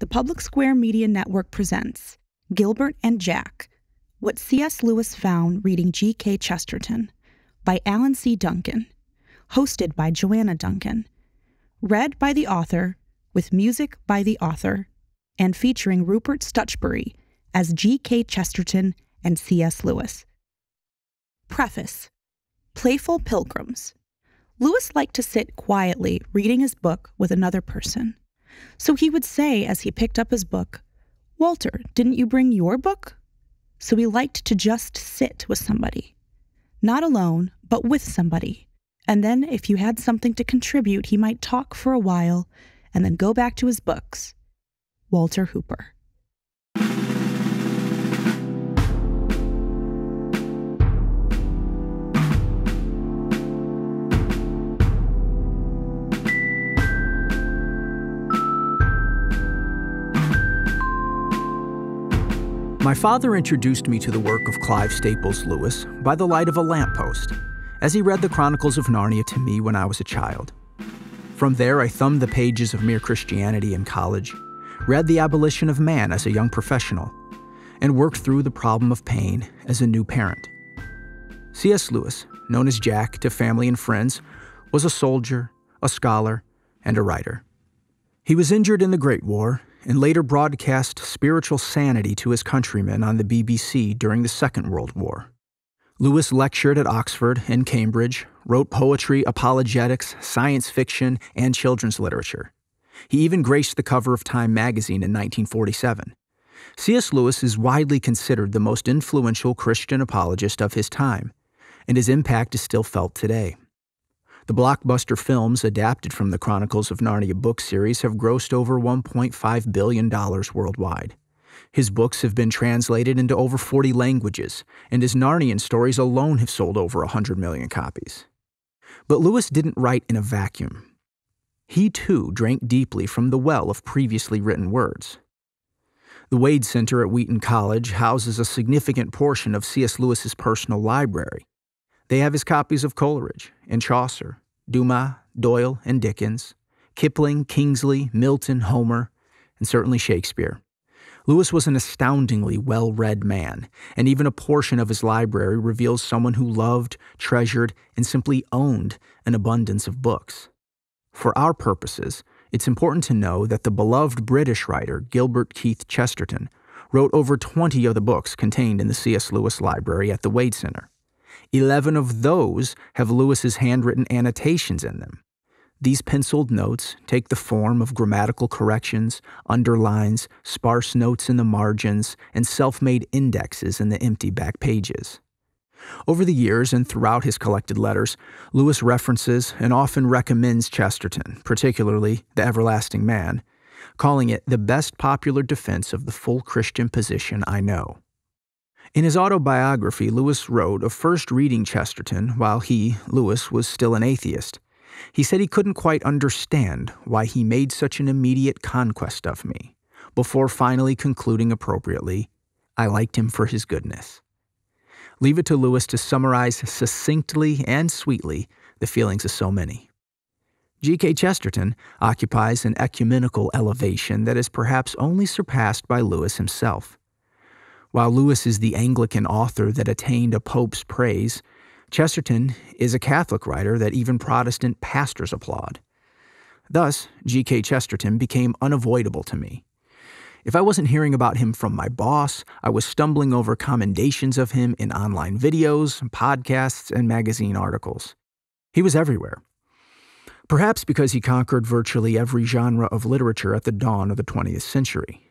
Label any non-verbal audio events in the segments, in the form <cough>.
the Public Square Media Network presents Gilbert and Jack What C.S. Lewis Found Reading G.K. Chesterton by Alan C. Duncan, hosted by Joanna Duncan, read by the author with music by the author, and featuring Rupert Stutchbury as G.K. Chesterton and C.S. Lewis. Preface Playful Pilgrims. Lewis liked to sit quietly reading his book with another person. So he would say as he picked up his book, Walter, didn't you bring your book? So he liked to just sit with somebody. Not alone, but with somebody. And then, if you had something to contribute, he might talk for a while and then go back to his books. Walter Hooper. My father introduced me to the work of Clive Staples Lewis by the light of a lamppost as he read the Chronicles of Narnia to me when I was a child. From there, I thumbed the pages of Mere Christianity in college, read The Abolition of Man as a young professional, and worked through The Problem of Pain as a new parent. C.S. Lewis, known as Jack to family and friends, was a soldier, a scholar, and a writer. He was injured in the Great War and later broadcast spiritual sanity to his countrymen on the BBC during the Second World War. Lewis lectured at Oxford and Cambridge, wrote poetry, apologetics, science fiction, and children's literature. He even graced the cover of Time magazine in 1947. C.S. Lewis is widely considered the most influential Christian apologist of his time, and his impact is still felt today. The blockbuster films adapted from the Chronicles of Narnia book series have grossed over $1.5 billion worldwide. His books have been translated into over 40 languages, and his Narnian stories alone have sold over 100 million copies. But Lewis didn't write in a vacuum. He too drank deeply from the well of previously written words. The Wade Center at Wheaton College houses a significant portion of C.S. Lewis's personal library, they have his copies of Coleridge and Chaucer, Dumas, Doyle, and Dickens, Kipling, Kingsley, Milton, Homer, and certainly Shakespeare. Lewis was an astoundingly well read man, and even a portion of his library reveals someone who loved, treasured, and simply owned an abundance of books. For our purposes, it's important to know that the beloved British writer Gilbert Keith Chesterton wrote over 20 of the books contained in the C.S. Lewis Library at the Wade Center. Eleven of those have Lewis's handwritten annotations in them. These penciled notes take the form of grammatical corrections, underlines, sparse notes in the margins, and self made indexes in the empty back pages. Over the years and throughout his collected letters, Lewis references and often recommends Chesterton, particularly The Everlasting Man, calling it the best popular defense of the full Christian position I know. In his autobiography, Lewis wrote of first reading Chesterton while he, Lewis, was still an atheist. He said he couldn't quite understand why he made such an immediate conquest of me, before finally concluding appropriately, I liked him for his goodness. Leave it to Lewis to summarize succinctly and sweetly the feelings of so many. G.K. Chesterton occupies an ecumenical elevation that is perhaps only surpassed by Lewis himself. While Lewis is the Anglican author that attained a pope's praise, Chesterton is a Catholic writer that even Protestant pastors applaud. Thus, G.K. Chesterton became unavoidable to me. If I wasn't hearing about him from my boss, I was stumbling over commendations of him in online videos, podcasts, and magazine articles. He was everywhere. Perhaps because he conquered virtually every genre of literature at the dawn of the 20th century.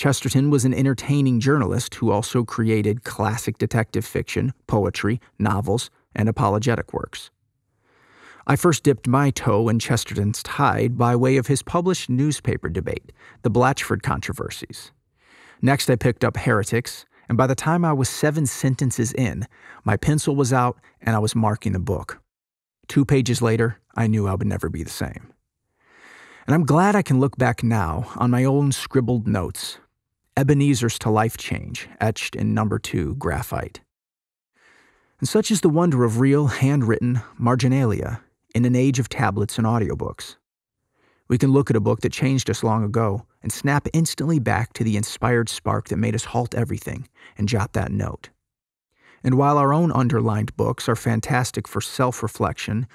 Chesterton was an entertaining journalist who also created classic detective fiction, poetry, novels, and apologetic works. I first dipped my toe in Chesterton's tide by way of his published newspaper debate, the Blatchford Controversies. Next, I picked up Heretics, and by the time I was seven sentences in, my pencil was out and I was marking the book. Two pages later, I knew I would never be the same. And I'm glad I can look back now on my own scribbled notes Ebenezer's to life change, etched in number two graphite. And such is the wonder of real, handwritten marginalia in an age of tablets and audiobooks. We can look at a book that changed us long ago and snap instantly back to the inspired spark that made us halt everything and jot that note. And while our own underlined books are fantastic for self reflection,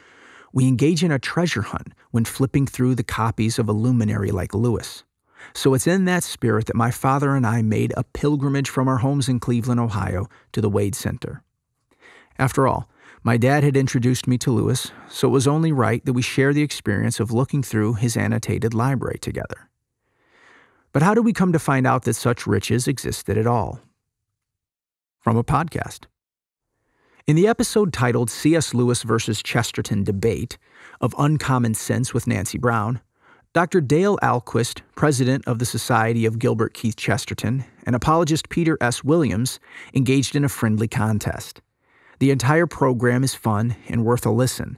we engage in a treasure hunt when flipping through the copies of a luminary like Lewis. So it's in that spirit that my father and I made a pilgrimage from our homes in Cleveland, Ohio, to the Wade Center. After all, my dad had introduced me to Lewis, so it was only right that we share the experience of looking through his annotated library together. But how did we come to find out that such riches existed at all? From a podcast. In the episode titled C.S. Lewis versus Chesterton Debate of Uncommon Sense with Nancy Brown, Dr. Dale Ahlquist, president of the Society of Gilbert Keith Chesterton, and apologist Peter S. Williams engaged in a friendly contest. The entire program is fun and worth a listen.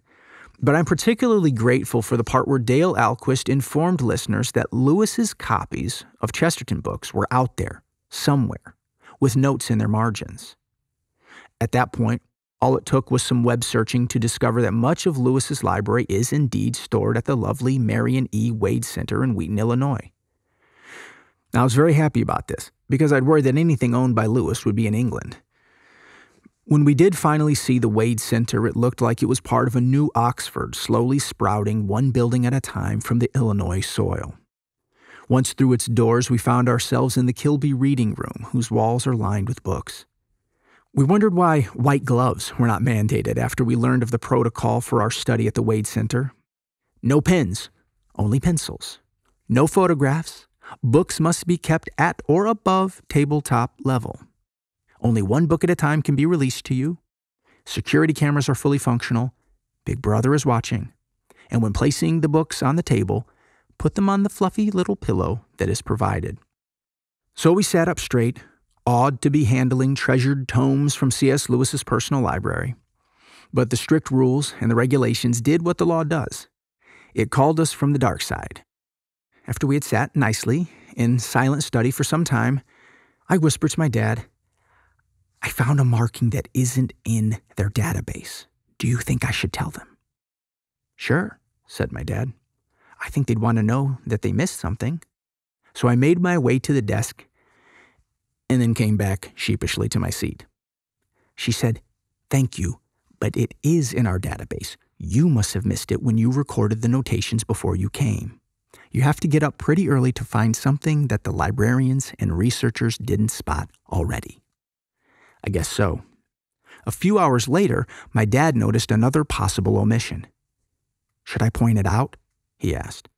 But I'm particularly grateful for the part where Dale Ahlquist informed listeners that Lewis's copies of Chesterton books were out there, somewhere, with notes in their margins. At that point, all it took was some web searching to discover that much of Lewis's library is indeed stored at the lovely Marion E. Wade Center in Wheaton, Illinois. I was very happy about this because I'd worried that anything owned by Lewis would be in England. When we did finally see the Wade Center, it looked like it was part of a new Oxford, slowly sprouting one building at a time from the Illinois soil. Once through its doors, we found ourselves in the Kilby Reading Room, whose walls are lined with books. We wondered why white gloves were not mandated after we learned of the protocol for our study at the Wade Center. No pens, only pencils. No photographs. Books must be kept at or above tabletop level. Only one book at a time can be released to you. Security cameras are fully functional. Big Brother is watching. And when placing the books on the table, put them on the fluffy little pillow that is provided. So we sat up straight, awed to be handling treasured tomes from C.S. Lewis's personal library. But the strict rules and the regulations did what the law does it called us from the dark side. After we had sat nicely in silent study for some time, I whispered to my dad, I found a marking that isn't in their database. Do you think I should tell them? Sure, said my dad. I think they'd want to know that they missed something. So I made my way to the desk and then came back sheepishly to my seat. She said, Thank you, but it is in our database. You must have missed it when you recorded the notations before you came. You have to get up pretty early to find something that the librarians and researchers didn't spot already. I guess so. A few hours later, my dad noticed another possible omission. Should I point it out? he asked.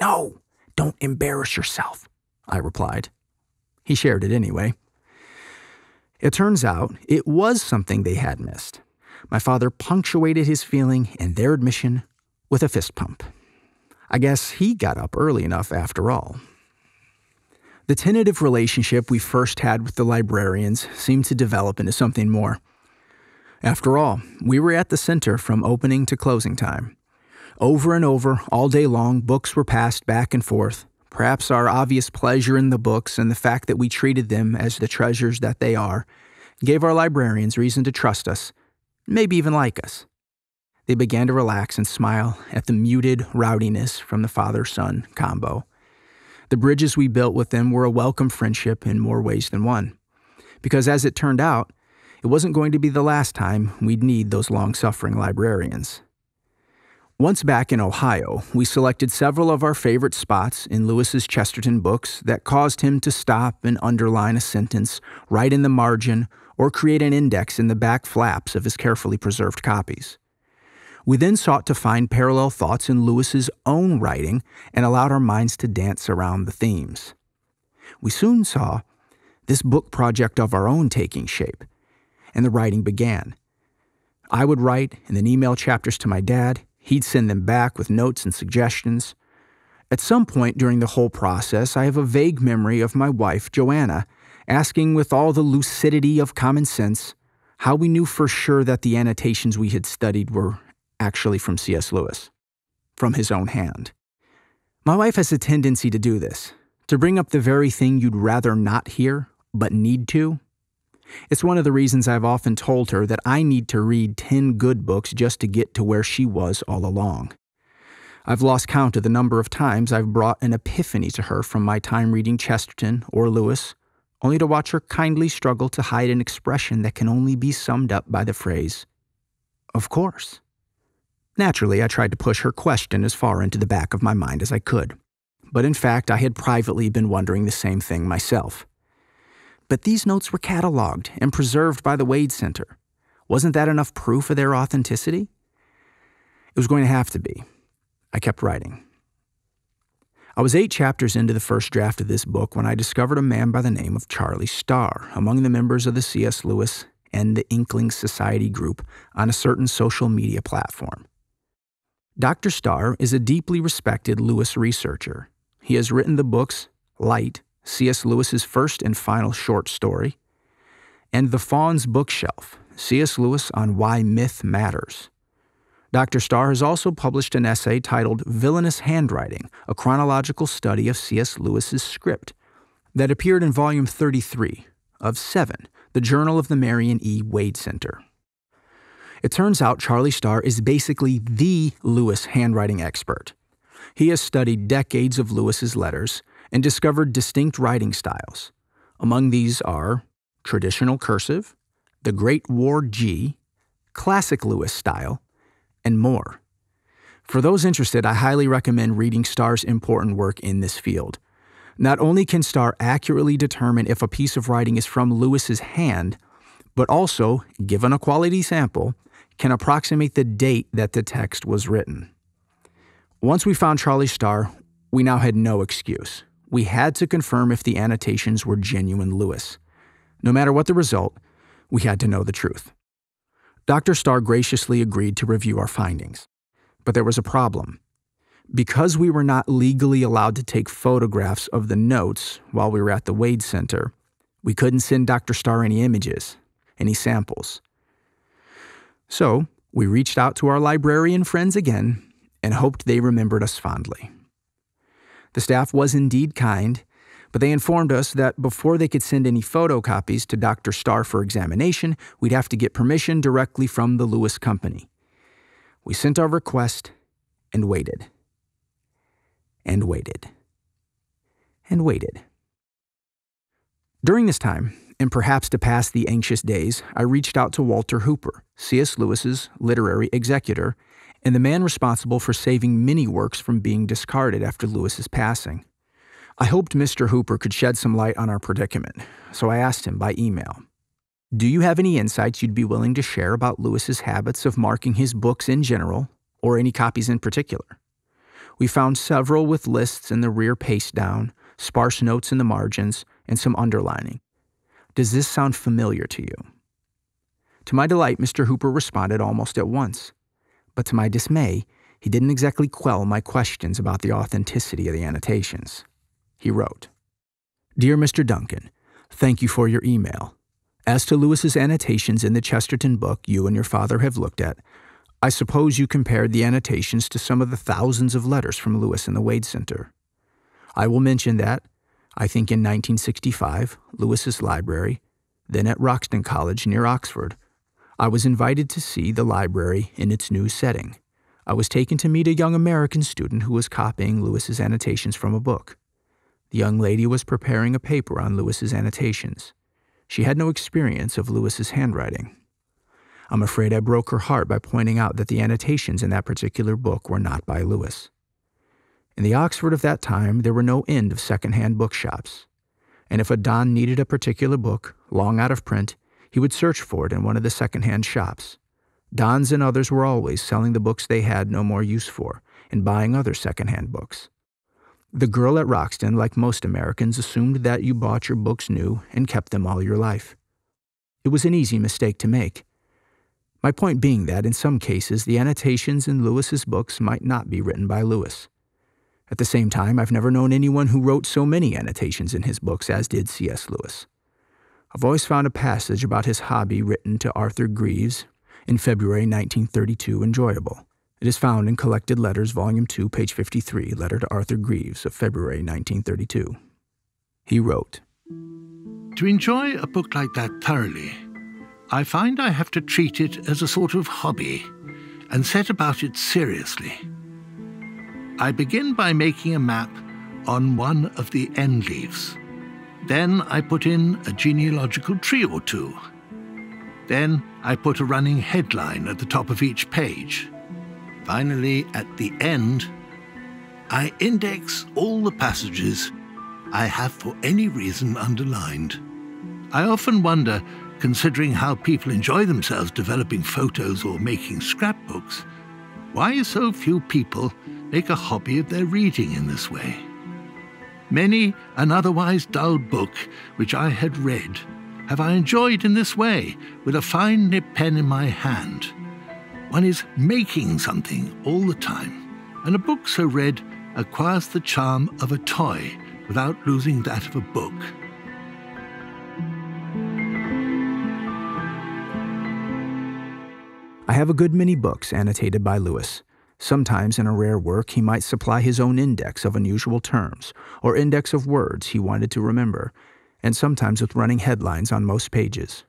No, don't embarrass yourself, I replied. He shared it anyway. It turns out it was something they had missed. My father punctuated his feeling and their admission with a fist pump. I guess he got up early enough after all. The tentative relationship we first had with the librarians seemed to develop into something more. After all, we were at the center from opening to closing time. Over and over, all day long, books were passed back and forth. Perhaps our obvious pleasure in the books and the fact that we treated them as the treasures that they are gave our librarians reason to trust us, maybe even like us. They began to relax and smile at the muted rowdiness from the father son combo. The bridges we built with them were a welcome friendship in more ways than one. Because as it turned out, it wasn't going to be the last time we'd need those long suffering librarians. Once back in Ohio, we selected several of our favorite spots in Lewis's Chesterton books that caused him to stop and underline a sentence right in the margin or create an index in the back flaps of his carefully preserved copies. We then sought to find parallel thoughts in Lewis's own writing and allowed our minds to dance around the themes. We soon saw this book project of our own taking shape, and the writing began. I would write and then email chapters to my dad. He'd send them back with notes and suggestions. At some point during the whole process, I have a vague memory of my wife, Joanna, asking with all the lucidity of common sense how we knew for sure that the annotations we had studied were actually from C.S. Lewis, from his own hand. My wife has a tendency to do this, to bring up the very thing you'd rather not hear, but need to. It's one of the reasons I've often told her that I need to read 10 good books just to get to where she was all along. I've lost count of the number of times I've brought an epiphany to her from my time reading Chesterton or Lewis, only to watch her kindly struggle to hide an expression that can only be summed up by the phrase, Of course. Naturally, I tried to push her question as far into the back of my mind as I could. But in fact, I had privately been wondering the same thing myself. But these notes were cataloged and preserved by the Wade Center. Wasn't that enough proof of their authenticity? It was going to have to be. I kept writing. I was eight chapters into the first draft of this book when I discovered a man by the name of Charlie Starr among the members of the C.S. Lewis and the Inkling Society group on a certain social media platform. Dr. Starr is a deeply respected Lewis researcher. He has written the books Light, C.S. Lewis's first and final short story, and The Faun's Bookshelf, C.S. Lewis on Why Myth Matters. Dr. Starr has also published an essay titled Villainous Handwriting, a chronological study of C.S. Lewis's script, that appeared in volume 33 of 7, the Journal of the Marion E. Wade Center. It turns out Charlie Starr is basically the Lewis handwriting expert. He has studied decades of Lewis's letters and discovered distinct writing styles. Among these are traditional cursive, the Great War G, classic Lewis style, and more. For those interested, I highly recommend reading Starr's important work in this field. Not only can Starr accurately determine if a piece of writing is from Lewis's hand, but also, given a quality sample, can approximate the date that the text was written. Once we found Charlie Starr, we now had no excuse. We had to confirm if the annotations were genuine Lewis. No matter what the result, we had to know the truth. Dr. Starr graciously agreed to review our findings. But there was a problem. Because we were not legally allowed to take photographs of the notes while we were at the Wade Center, we couldn't send Dr. Starr any images, any samples. So, we reached out to our librarian friends again and hoped they remembered us fondly. The staff was indeed kind but they informed us that before they could send any photocopies to Dr. Starr for examination, we'd have to get permission directly from the Lewis Company. We sent our request and waited. And waited. And waited. During this time, and perhaps to pass the anxious days, I reached out to Walter Hooper, C.S. Lewis's literary executor, and the man responsible for saving many works from being discarded after Lewis's passing. I hoped Mr. Hooper could shed some light on our predicament, so I asked him by email Do you have any insights you'd be willing to share about Lewis's habits of marking his books in general, or any copies in particular? We found several with lists in the rear paste down, sparse notes in the margins, and some underlining. Does this sound familiar to you? To my delight, Mr. Hooper responded almost at once. But to my dismay, he didn't exactly quell my questions about the authenticity of the annotations. He wrote Dear Mr. Duncan, thank you for your email. As to Lewis's annotations in the Chesterton book you and your father have looked at, I suppose you compared the annotations to some of the thousands of letters from Lewis in the Wade Center. I will mention that, I think in 1965, Lewis's library, then at Wroxton College near Oxford, I was invited to see the library in its new setting. I was taken to meet a young American student who was copying Lewis's annotations from a book. The young lady was preparing a paper on Lewis's annotations. She had no experience of Lewis's handwriting. I'm afraid I broke her heart by pointing out that the annotations in that particular book were not by Lewis. In the Oxford of that time, there were no end of second-hand bookshops. And if a Don needed a particular book, long out of print, he would search for it in one of the second-hand shops. Dons and others were always selling the books they had no more use for and buying other second-hand books. The girl at Wroxton, like most Americans, assumed that you bought your books new and kept them all your life. It was an easy mistake to make. My point being that, in some cases, the annotations in Lewis's books might not be written by Lewis. At the same time, I've never known anyone who wrote so many annotations in his books as did C.S. Lewis. I've always found a passage about his hobby written to Arthur Greeves in February 1932 enjoyable. It is found in Collected Letters, Volume 2, page 53, letter to Arthur Greeves of February 1932. He wrote To enjoy a book like that thoroughly, I find I have to treat it as a sort of hobby and set about it seriously. I begin by making a map on one of the end leaves. Then I put in a genealogical tree or two. Then I put a running headline at the top of each page. Finally, at the end, I index all the passages I have for any reason underlined. I often wonder, considering how people enjoy themselves developing photos or making scrapbooks, why so few people make a hobby of their reading in this way. Many an otherwise dull book which I had read have I enjoyed in this way, with a fine nib pen in my hand. One is making something all the time, and a book so read acquires the charm of a toy without losing that of a book. I have a good many books annotated by Lewis. Sometimes, in a rare work, he might supply his own index of unusual terms, or index of words he wanted to remember, and sometimes with running headlines on most pages.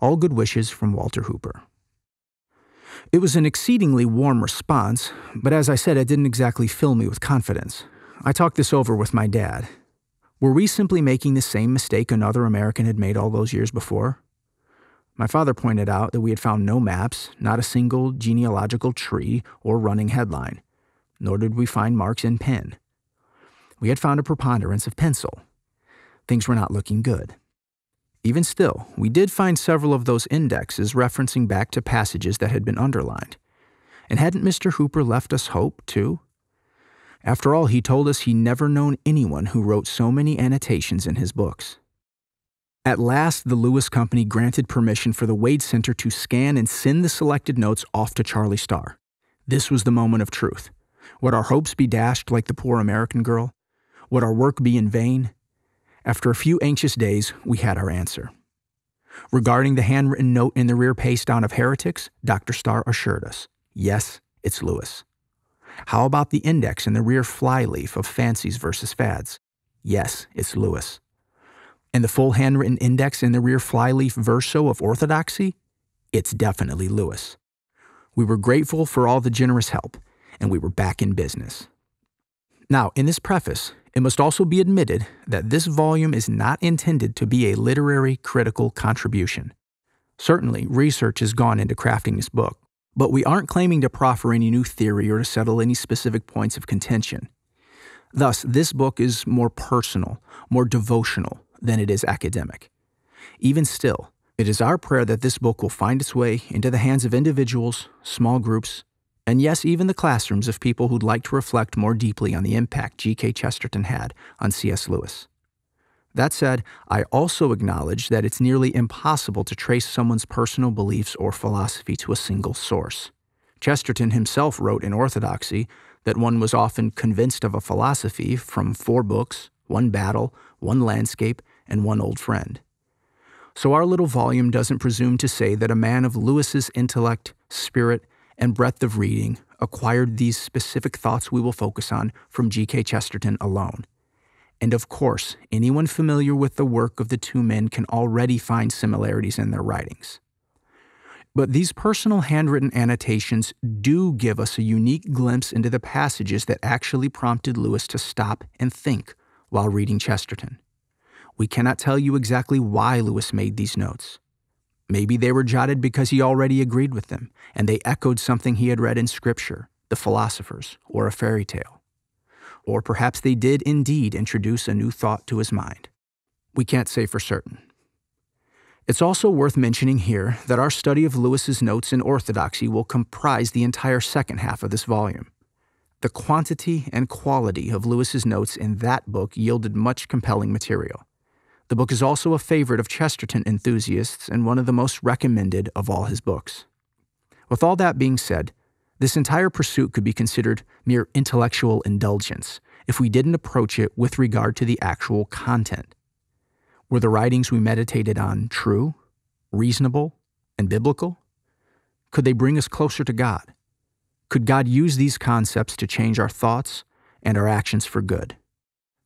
All good wishes from Walter Hooper. It was an exceedingly warm response, but as I said, it didn't exactly fill me with confidence. I talked this over with my dad. Were we simply making the same mistake another American had made all those years before? My father pointed out that we had found no maps, not a single genealogical tree or running headline, nor did we find marks in pen. We had found a preponderance of pencil. Things were not looking good. Even still, we did find several of those indexes referencing back to passages that had been underlined. And hadn't Mr. Hooper left us hope, too? After all, he told us he never known anyone who wrote so many annotations in his books. At last, the Lewis Company granted permission for the Wade Center to scan and send the selected notes off to Charlie Starr. This was the moment of truth. Would our hopes be dashed like the poor American girl? Would our work be in vain? After a few anxious days, we had our answer. Regarding the handwritten note in the rear paste down of Heretics, Dr. Starr assured us yes, it's Lewis. How about the index in the rear flyleaf of Fancies versus Fads? Yes, it's Lewis. And the full handwritten index in the rear flyleaf verso of Orthodoxy? It's definitely Lewis. We were grateful for all the generous help, and we were back in business. Now, in this preface, it must also be admitted that this volume is not intended to be a literary critical contribution. Certainly, research has gone into crafting this book, but we aren't claiming to proffer any new theory or to settle any specific points of contention. Thus, this book is more personal, more devotional than it is academic. Even still, it is our prayer that this book will find its way into the hands of individuals, small groups, and yes, even the classrooms of people who'd like to reflect more deeply on the impact G.K. Chesterton had on C.S. Lewis. That said, I also acknowledge that it's nearly impossible to trace someone's personal beliefs or philosophy to a single source. Chesterton himself wrote in Orthodoxy that one was often convinced of a philosophy from four books, one battle, one landscape, and one old friend. So our little volume doesn't presume to say that a man of Lewis's intellect, spirit, and breadth of reading acquired these specific thoughts we will focus on from G.K. Chesterton alone. And of course, anyone familiar with the work of the two men can already find similarities in their writings. But these personal handwritten annotations do give us a unique glimpse into the passages that actually prompted Lewis to stop and think while reading Chesterton. We cannot tell you exactly why Lewis made these notes. Maybe they were jotted because he already agreed with them, and they echoed something he had read in Scripture, the philosophers, or a fairy tale. Or perhaps they did indeed introduce a new thought to his mind. We can't say for certain. It's also worth mentioning here that our study of Lewis's notes in Orthodoxy will comprise the entire second half of this volume. The quantity and quality of Lewis's notes in that book yielded much compelling material. The book is also a favorite of Chesterton enthusiasts and one of the most recommended of all his books. With all that being said, this entire pursuit could be considered mere intellectual indulgence if we didn't approach it with regard to the actual content. Were the writings we meditated on true, reasonable, and biblical? Could they bring us closer to God? Could God use these concepts to change our thoughts and our actions for good?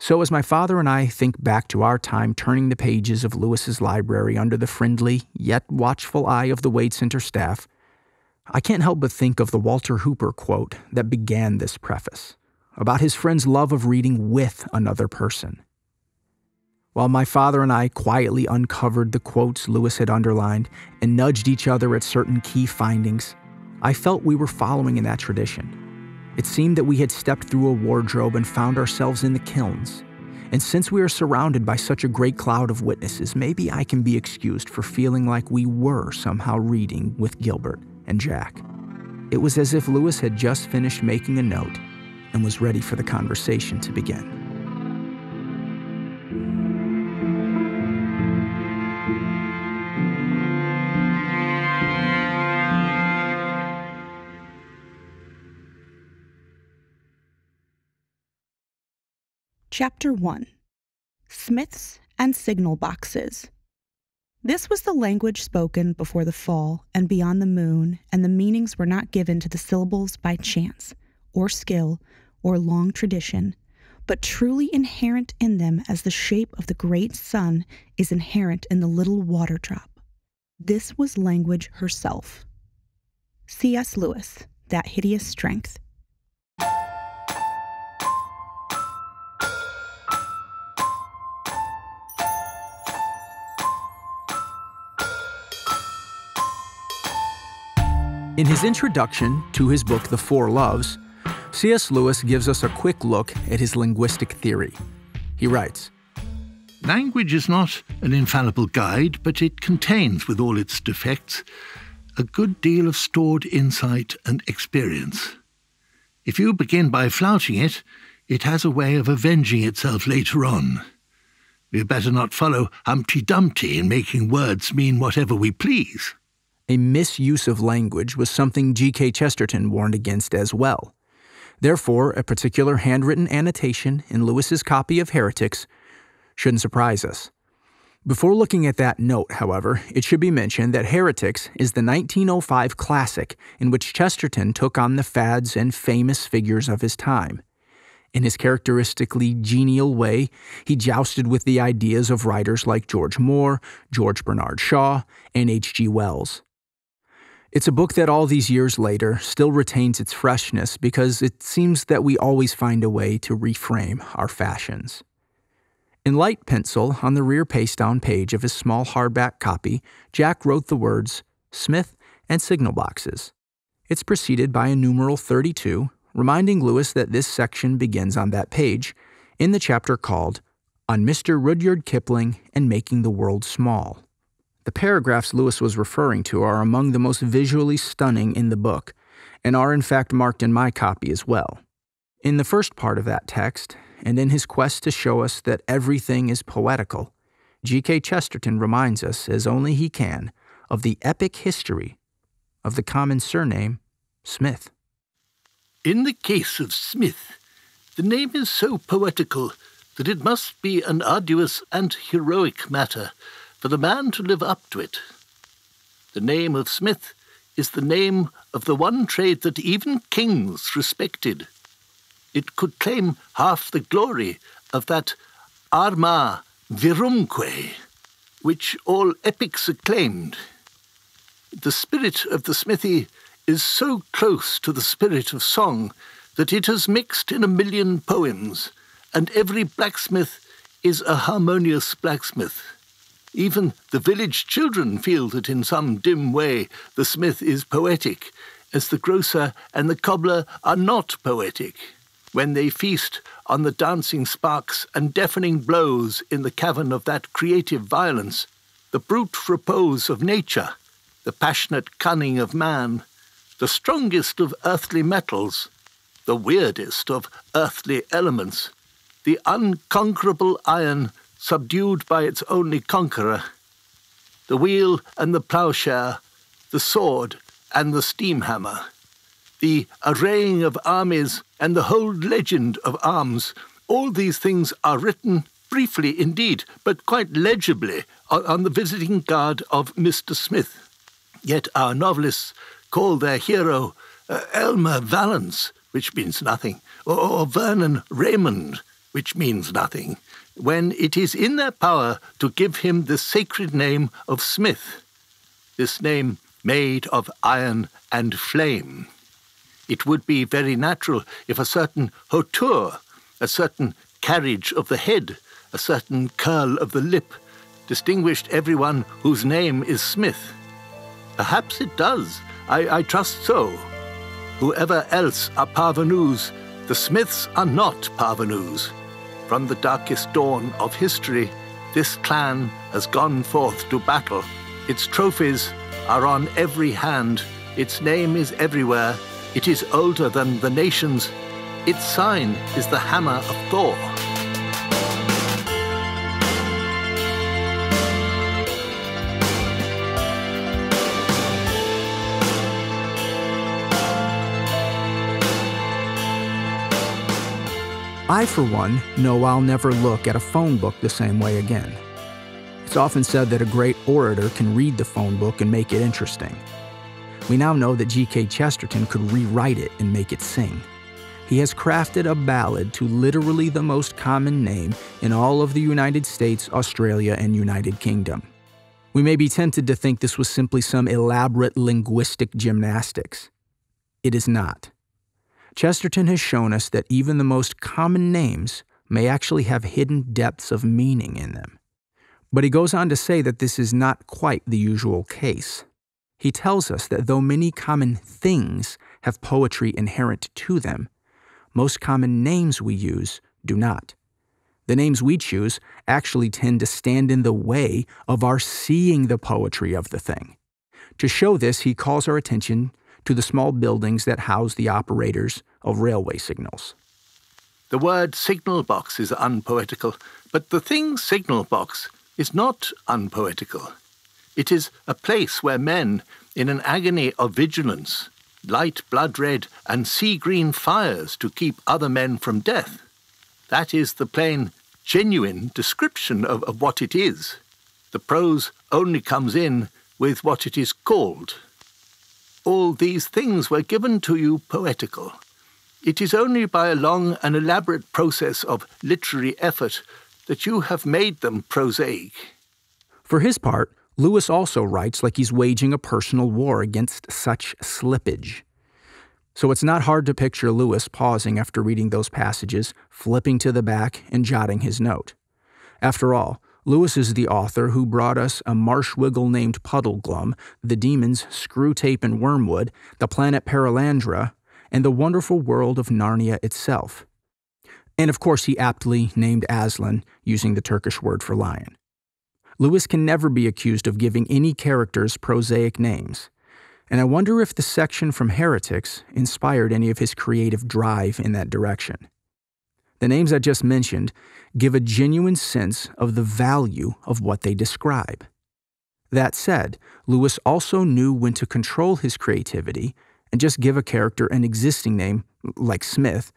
So, as my father and I think back to our time turning the pages of Lewis's library under the friendly yet watchful eye of the Wade Center staff, I can't help but think of the Walter Hooper quote that began this preface. about his friend's love of reading with another person. While my father and I quietly uncovered the quotes Lewis had underlined and nudged each other at certain key findings, I felt we were following in that tradition. It seemed that we had stepped through a wardrobe and found ourselves in the kilns. And since we are surrounded by such a great cloud of witnesses, maybe I can be excused for feeling like we were somehow reading with Gilbert and Jack. It was as if Lewis had just finished making a note and was ready for the conversation to begin. Chapter 1 Smiths and Signal Boxes. This was the language spoken before the fall and beyond the moon, and the meanings were not given to the syllables by chance, or skill, or long tradition, but truly inherent in them as the shape of the great sun is inherent in the little water drop. This was language herself. C.S. Lewis, That Hideous Strength. In his introduction to his book, The Four Loves, C.S. Lewis gives us a quick look at his linguistic theory. He writes Language is not an infallible guide, but it contains, with all its defects, a good deal of stored insight and experience. If you begin by flouting it, it has a way of avenging itself later on. We had better not follow Humpty Dumpty in making words mean whatever we please. A misuse of language was something G.K. Chesterton warned against as well. Therefore, a particular handwritten annotation in Lewis's copy of Heretics shouldn't surprise us. Before looking at that note, however, it should be mentioned that Heretics is the 1905 classic in which Chesterton took on the fads and famous figures of his time. In his characteristically genial way, he jousted with the ideas of writers like George Moore, George Bernard Shaw, and H.G. Wells. It's a book that all these years later still retains its freshness because it seems that we always find a way to reframe our fashions. In light pencil on the rear paste down page of his small hardback copy, Jack wrote the words Smith and signal boxes. It's preceded by a numeral 32, reminding Lewis that this section begins on that page in the chapter called On Mr. Rudyard Kipling and Making the World Small. The paragraphs Lewis was referring to are among the most visually stunning in the book, and are in fact marked in my copy as well. In the first part of that text, and in his quest to show us that everything is poetical, G.K. Chesterton reminds us, as only he can, of the epic history of the common surname Smith. In the case of Smith, the name is so poetical that it must be an arduous and heroic matter for the man to live up to it. The name of Smith is the name of the one trade that even kings respected. It could claim half the glory of that arma virumque, which all epics acclaimed. The spirit of the smithy is so close to the spirit of song that it has mixed in a million poems, and every blacksmith is a harmonious blacksmith. Even the village children feel that in some dim way the smith is poetic, as the grocer and the cobbler are not poetic. When they feast on the dancing sparks and deafening blows in the cavern of that creative violence, the brute repose of nature, the passionate cunning of man, the strongest of earthly metals, the weirdest of earthly elements, the unconquerable iron subdued by its only conqueror. The wheel and the ploughshare, the sword and the steam hammer, the arraying of armies and the whole legend of arms, all these things are written briefly indeed, but quite legibly on the visiting card of Mr. Smith. Yet our novelists call their hero uh, Aylmer Valence, which means nothing, or, or Vernon Raymond, which means nothing when it is in their power to give him the sacred name of Smith, this name made of iron and flame. It would be very natural if a certain hauteur, a certain carriage of the head, a certain curl of the lip, distinguished everyone whose name is Smith. Perhaps it does. I, I trust so. Whoever else are parvenus, the Smiths are not parvenus. From the darkest dawn of history, this clan has gone forth to battle. Its trophies are on every hand. Its name is everywhere. It is older than the nations. Its sign is the hammer of Thor. I, for one, know I'll never look at a phone book the same way again. It's often said that a great orator can read the phone book and make it interesting. We now know that G.K. Chesterton could rewrite it and make it sing. He has crafted a ballad to literally the most common name in all of the United States, Australia, and United Kingdom. We may be tempted to think this was simply some elaborate linguistic gymnastics. It is not. Chesterton has shown us that even the most common names may actually have hidden depths of meaning in them. But he goes on to say that this is not quite the usual case. He tells us that though many common things have poetry inherent to them, most common names we use do not. The names we choose actually tend to stand in the way of our seeing the poetry of the thing. To show this, he calls our attention to the small buildings that house the operators of railway signals. The word signal box is unpoetical, but the thing signal box is not unpoetical. It is a place where men, in an agony of vigilance, light blood red and sea green fires to keep other men from death. That is the plain, genuine description of, of what it is. The prose only comes in with what it is called all these things were given to you poetical. It is only by a long and elaborate process of literary effort that you have made them prosaic. For his part, Lewis also writes like he's waging a personal war against such slippage. So it's not hard to picture Lewis pausing after reading those passages, flipping to the back, and jotting his note. After all, Lewis is the author who brought us a marsh wiggle named Puddleglum, the demons Screwtape and Wormwood, the planet Perelandra, and the wonderful world of Narnia itself. And of course, he aptly named Aslan, using the Turkish word for lion. Lewis can never be accused of giving any characters prosaic names, and I wonder if the section from Heretics inspired any of his creative drive in that direction. The names I just mentioned give a genuine sense of the value of what they describe. That said, Lewis also knew when to control his creativity and just give a character an existing name, like Smith,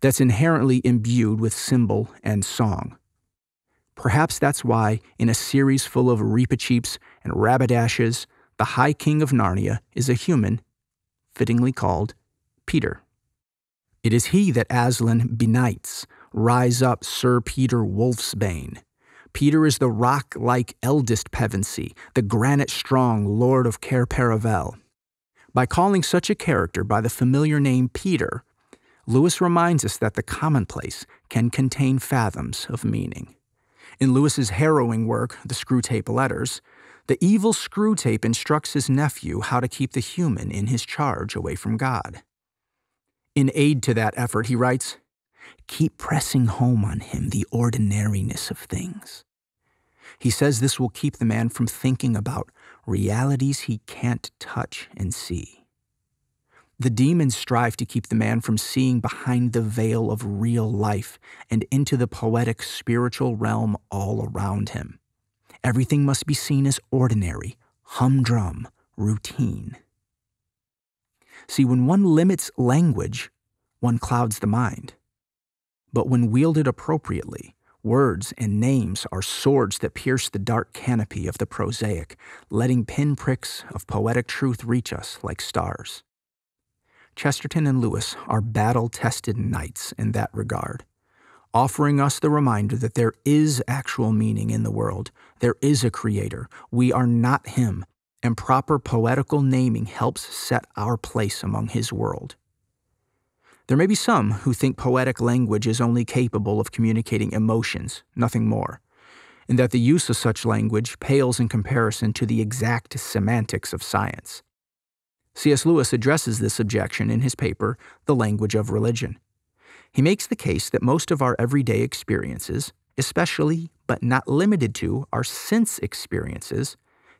that's inherently imbued with symbol and song. Perhaps that's why, in a series full of Reepicheeps and Rabadashes, the High King of Narnia is a human, fittingly called Peter. It is he that Aslan benights, Rise up, Sir Peter Wolfsbane. Peter is the rock like eldest Pevensie, the granite strong Lord of Cair Paravel. By calling such a character by the familiar name Peter, Lewis reminds us that the commonplace can contain fathoms of meaning. In Lewis's harrowing work, The Screwtape Letters, the evil Screwtape instructs his nephew how to keep the human in his charge away from God. In aid to that effort, he writes, Keep pressing home on him the ordinariness of things. He says this will keep the man from thinking about realities he can't touch and see. The demons strive to keep the man from seeing behind the veil of real life and into the poetic spiritual realm all around him. Everything must be seen as ordinary, humdrum, routine. See, when one limits language, one clouds the mind. But when wielded appropriately, words and names are swords that pierce the dark canopy of the prosaic, letting pinpricks of poetic truth reach us like stars. Chesterton and Lewis are battle tested knights in that regard, offering us the reminder that there is actual meaning in the world, there is a creator, we are not him, and proper poetical naming helps set our place among his world. There may be some who think poetic language is only capable of communicating emotions, nothing more, and that the use of such language pales in comparison to the exact semantics of science. C.S. Lewis addresses this objection in his paper, The Language of Religion. He makes the case that most of our everyday experiences, especially but not limited to our sense experiences,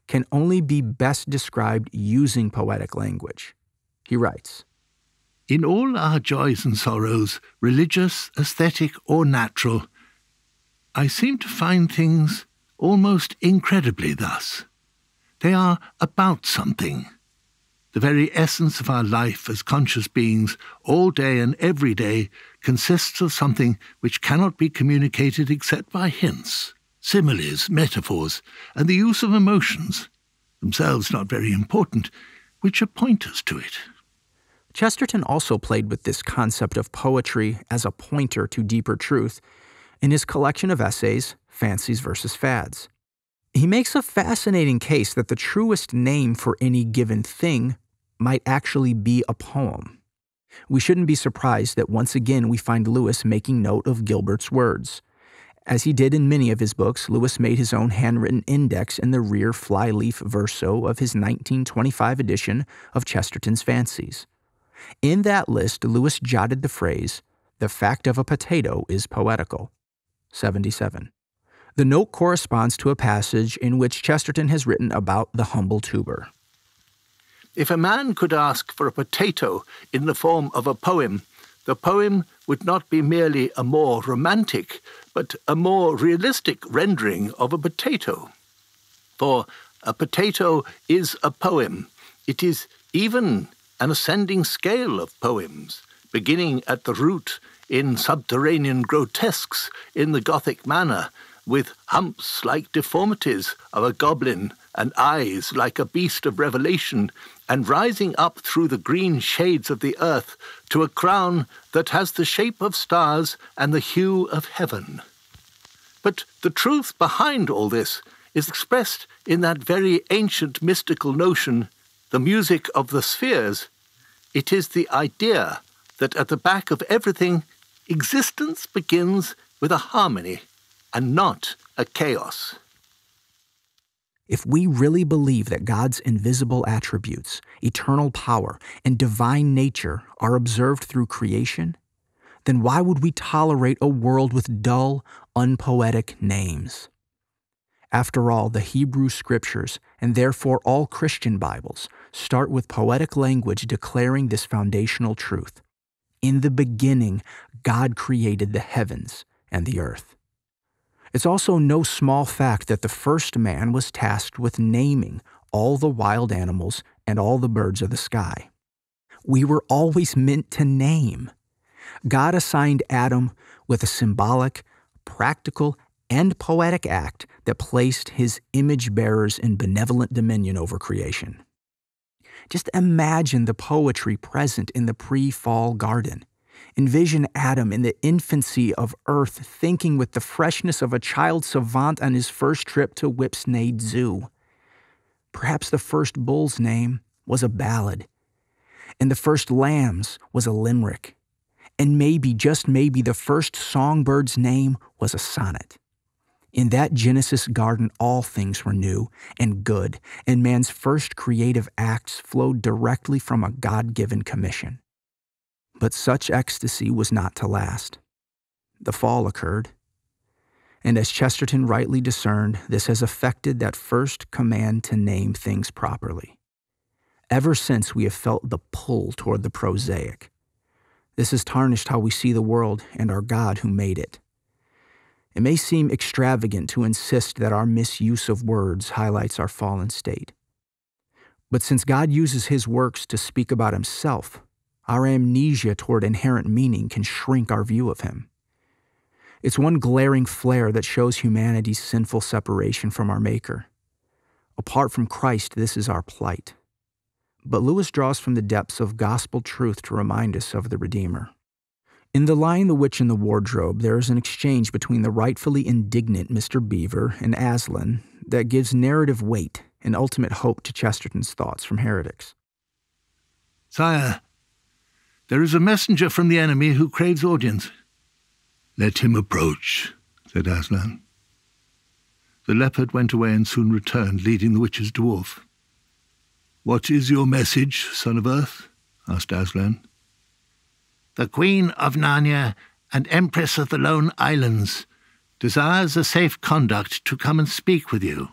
can only be best described using poetic language. He writes In all our joys and sorrows, religious, aesthetic, or natural, I seem to find things almost incredibly thus. They are about something. The very essence of our life as conscious beings, all day and every day, consists of something which cannot be communicated except by hints, similes, metaphors, and the use of emotions, themselves not very important, which are pointers to it. Chesterton also played with this concept of poetry as a pointer to deeper truth in his collection of essays, Fancies versus Fads. He makes a fascinating case that the truest name for any given thing might actually be a poem. We shouldn't be surprised that once again we find Lewis making note of Gilbert's words. As he did in many of his books, Lewis made his own handwritten index in the rear flyleaf verso of his 1925 edition of Chesterton's Fancies. In that list, Lewis jotted the phrase, The fact of a potato is poetical. 77. The note corresponds to a passage in which Chesterton has written about the humble tuber. If a man could ask for a potato in the form of a poem, the poem would not be merely a more romantic, but a more realistic rendering of a potato. For a potato is a poem. It is even an ascending scale of poems, beginning at the root in subterranean grotesques in the Gothic manner, with humps like deformities of a goblin and eyes like a beast of revelation, and rising up through the green shades of the earth to a crown that has the shape of stars and the hue of heaven. But the truth behind all this is expressed in that very ancient mystical notion, the music of the spheres. It is the idea that at the back of everything, existence begins with a harmony and not a chaos. If we really believe that God's invisible attributes, eternal power, and divine nature are observed through creation, then why would we tolerate a world with dull, unpoetic names? After all, the Hebrew Scriptures, and therefore all Christian Bibles, start with poetic language declaring this foundational truth. In the beginning, God created the heavens and the earth. It's also no small fact that the first man was tasked with naming all the wild animals and all the birds of the sky. We were always meant to name. God assigned Adam with a symbolic, practical, and poetic act that placed his image bearers in benevolent dominion over creation. Just imagine the poetry present in the pre fall garden. Envision Adam in the infancy of Earth thinking with the freshness of a child savant on his first trip to Whipsnade Zoo. Perhaps the first bull's name was a ballad, and the first lamb's was a limerick, and maybe, just maybe, the first songbird's name was a sonnet. In that Genesis garden, all things were new and good, and man's first creative acts flowed directly from a God given commission. But such ecstasy was not to last. The fall occurred. And as Chesterton rightly discerned, this has affected that first command to name things properly. Ever since, we have felt the pull toward the prosaic. This has tarnished how we see the world and our God who made it. It may seem extravagant to insist that our misuse of words highlights our fallen state. But since God uses his works to speak about himself, our amnesia toward inherent meaning can shrink our view of him. It's one glaring flare that shows humanity's sinful separation from our Maker. Apart from Christ, this is our plight. But Lewis draws from the depths of gospel truth to remind us of the Redeemer. In The Lion, the Witch, and the Wardrobe, there is an exchange between the rightfully indignant Mr. Beaver and Aslan that gives narrative weight and ultimate hope to Chesterton's thoughts from heretics. Sire, There is a messenger from the enemy who craves audience. Let him approach, said Aslan. The leopard went away and soon returned, leading the witch's dwarf. What is your message, son of Earth? asked Aslan. The Queen of Narnia and Empress of the Lone Islands desires a safe conduct to come and speak with you,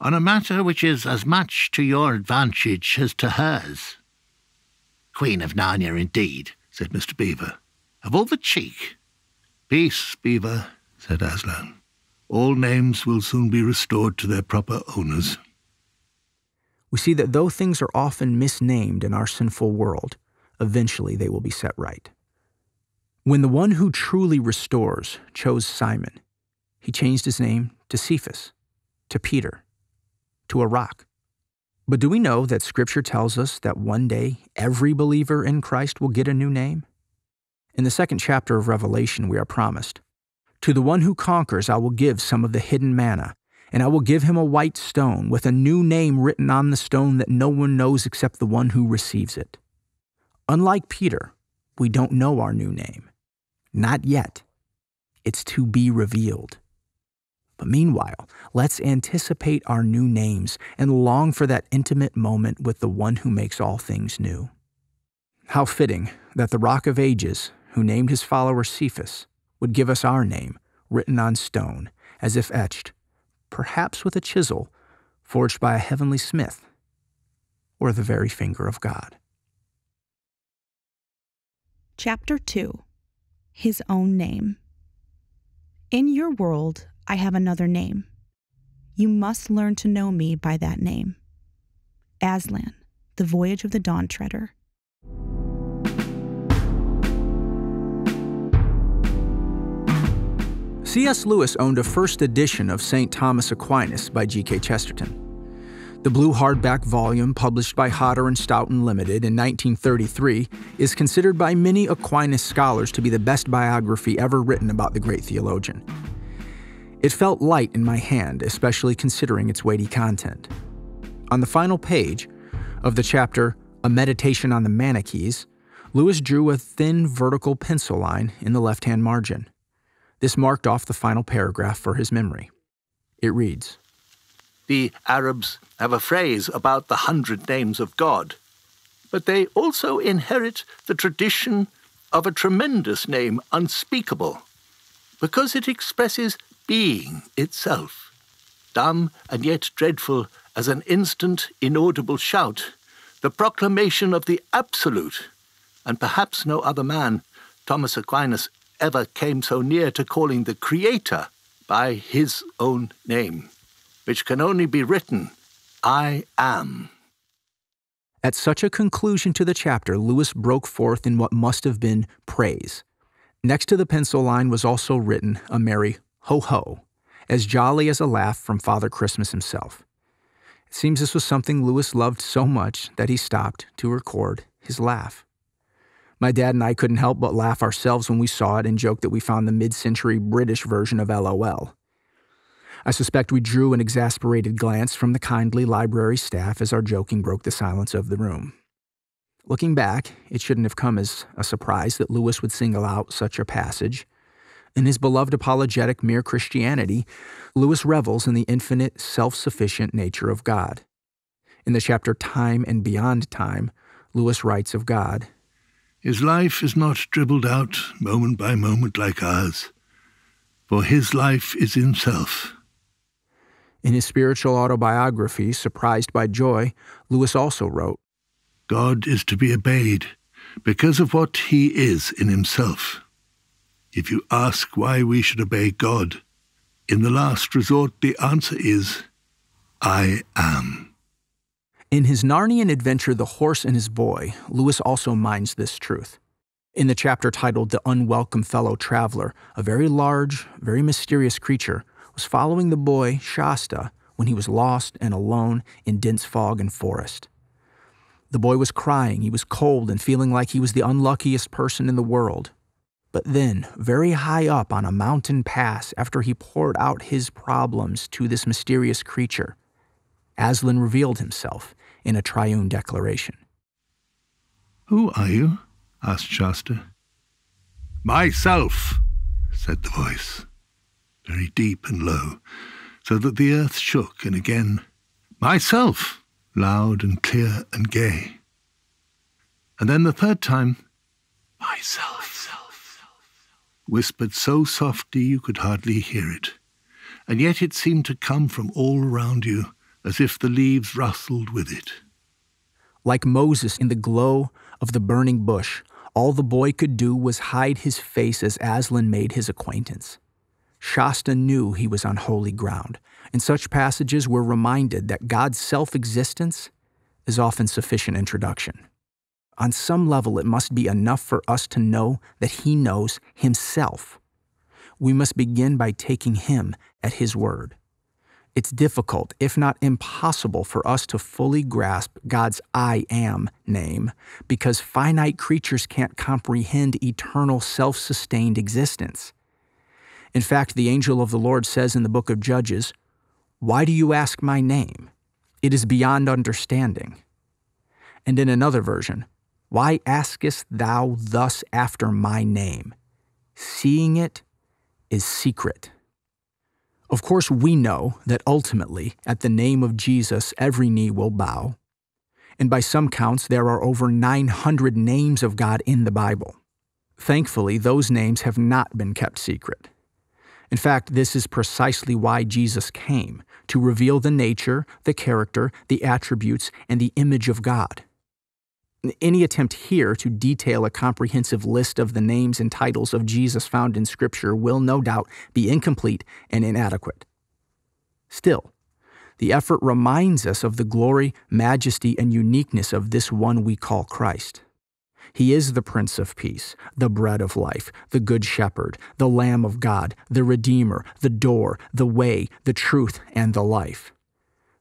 on a matter which is as much to your advantage as to hers. Queen of Narnia, indeed, said Mr. Beaver. Of all the cheek. Peace, Beaver, said Aslan. All names will soon be restored to their proper owners. We see that though things are often misnamed in our sinful world, eventually they will be set right. When the one who truly restores chose Simon, he changed his name to Cephas, to Peter, to a rock. But do we know that Scripture tells us that one day every believer in Christ will get a new name? In the second chapter of Revelation, we are promised To the one who conquers, I will give some of the hidden manna, and I will give him a white stone with a new name written on the stone that no one knows except the one who receives it. Unlike Peter, we don't know our new name. Not yet. It's to be revealed. But meanwhile, let's anticipate our new names and long for that intimate moment with the one who makes all things new. How fitting that the Rock of Ages, who named his follower Cephas, would give us our name, written on stone, as if etched, perhaps with a chisel, forged by a heavenly smith, or the very finger of God. Chapter 2 his own name. In your world, I have another name. You must learn to know me by that name. Aslan, The Voyage of the Dawn Treader. C.S. Lewis owned a first edition of St. Thomas Aquinas by G.K. Chesterton. The blue hardback volume, published by Hodder and Stoughton Limited in 1933, is considered by many Aquinas scholars to be the best biography ever written about the great theologian. It felt light in my hand, especially considering its weighty content. On the final page of the chapter A Meditation on the Manichees, Lewis drew a thin vertical pencil line in the left hand margin. This marked off the final paragraph for his memory. It reads the Arabs have a phrase about the hundred names of God, but they also inherit the tradition of a tremendous name, unspeakable, because it expresses being itself, dumb and yet dreadful as an instant, inaudible shout, the proclamation of the Absolute, and perhaps no other man, Thomas Aquinas, ever came so near to calling the Creator by his own name which can only be written, I am. At such a conclusion to the chapter, Lewis broke forth in what must have been praise. Next to the pencil line was also written a merry ho ho, as jolly as a laugh from Father Christmas himself. It seems this was something Lewis loved so much that he stopped to record his laugh. My dad and I couldn't help but laugh ourselves when we saw it and joked that we found the mid century British version of LOL. I suspect we drew an exasperated glance from the kindly library staff as our joking broke the silence of the room. Looking back, it shouldn't have come as a surprise that Lewis would single out such a passage. In his beloved apologetic Mere Christianity, Lewis revels in the infinite, self sufficient nature of God. In the chapter Time and Beyond Time, Lewis writes of God His life is not dribbled out moment by moment like ours, for his life is himself in his spiritual autobiography, Surprised by Joy, Lewis also wrote God is to be obeyed because of what he is in himself. If you ask why we should obey God, in the last resort the answer is, I am. In his Narnian adventure, The Horse and His Boy, Lewis also minds this truth. In the chapter titled The Unwelcome Fellow Traveler, a very large, very mysterious creature was following the boy, Shasta, when he was lost and alone in dense fog and forest. The boy was crying, he was cold, and feeling like he was the unluckiest person in the world. But then, very high up on a mountain pass, after he poured out his problems to this mysterious creature, Aslan revealed himself in a triune declaration. Who are you? asked Shasta. Myself, said the voice, very deep and low, so that the earth shook, and again, Myself, loud and clear and gay. And then the third time, Myself, whispered so softly you could hardly hear it, and yet it seemed to come from all around you as if the leaves rustled with it. Like Moses in the glow of the burning bush, all the boy could do was hide his face as Aslan made his acquaintance. Shasta knew he was on holy ground. and such passages, we're reminded that God's self existence is often sufficient introduction. On some level, it must be enough for us to know that He knows Himself. We must begin by taking Him at His word. It's difficult, if not impossible, for us to fully grasp God's I am name because finite creatures can't comprehend eternal self sustained existence. In fact, the angel of the Lord says in the book of Judges, Why do you ask my name? It is beyond understanding. And in another version, Why askest thou thus after my name? Seeing it is secret. Of course, we know that ultimately, at the name of Jesus, every knee will bow. And by some counts, there are over 900 names of God in the Bible. Thankfully, those names have not been kept secret. In fact, this is precisely why Jesus came to reveal the nature, the character, the attributes, and the image of God. Any attempt here to detail a comprehensive list of the names and titles of Jesus found in Scripture will no doubt be incomplete and inadequate. Still, the effort reminds us of the glory, majesty, and uniqueness of this one we call Christ. He is the Prince of Peace, the bread of life, the Good Shepherd, the Lamb of God, the Redeemer, the door, the way, the truth, and the life.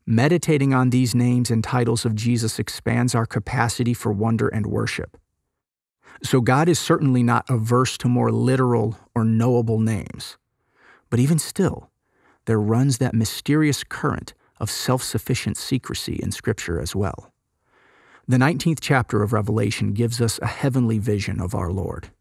Meditating on these names and titles of Jesus expands our capacity for wonder and worship. So, God is certainly not averse to more literal or knowable names. But even still, there runs that mysterious current of self sufficient secrecy in Scripture as well. The 19th chapter of Revelation gives us a heavenly vision of our Lord.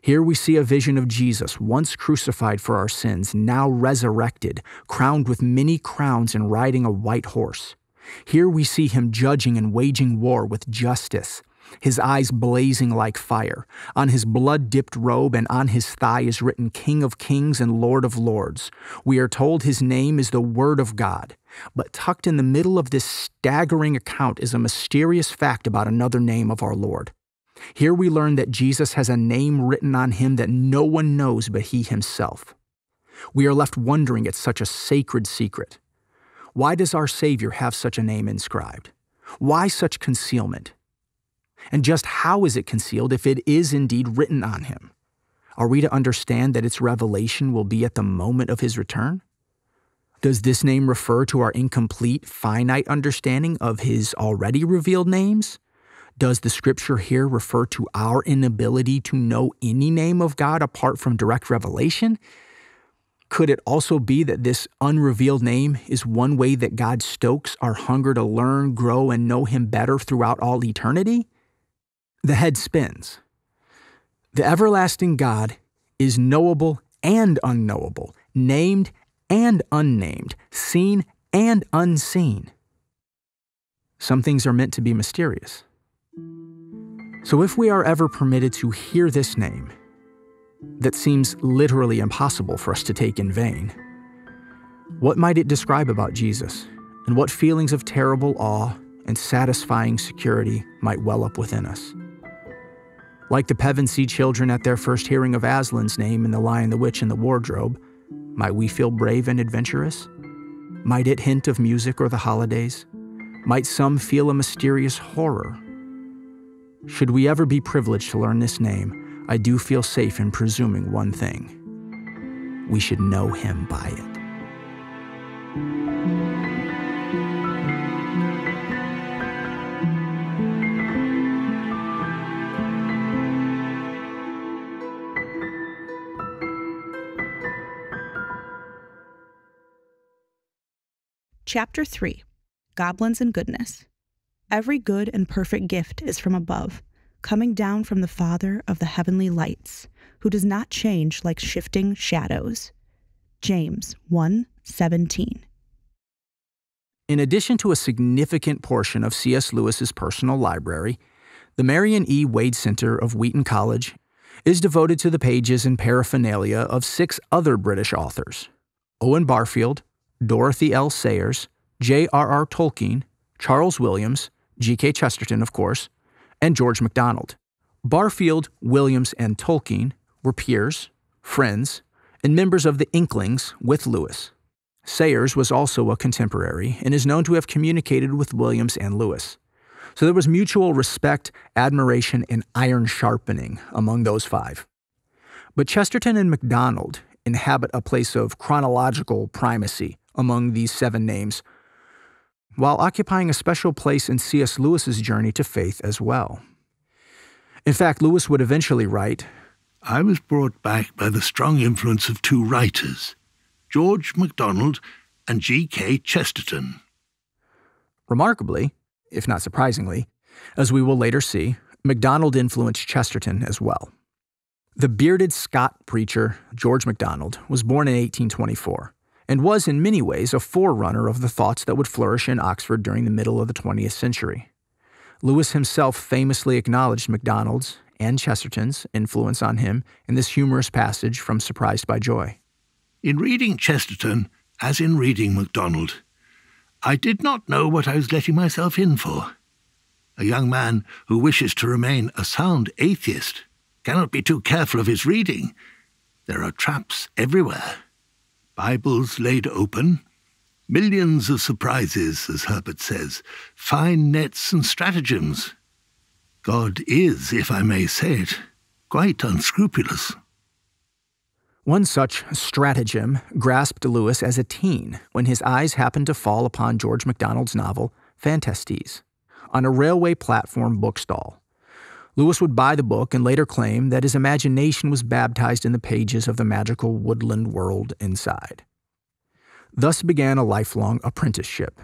Here we see a vision of Jesus, once crucified for our sins, now resurrected, crowned with many crowns and riding a white horse. Here we see him judging and waging war with justice, his eyes blazing like fire. On his blood dipped robe and on his thigh is written King of Kings and Lord of Lords. We are told his name is the Word of God. But tucked in the middle of this staggering account is a mysterious fact about another name of our Lord. Here we learn that Jesus has a name written on him that no one knows but he himself. We are left wondering at such a sacred secret. Why does our Savior have such a name inscribed? Why such concealment? And just how is it concealed if it is indeed written on him? Are we to understand that its revelation will be at the moment of his return? Does this name refer to our incomplete, finite understanding of his already revealed names? Does the scripture here refer to our inability to know any name of God apart from direct revelation? Could it also be that this unrevealed name is one way that God stokes our hunger to learn, grow, and know Him better throughout all eternity? The head spins. The everlasting God is knowable and unknowable, named and unnamed, seen and unseen. Some things are meant to be mysterious. So, if we are ever permitted to hear this name, that seems literally impossible for us to take in vain, what might it describe about Jesus, and what feelings of terrible awe and satisfying security might well up within us? Like the Pevensie children at their first hearing of Aslan's name in The Lion, the Witch, and the Wardrobe, might we feel brave and adventurous? Might it hint of music or the holidays? Might some feel a mysterious horror should we ever be privileged to learn this name, I do feel safe in presuming one thing we should know him by it. Chapter 3 Goblins and Goodness. Every good and perfect gift is from above, coming down from the Father of the heavenly lights, who does not change like shifting shadows. James 1:17. In addition to a significant portion of C.S. Lewis's personal library, the Marion E. Wade Center of Wheaton College is devoted to the pages and paraphernalia of six other British authors Owen Barfield, Dorothy L. Sayers, J.R.R. Tolkien, Charles Williams, G.K. Chesterton, of course, and George MacDonald. Barfield, Williams, and Tolkien were peers, friends, and members of the Inklings with Lewis. Sayers was also a contemporary and is known to have communicated with Williams and Lewis. So there was mutual respect, admiration, and iron sharpening among those five. But Chesterton and MacDonald inhabit a place of chronological primacy among these seven names, while occupying a special place in C.S. Lewis's journey to faith as well. In fact, Lewis would eventually write I was brought back by the strong influence of two writers George MacDonald and G.K. Chesterton. Remarkably, if not surprisingly, as we will later see, MacDonald influenced Chesterton as well. The bearded Scot preacher, George MacDonald, was born in 1824 and was in many ways a forerunner of the thoughts that would flourish in Oxford during the middle of the 20th century. Lewis himself famously acknowledged MacDonald's and Chesterton's influence on him in this humorous passage from Surprised by Joy. In reading Chesterton, as in reading MacDonald, I did not know what I was letting myself in for. A young man who wishes to remain a sound atheist cannot be too careful of his reading. There are traps everywhere. Bibles laid open, millions of surprises, as Herbert says, fine nets and stratagems. God is, if I may say it, quite unscrupulous. One such stratagem grasped Lewis as a teen when his eyes happened to fall upon George MacDonald's novel, Phantastes, on a railway platform bookstall. Lewis would buy the book and later claim that his imagination was baptized in the pages of the magical woodland world inside. Thus began a lifelong apprenticeship.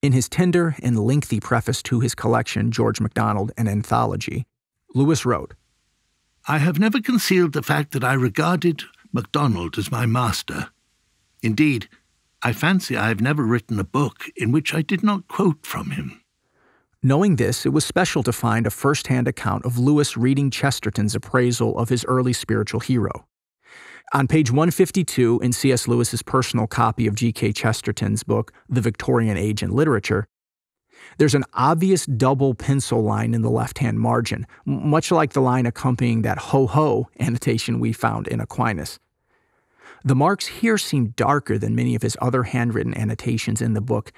In his tender and lengthy preface to his collection, George MacDonald, an anthology, Lewis wrote, I have never concealed the fact that I regarded MacDonald as my master. Indeed, I fancy I have never written a book in which I did not quote from him. Knowing this, it was special to find a first hand account of Lewis reading Chesterton's appraisal of his early spiritual hero. On page 152 in C.S. Lewis's personal copy of G.K. Chesterton's book, The Victorian Age in Literature, there's an obvious double pencil line in the left hand margin, much like the line accompanying that ho ho annotation we found in Aquinas. The marks here seem darker than many of his other handwritten annotations in the book,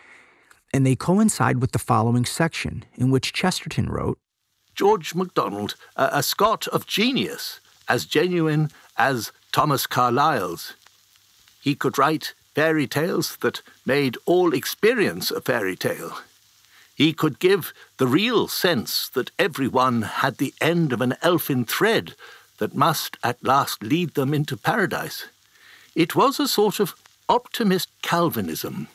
and they coincide with the following section, in which Chesterton wrote George MacDonald, a, Scot of genius, as genuine as Thomas Carlyle's. He could write fairy tales that made all experience a fairy tale. He could give the real sense that everyone had the end of an elfin thread that must at last lead them into paradise. It was a sort of optimist Calvinism.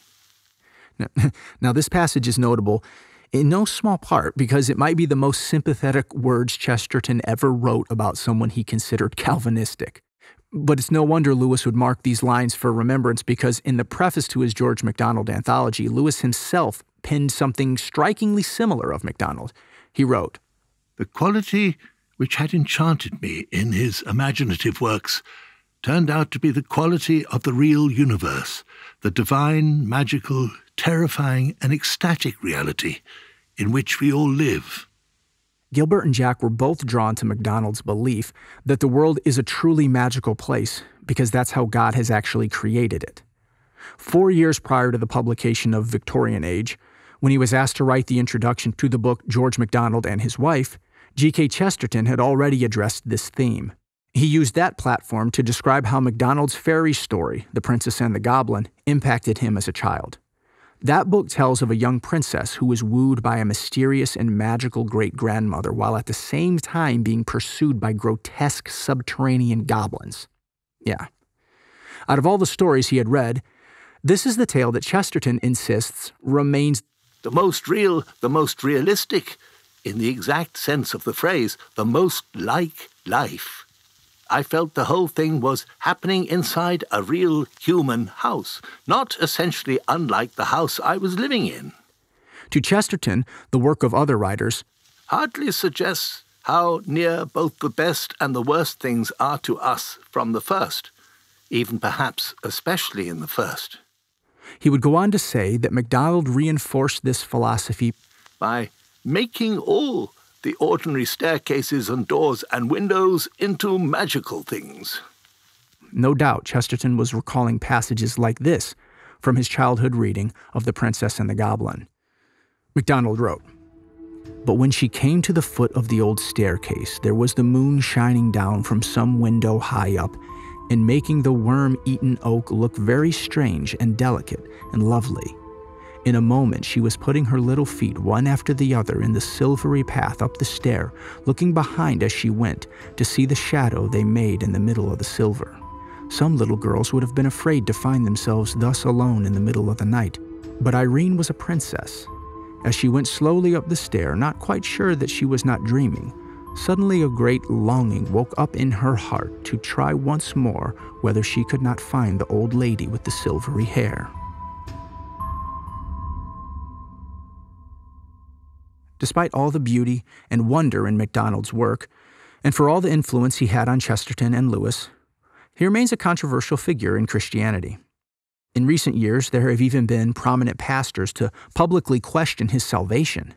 Now, <laughs> now, this passage is notable in no small part because it might be the most sympathetic words Chesterton ever wrote about someone he considered <laughs> Calvinistic. But it's no wonder Lewis would mark these lines for remembrance because in the preface to his George MacDonald anthology, Lewis himself penned something strikingly similar of MacDonald. He wrote, The quality which had enchanted me in his imaginative works turned out to be the quality of the real universe, the divine, magical, terrifying, and ecstatic reality in which we all live. Gilbert and Jack were both drawn to MacDonald's belief that the world is a truly magical place because that's how God has actually created it. Four years prior to the publication of Victorian Age, when he was asked to write the introduction to the book George MacDonald and His Wife, G.K. Chesterton had already addressed this theme. He used that platform to describe how MacDonald's fairy story, The Princess and the Goblin, impacted him as a child. That book tells of a young princess who was wooed by a mysterious and magical great grandmother while at the same time being pursued by grotesque subterranean goblins. Yeah. Out of all the stories he had read, this is the tale that Chesterton insists remains the most real, the most realistic, in the exact sense of the phrase, the most like life. I felt the whole thing was happening inside a real human house, not essentially unlike the house I was living in. To Chesterton, the work of other writers hardly suggests how near both the best and the worst things are to us from the first, even perhaps especially in the first. He would go on to say that MacDonald reinforced this philosophy by making all the ordinary staircases and doors and windows into magical things. No doubt Chesterton was recalling passages like this from his childhood reading of The Princess and the Goblin. MacDonald wrote, But when she came to the foot of the old staircase, there was the moon shining down from some window high up and making the worm eaten oak look very strange and delicate and lovely. In a moment, she was putting her little feet one after the other in the silvery path up the stair, looking behind as she went to see the shadow they made in the middle of the silver. Some little girls would have been afraid to find themselves thus alone in the middle of the night, but Irene was a princess. As she went slowly up the stair, not quite sure that she was not dreaming, suddenly a great longing woke up in her heart to try once more whether she could not find the old lady with the silvery hair. Despite all the beauty and wonder in MacDonald's work, and for all the influence he had on Chesterton and Lewis, he remains a controversial figure in Christianity. In recent years, there have even been prominent pastors to publicly question his salvation.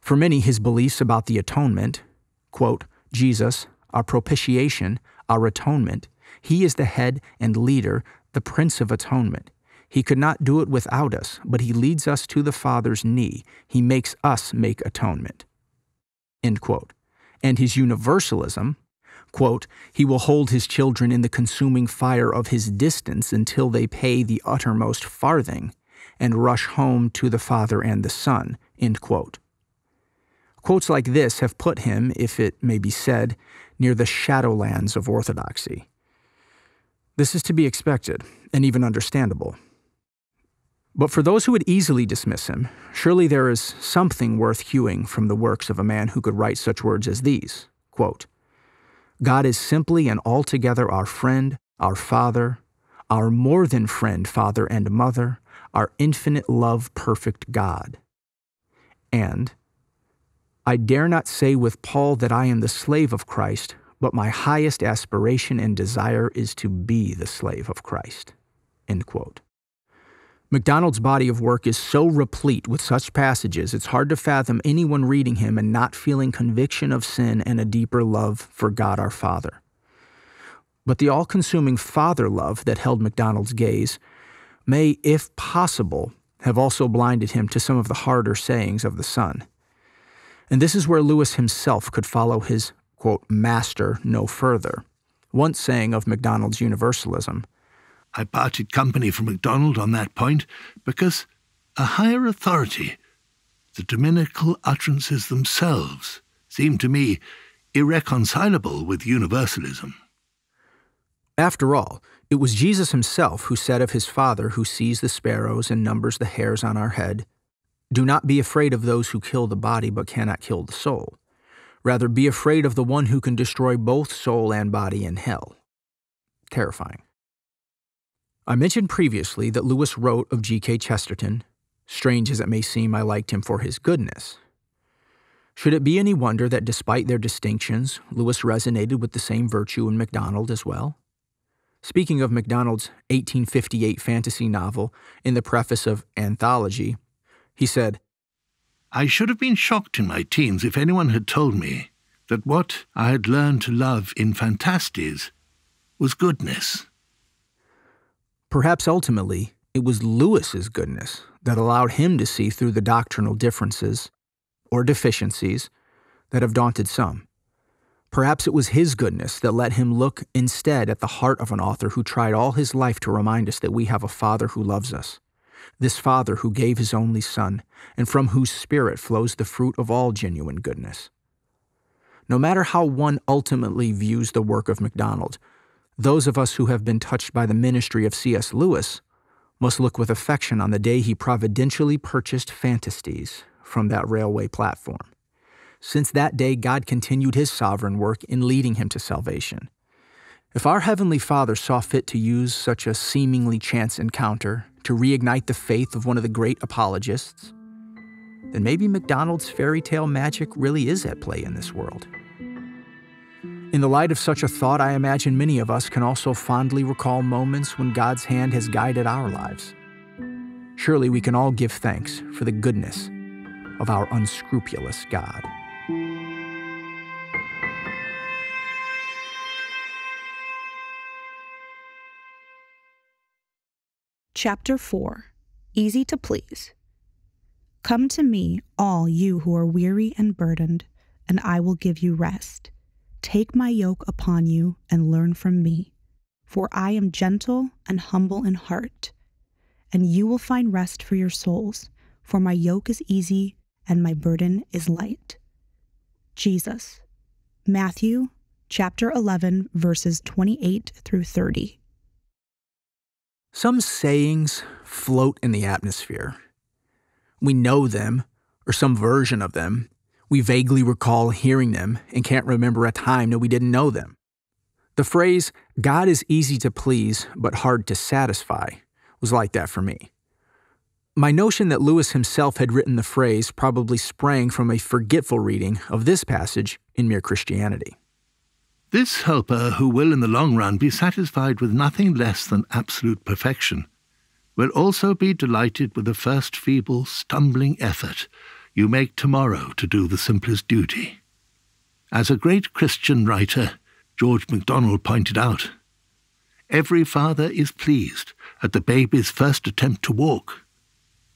For many, his beliefs about the atonement, quote, Jesus, our propitiation, our atonement, he is the head and leader, the Prince of Atonement. He could not do it without us, but he leads us to the Father's knee. He makes us make atonement. End quote. And his universalism, quote, he will hold his children in the consuming fire of his distance until they pay the uttermost farthing and rush home to the Father and the Son, end quote. Quotes like this have put him, if it may be said, near the shadowlands of orthodoxy. This is to be expected and even understandable. But for those who would easily dismiss him, surely there is something worth hewing from the works of a man who could write such words as these quote, God is simply and altogether our friend, our Father, our more than friend, Father and Mother, our infinite love, perfect God. And, I dare not say with Paul that I am the slave of Christ, but my highest aspiration and desire is to be the slave of Christ. End quote. MacDonald's body of work is so replete with such passages, it's hard to fathom anyone reading him and not feeling conviction of sin and a deeper love for God our Father. But the all consuming Father love that held MacDonald's gaze may, if possible, have also blinded him to some of the harder sayings of the Son. And this is where Lewis himself could follow his, quote, master no further, once saying of MacDonald's universalism, I parted company from MacDonald on that point because a higher authority, the Dominical utterances themselves, seemed to me irreconcilable with universalism. After all, it was Jesus himself who said of his Father who sees the sparrows and numbers the hairs on our head, Do not be afraid of those who kill the body but cannot kill the soul. Rather, be afraid of the one who can destroy both soul and body in hell. Terrifying. I mentioned previously that Lewis wrote of G.K. Chesterton. Strange as it may seem, I liked him for his goodness. Should it be any wonder that despite their distinctions, Lewis resonated with the same virtue in MacDonald as well? Speaking of MacDonald's 1858 fantasy novel, in the preface of Anthology, he said, I should have been shocked in my teens if anyone had told me that what I had learned to love in Phantastes was goodness. Perhaps ultimately, it was Lewis's goodness that allowed him to see through the doctrinal differences or deficiencies that have daunted some. Perhaps it was his goodness that let him look instead at the heart of an author who tried all his life to remind us that we have a Father who loves us. This Father who gave his only Son, and from whose Spirit flows the fruit of all genuine goodness. No matter how one ultimately views the work of MacDonald, those of us who have been touched by the ministry of C.S. Lewis must look with affection on the day he providentially purchased Phantastes from that railway platform. since that day God continued his sovereign work in leading him to salvation. If our Heavenly Father saw fit to use such a seemingly chance encounter to reignite the faith of one of the great apologists, then maybe MacDonald's fairy tale magic really is at play in this world. In the light of such a thought, I imagine many of us can also fondly recall moments when God's hand has guided our lives. Surely we can all give thanks for the goodness of our unscrupulous God. Chapter 4 Easy to Please. Come to me, all you who are weary and burdened, and I will give you rest. Take my yoke upon you and learn from me, for I am gentle and humble in heart, and you will find rest for your souls, for my yoke is easy and my burden is light. Jesus. Matthew chapter 11 verses 28 through 30. Some sayings float in the atmosphere. We know them, or some version of them, we vaguely recall hearing them and can't remember a time that we didn't know them. The phrase, God is easy to please but hard to satisfy, was like that for me. My notion that Lewis himself had written the phrase probably sprang from a forgetful reading of this passage in Mere Christianity. This helper, who will in the long run be satisfied with nothing less than absolute perfection, will also be delighted with the first feeble, stumbling effort you make tomorrow to do the simplest duty. As a great Christian writer, George MacDonald, pointed out, every father is pleased at the baby's first attempt to walk.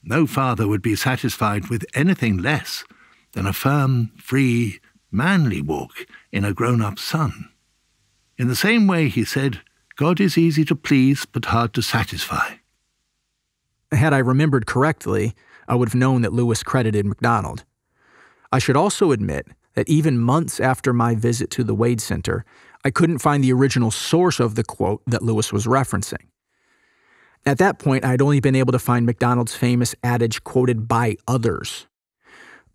No father would be satisfied with anything less than a firm, free, manly walk in a grown up son. In the same way, he said, God is easy to please but hard to satisfy. Had I remembered correctly, I would have known that Lewis credited MacDonald. I should also admit that even months after my visit to the Wade Center, I couldn't find the original source of the quote that Lewis was referencing. At that point, I had only been able to find MacDonald's famous adage quoted by others.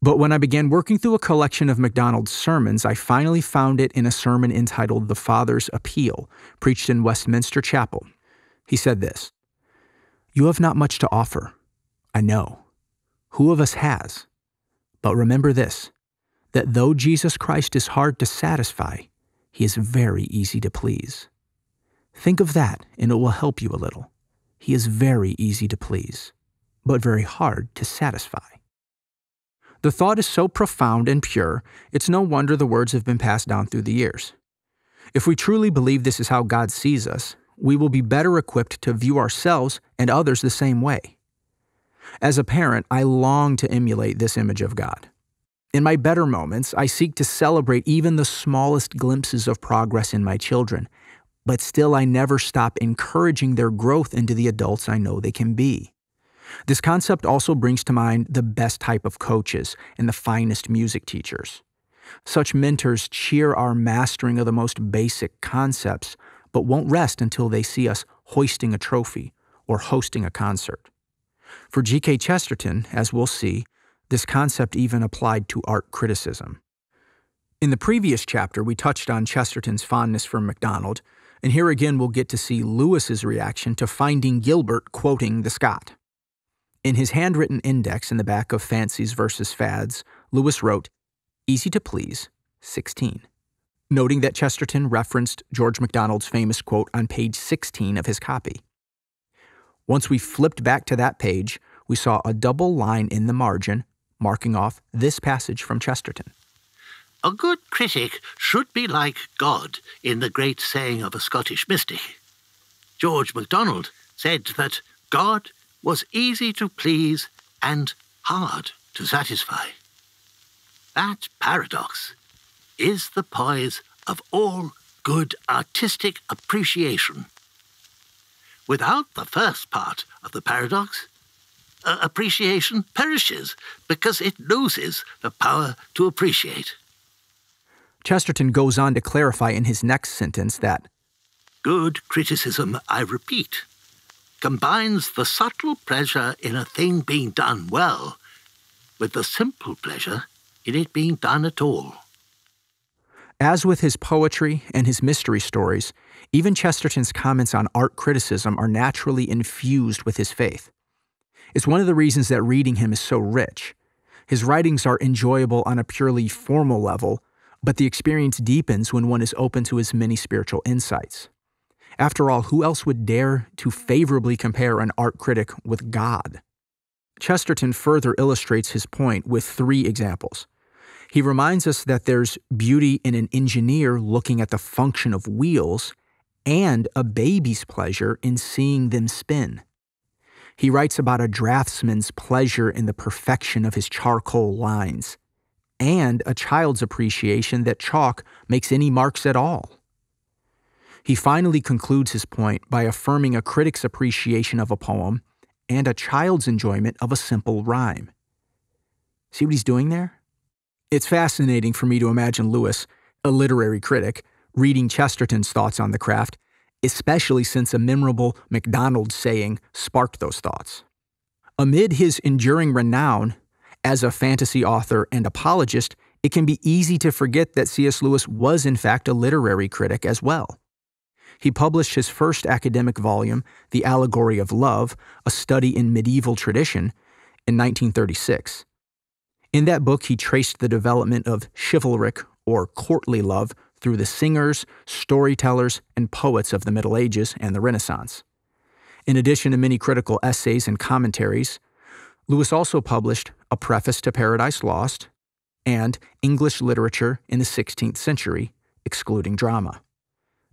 But when I began working through a collection of MacDonald's sermons, I finally found it in a sermon entitled The Father's Appeal, preached in Westminster Chapel. He said this You have not much to offer, I know. Who of us has? But remember this that though Jesus Christ is hard to satisfy, he is very easy to please. Think of that, and it will help you a little. He is very easy to please, but very hard to satisfy. The thought is so profound and pure, it's no wonder the words have been passed down through the years. If we truly believe this is how God sees us, we will be better equipped to view ourselves and others the same way. As a parent, I long to emulate this image of God. In my better moments, I seek to celebrate even the smallest glimpses of progress in my children, but still I never stop encouraging their growth into the adults I know they can be. This concept also brings to mind the best type of coaches and the finest music teachers. Such mentors cheer our mastering of the most basic concepts, but won't rest until they see us hoisting a trophy or hosting a concert. For G.K. Chesterton, as we'll see, this concept even applied to art criticism. In the previous chapter, we touched on Chesterton's fondness for MacDonald, and here again we'll get to see Lewis's reaction to finding Gilbert quoting the Scot. In his handwritten index in the back of Fancies versus Fads, Lewis wrote, Easy to please, 16, noting that Chesterton referenced George MacDonald's famous quote on page 16 of his copy. Once we flipped back to that page, we saw a double line in the margin marking off this passage from Chesterton. A good critic should be like God in the great saying of a Scottish mystic. George MacDonald said that God was easy to please and hard to satisfy. That paradox is the poise of all good artistic appreciation. Without the first part of the paradox, uh, appreciation perishes because it loses the power to appreciate. Chesterton goes on to clarify in his next sentence that Good criticism, I repeat, combines the subtle pleasure in a thing being done well with the simple pleasure in it being done at all. As with his poetry and his mystery stories, even Chesterton's comments on art criticism are naturally infused with his faith. It's one of the reasons that reading him is so rich. His writings are enjoyable on a purely formal level, but the experience deepens when one is open to his many spiritual insights. After all, who else would dare to favorably compare an art critic with God? Chesterton further illustrates his point with three examples. He reminds us that there's beauty in an engineer looking at the function of wheels and a baby's pleasure in seeing them spin. He writes about a draftsman's pleasure in the perfection of his charcoal lines and a child's appreciation that chalk makes any marks at all. He finally concludes his point by affirming a critic's appreciation of a poem and a child's enjoyment of a simple rhyme. See what he's doing there? It's fascinating for me to imagine Lewis, a literary critic, reading Chesterton's thoughts on the craft, especially since a memorable MacDonald saying sparked those thoughts. Amid his enduring renown as a fantasy author and apologist, it can be easy to forget that C.S. Lewis was, in fact, a literary critic as well. He published his first academic volume, The Allegory of Love, a study in medieval tradition, in 1936. In that book, he traced the development of chivalric or courtly love through the singers, storytellers, and poets of the Middle Ages and the Renaissance. In addition to many critical essays and commentaries, Lewis also published A Preface to Paradise Lost and English Literature in the 16th Century, excluding drama.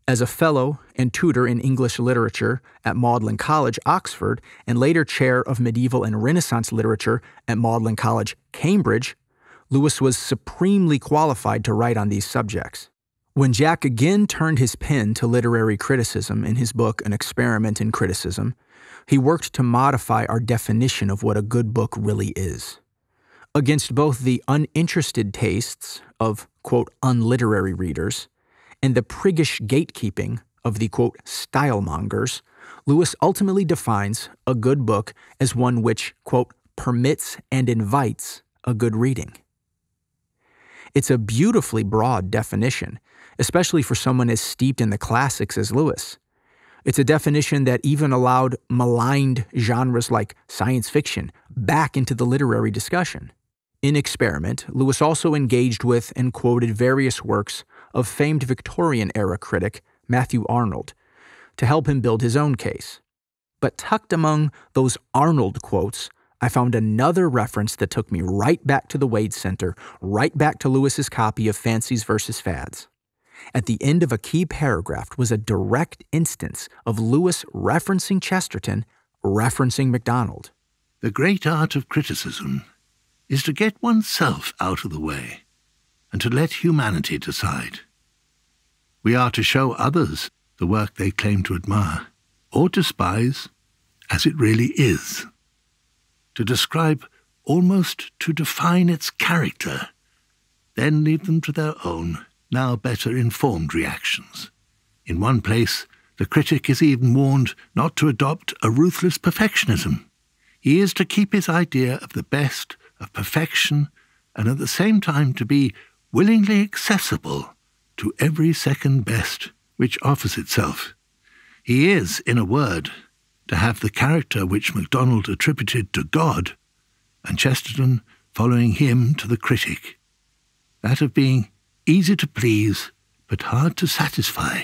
As a fellow and tutor in English literature at Magdalen College, Oxford, and later chair of medieval and Renaissance literature at Magdalene College, Cambridge, Lewis was supremely qualified to write on these subjects. When Jack again turned his pen to literary criticism in his book An Experiment in Criticism, he worked to modify our definition of what a good book really is. Against both the uninterested tastes of, quote, unliterary readers and the priggish gatekeeping of the quote stylemongers, Lewis ultimately defines a good book as one which, quote, permits and invites a good reading. It's a beautifully broad definition, especially for someone as steeped in the classics as Lewis. It's a definition that even allowed maligned genres like science fiction back into the literary discussion. In Experiment, Lewis also engaged with and quoted various works of famed Victorian era critic Matthew Arnold to help him build his own case. But tucked among those Arnold quotes, I found another reference that took me right back to the Wade Center, right back to Lewis's copy of Fancies versus Fads. At the end of a key paragraph was a direct instance of Lewis referencing Chesterton, referencing MacDonald. The great art of criticism is to get oneself out of the way and to let humanity decide. We are to show others the work they claim to admire or despise as it really is, to describe almost to define its character, then leave them to their own, now better informed reactions. In one place, the critic is even warned not to adopt a ruthless perfectionism. He is to keep his idea of the best, of perfection, and at the same time to be willingly accessible to every second best which offers itself. He is, in a word, to have the character which MacDonald attributed to God, and Chesterton following him to the critic, that of being easy to please but hard to satisfy.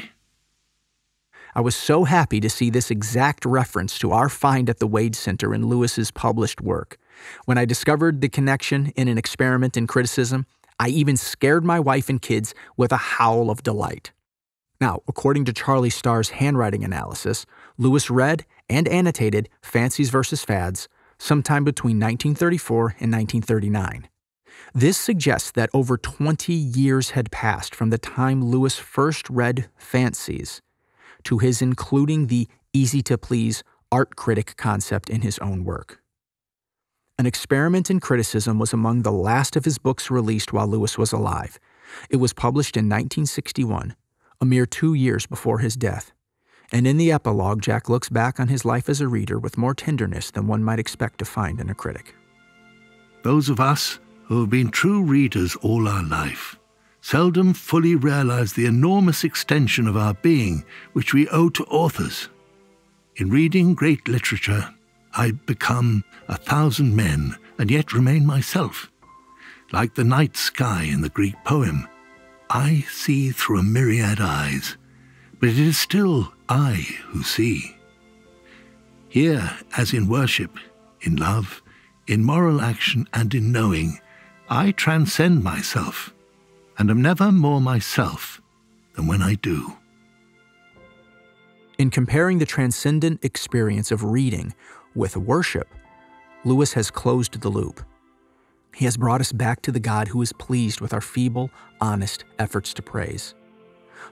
I was so happy to see this exact reference to our find at the Wade Center in Lewis's published work. When I discovered the connection in an experiment in criticism, I even scared my wife and kids with a howl of delight. Now, according to Charlie Starr's handwriting analysis, Lewis read and annotated Fancies versus Fads sometime between 1934 and 1939. This suggests that over 20 years had passed from the time Lewis first read Fancies to his including the easy to please art critic concept in his own work. An Experiment in Criticism was among the last of his books released while Lewis was alive. It was published in 1961, a mere two years before his death. And in the epilogue, Jack looks back on his life as a reader with more tenderness than one might expect to find in a critic. Those of us who have been true readers all our life, seldom fully realize the enormous extension of our being which we owe to authors. In reading great literature, I become a thousand men and yet remain myself. Like the night sky in the Greek poem, I see through a myriad eyes, but it is still I who see. Here, as in worship, in love, in moral action, and in knowing, I transcend myself and am never more myself than when I do. In comparing the transcendent experience of reading with worship, Lewis has closed the loop. He has brought us back to the God who is pleased with our feeble, honest efforts to praise.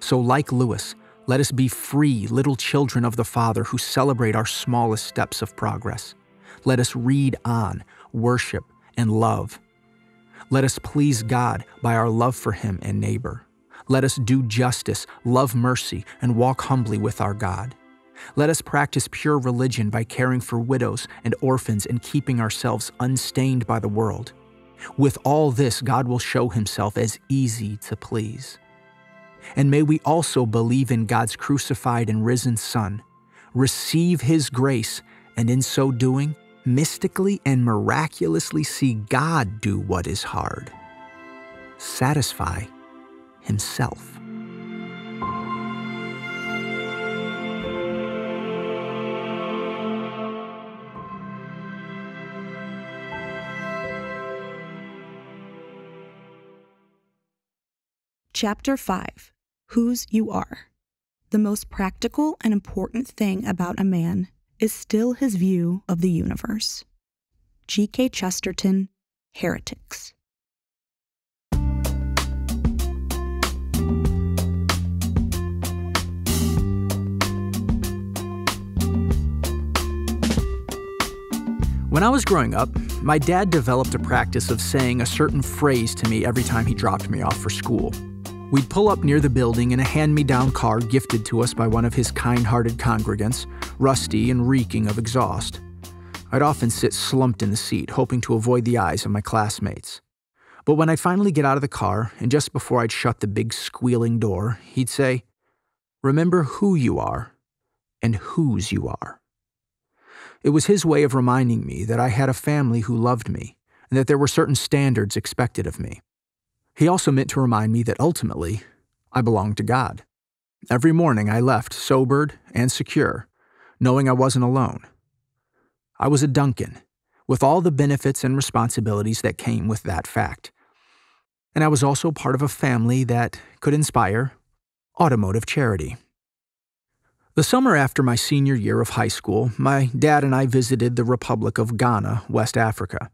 So, like Lewis, let us be free little children of the Father who celebrate our smallest steps of progress. Let us read on, worship, and love let us please God by our love for Him and neighbor. Let us do justice, love mercy, and walk humbly with our God. Let us practice pure religion by caring for widows and orphans and keeping ourselves unstained by the world. With all this, God will show Himself as easy to please. And may we also believe in God's crucified and risen Son, receive His grace, and in so doing, mystically and miraculously see God do what is hard satisfy Himself. Chapter 5 Whose You Are. The most practical and important thing about a man is still his view of the universe. G.K. Chesterton, Heretics. When I was growing up, my dad developed a practice of saying a certain phrase to me every time he dropped me off for school. We'd pull up near the building in a hand me down car gifted to us by one of his kind hearted congregants, rusty and reeking of exhaust. I'd often sit slumped in the seat, hoping to avoid the eyes of my classmates. But when I'd finally get out of the car, and just before I'd shut the big squealing door, he'd say, Remember who you are and whose you are. It was his way of reminding me that I had a family who loved me and that there were certain standards expected of me. He also meant to remind me that ultimately, I belonged to God. Every morning I left sobered and secure, knowing I wasn't alone. I was a Duncan, with all the benefits and responsibilities that came with that fact. And I was also part of a family that could inspire automotive charity. The summer after my senior year of high school, my dad and I visited the Republic of Ghana, West Africa.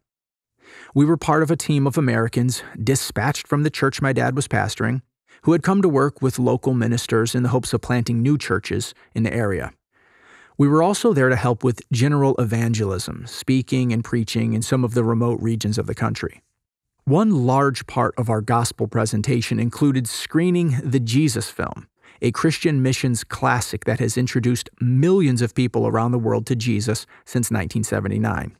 We were part of a team of Americans dispatched from the church my dad was pastoring who had come to work with local ministers in the hopes of planting new churches in the area. We were also there to help with general evangelism, speaking and preaching in some of the remote regions of the country. One large part of our gospel presentation included screening the Jesus film, a Christian missions classic that has introduced millions of people around the world to Jesus since 1979.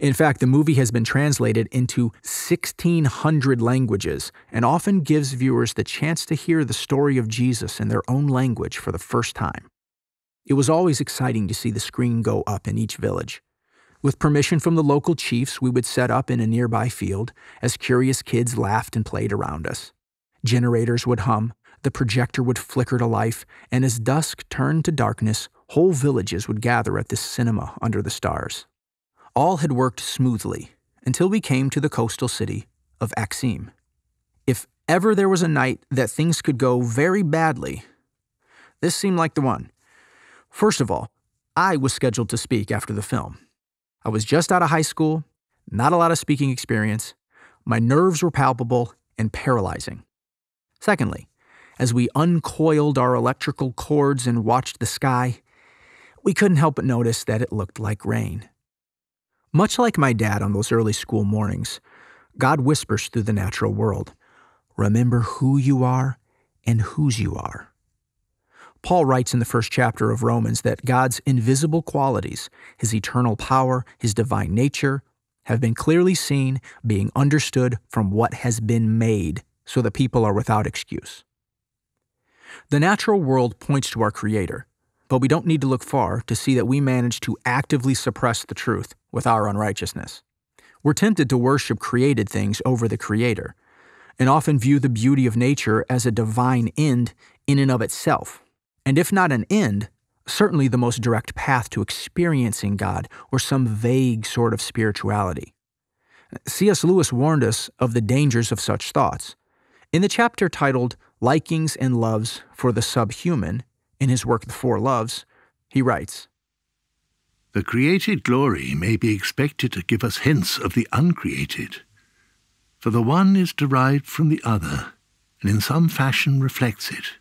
In fact, the movie has been translated into 1,600 languages and often gives viewers the chance to hear the story of Jesus in their own language for the first time. It was always exciting to see the screen go up in each village. With permission from the local chiefs, we would set up in a nearby field as curious kids laughed and played around us. Generators would hum, the projector would flicker to life, and as dusk turned to darkness, whole villages would gather at this cinema under the stars. All had worked smoothly until we came to the coastal city of Axim. If ever there was a night that things could go very badly, this seemed like the one. First of all, I was scheduled to speak after the film. I was just out of high school, not a lot of speaking experience. My nerves were palpable and paralyzing. Secondly, as we uncoiled our electrical cords and watched the sky, we couldn't help but notice that it looked like rain. Much like my dad on those early school mornings, God whispers through the natural world Remember who you are and whose you are. Paul writes in the first chapter of Romans that God's invisible qualities, his eternal power, his divine nature, have been clearly seen being understood from what has been made, so that people are without excuse. The natural world points to our Creator, but we don't need to look far to see that we manage to actively suppress the truth with our unrighteousness. We're tempted to worship created things over the Creator, and often view the beauty of nature as a divine end in and of itself. And if not an end, certainly the most direct path to experiencing God or some vague sort of spirituality. C.S. Lewis warned us of the dangers of such thoughts. In the chapter titled Likings and Loves for the Subhuman, in his work The Four Loves, he writes The created glory may be expected to give us hints of the uncreated, for the one is derived from the other, and in some fashion reflects it.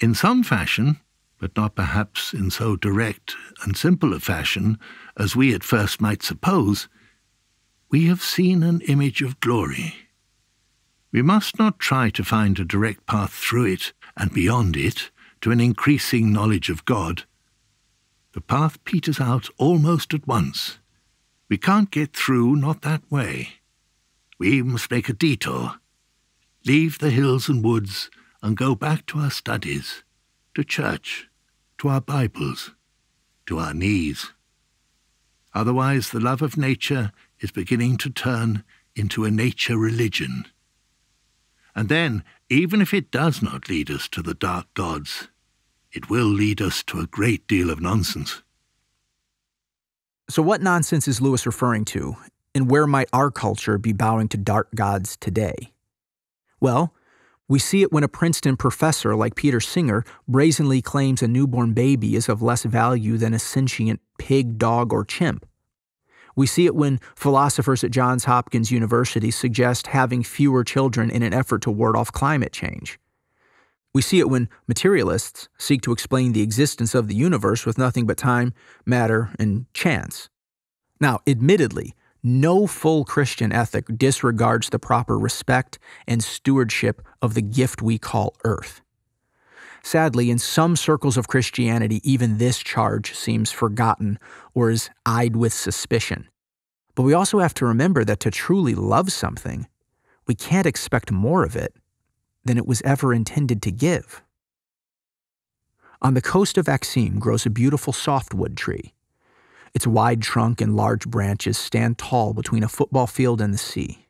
In some fashion, but not perhaps in so direct and simple a fashion as we at first might suppose, we have seen an image of glory. We must not try to find a direct path through it and beyond it to an increasing knowledge of God. The path peters out almost at once. We can't get through, not that way. We must make a detour, leave the hills and woods, and go back to our studies to church, to our Bibles, to our knees. Otherwise, the love of nature is beginning to turn into a nature religion. And then, even if it does not lead us to the dark gods, it will lead us to a great deal of nonsense. So, what nonsense is Lewis referring to, and where might our culture be bowing to dark gods today? Well, we see it when a Princeton professor like Peter Singer brazenly claims a newborn baby is of less value than a sentient pig, dog, or chimp. We see it when philosophers at Johns Hopkins University suggest having fewer children in an effort to ward off climate change. We see it when materialists seek to explain the existence of the universe with nothing but time, matter, and chance. Now, admittedly, no full Christian ethic disregards the proper respect and stewardship of the gift we call earth. Sadly, in some circles of Christianity, even this charge seems forgotten or is eyed with suspicion. But we also have to remember that to truly love something, we can't expect more of it than it was ever intended to give. On the coast of Axim grows a beautiful softwood tree. Its wide trunk and large branches stand tall between a football field and the sea.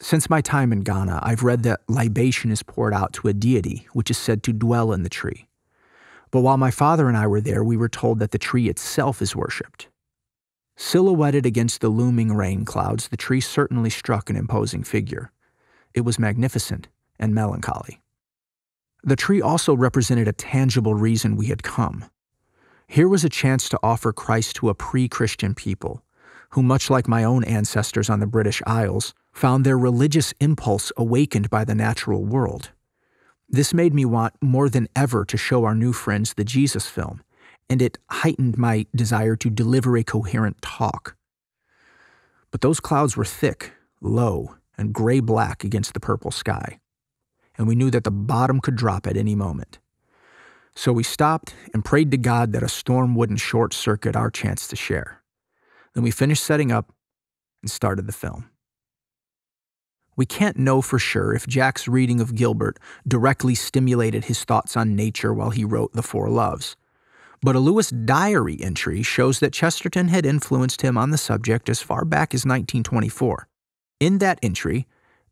Since my time in Ghana, I've read that libation is poured out to a deity which is said to dwell in the tree. But while my father and I were there, we were told that the tree itself is worshipped. Silhouetted against the looming rain clouds, the tree certainly struck an imposing figure. It was magnificent and melancholy. The tree also represented a tangible reason we had come here was a chance to offer Christ to a pre Christian people, who, much like my own ancestors on the British Isles, found their religious impulse awakened by the natural world. This made me want more than ever to show our new friends the Jesus film, and it heightened my desire to deliver a coherent talk. But those clouds were thick, low, and gray black against the purple sky, and we knew that the bottom could drop at any moment. So we stopped and prayed to God that a storm wouldn't short circuit our chance to share. Then we finished setting up and started the film. We can't know for sure if Jack's reading of Gilbert directly stimulated his thoughts on nature while he wrote The Four Loves. But a Lewis diary entry shows that Chesterton had influenced him on the subject as far back as 1924. In that entry,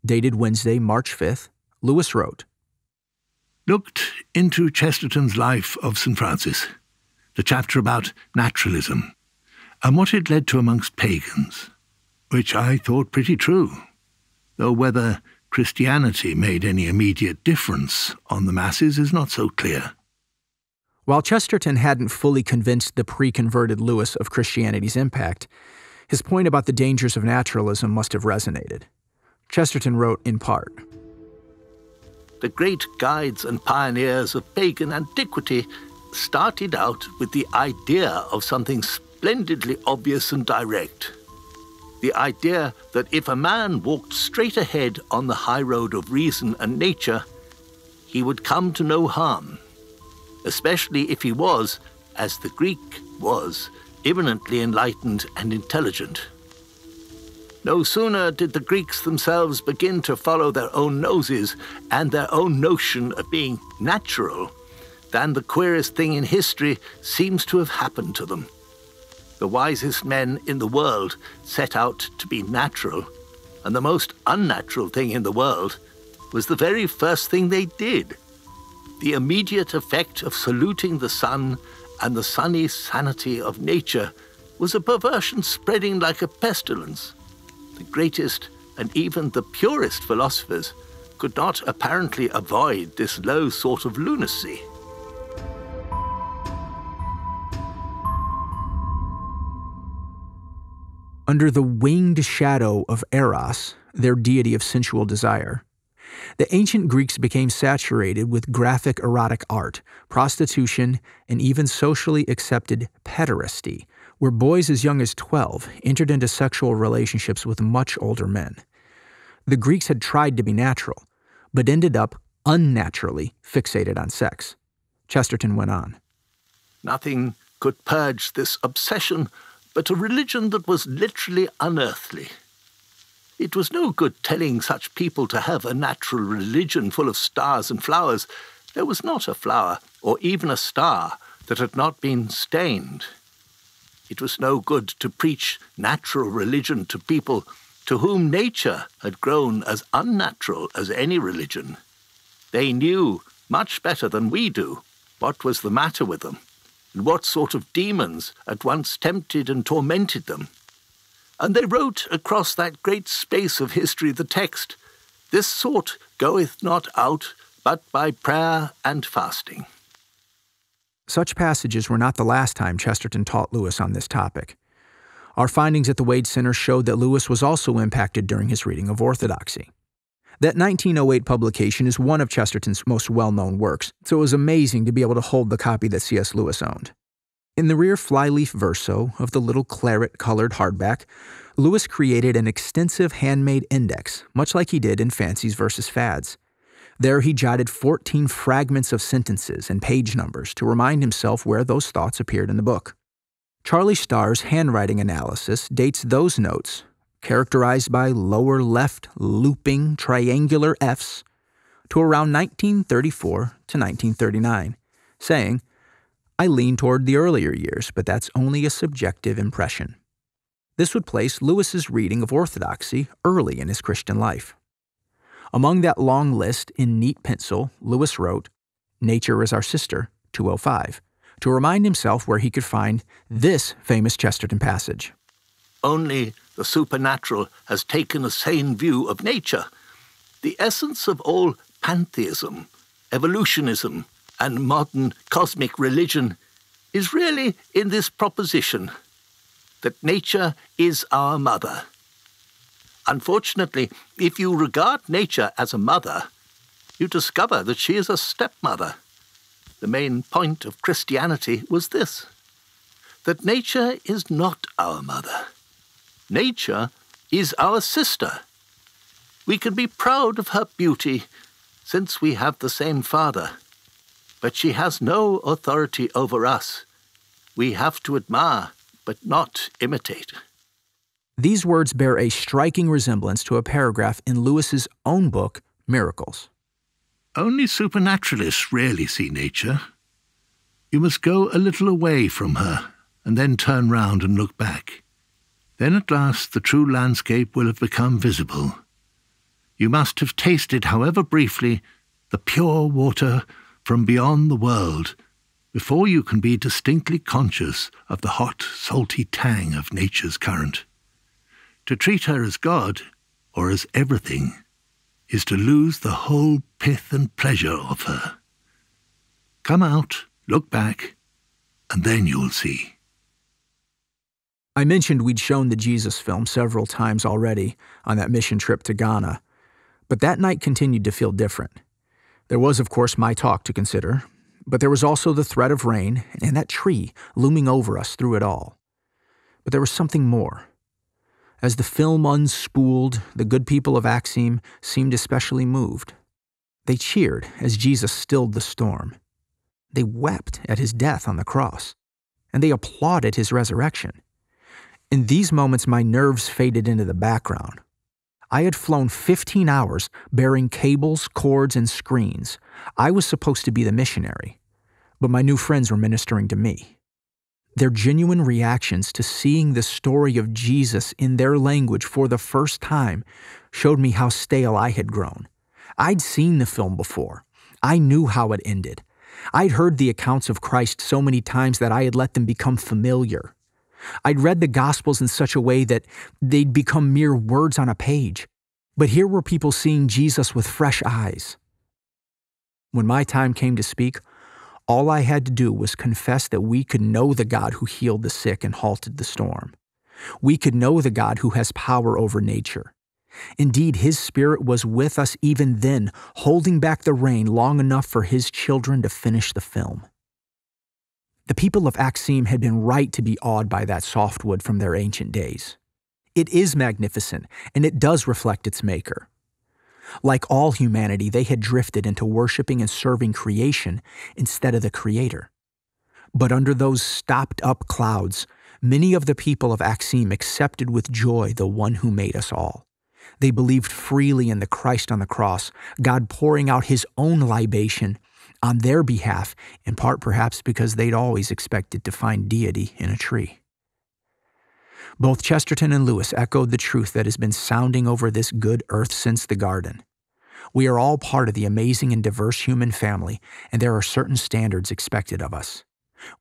dated Wednesday, March 5th, Lewis wrote, looked into Chesterton's Life of St. Francis, the chapter about naturalism, and what it led to amongst pagans, which I thought pretty true, though whether Christianity made any immediate difference on the masses is not so clear. While Chesterton hadn't fully convinced the pre converted Lewis of Christianity's impact, his point about the dangers of naturalism must have resonated. Chesterton wrote in part the great guides and pioneers of pagan antiquity, started out with the idea of something splendidly obvious and direct. The idea that if a man walked straight ahead on the high road of reason and nature, he would come to no harm, especially if he was, as the Greek was, eminently enlightened and intelligent. No sooner did the Greeks themselves begin to follow their own noses and their own notion of being natural than the queerest thing in history seems to have happened to them. The wisest men in the world set out to be natural, and the most unnatural thing in the world was the very first thing they did. The immediate effect of saluting the sun and the sunny sanity of nature was a perversion spreading like a pestilence. The greatest and even the purest philosophers could not apparently avoid this low sort of lunacy. Under the winged shadow of Eros, their deity of sensual desire, the ancient Greeks became saturated with graphic erotic art, prostitution, and even socially accepted pederasty, where boys as young as 12 entered into sexual relationships with much older men. The Greeks had tried to be natural, but ended up unnaturally fixated on sex. Chesterton went on. Nothing could purge this obsession but a religion that was literally unearthly. It was no good telling such people to have a natural religion full of stars and flowers. There was not a flower, or even a star, that had not been stained. It was no good to preach natural religion to people to whom nature had grown as unnatural as any religion. They knew, much better than we do, what was the matter with them, and what sort of demons at once tempted and tormented them. And they wrote across that great space of history the text, This sort goeth not out but by prayer and fasting. Such passages were not the last time Chesterton taught Lewis on this topic. Our findings at the Wade Center showed that Lewis was also impacted during his reading of orthodoxy. That 1908 publication is one of Chesterton's most well known works, so it was amazing to be able to hold the copy that C.S. Lewis owned. In the rear flyleaf verso of the little claret colored hardback, Lewis created an extensive handmade index, much like he did in Fancies versus Fads. There he jotted 14 fragments of sentences and page numbers to remind himself where those thoughts appeared in the book. Charlie Starr's handwriting analysis dates those notes, characterized by lower left looping triangular Fs, to around 1934 to 1939, saying, I lean toward the earlier years, but that's only a subjective impression. This would place Lewis's reading of orthodoxy early in his Christian life. Among that long list in neat pencil, Lewis wrote, Nature is Our Sister, 205, to remind himself where he could find this famous Chesterton passage. Only the supernatural has taken a sane view of nature. The essence of all pantheism, evolutionism, and modern cosmic religion is really in this proposition that nature is our mother. Unfortunately, if you regard nature as a mother, you discover that she is a stepmother. The main point of Christianity was this that nature is not our mother. Nature is our sister. We can be proud of her beauty since we have the same father but she has no authority over us. We have to admire, but not imitate. These words bear a striking resemblance to a paragraph in Lewis's own book, Miracles. Only supernaturalists rarely see nature. You must go a little away from her, and then turn round and look back. Then at last the true landscape will have become visible. You must have tasted, however briefly, the pure water from beyond the world before you can be distinctly conscious of the hot, salty tang of nature's current. To treat her as God, or as everything, is to lose the whole pith and pleasure of her. Come out, look back, and then you'll see. I mentioned we'd shown the Jesus film several times already on that mission trip to Ghana, but that night continued to feel different. There was, of course, my talk to consider, but there was also the threat of rain and that tree looming over us through it all. But there was something more. As the film unspooled, the good people of Axim seemed especially moved. They cheered as Jesus stilled the storm. They wept at his death on the cross. and they applauded his resurrection. In these moments, my nerves faded into the background. I had flown 15 hours bearing cables, cords, and screens. I was supposed to be the missionary, but my new friends were ministering to me. Their genuine reactions to seeing the story of Jesus in their language for the first time showed me how stale I had grown. I'd seen the film before. I knew how it ended. I'd heard the accounts of Christ so many times that I had let them become familiar. I'd read the Gospels in such a way that they'd become mere words on a page. But here were people seeing Jesus with fresh eyes. When my time came to speak, all I had to do was confess that we could know the God who healed the sick and halted the storm. We could know the God who has power over nature. Indeed, His Spirit was with us even then, holding back the rain long enough for His children to finish the film. The people of Axim had been right to be awed by that softwood from their ancient days. It is magnificent, and it does reflect its maker. Like all humanity, they had drifted into worshiping and serving creation instead of the Creator. But under those stopped up clouds, many of the people of Axim accepted with joy the one who made us all. They believed freely in the Christ on the cross, God pouring out his own libation on their behalf, in part perhaps because they'd always expected to find deity in a tree. Both Chesterton and Lewis echoed the truth that has been sounding over this good earth since the garden. We are all part of the amazing and diverse human family, and there are certain standards expected of us.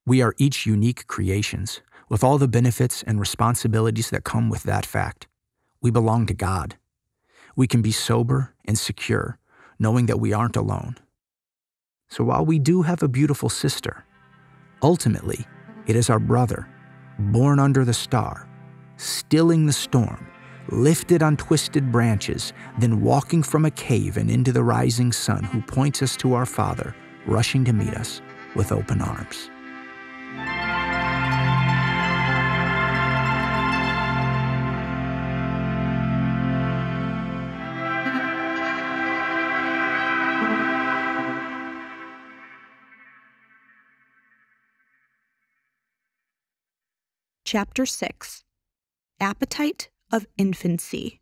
We are each unique creations, with all the benefits and responsibilities that come with that fact. We belong to God. We can be sober and secure, knowing that we aren't alone. So while we do have a beautiful sister, ultimately, it is our brother, born under the star, stilling the storm, lifted on twisted branches, then walking from a cave and into the rising sun, who points us to our Father, rushing to meet us with open arms. Chapter 6 Appetite of Infancy.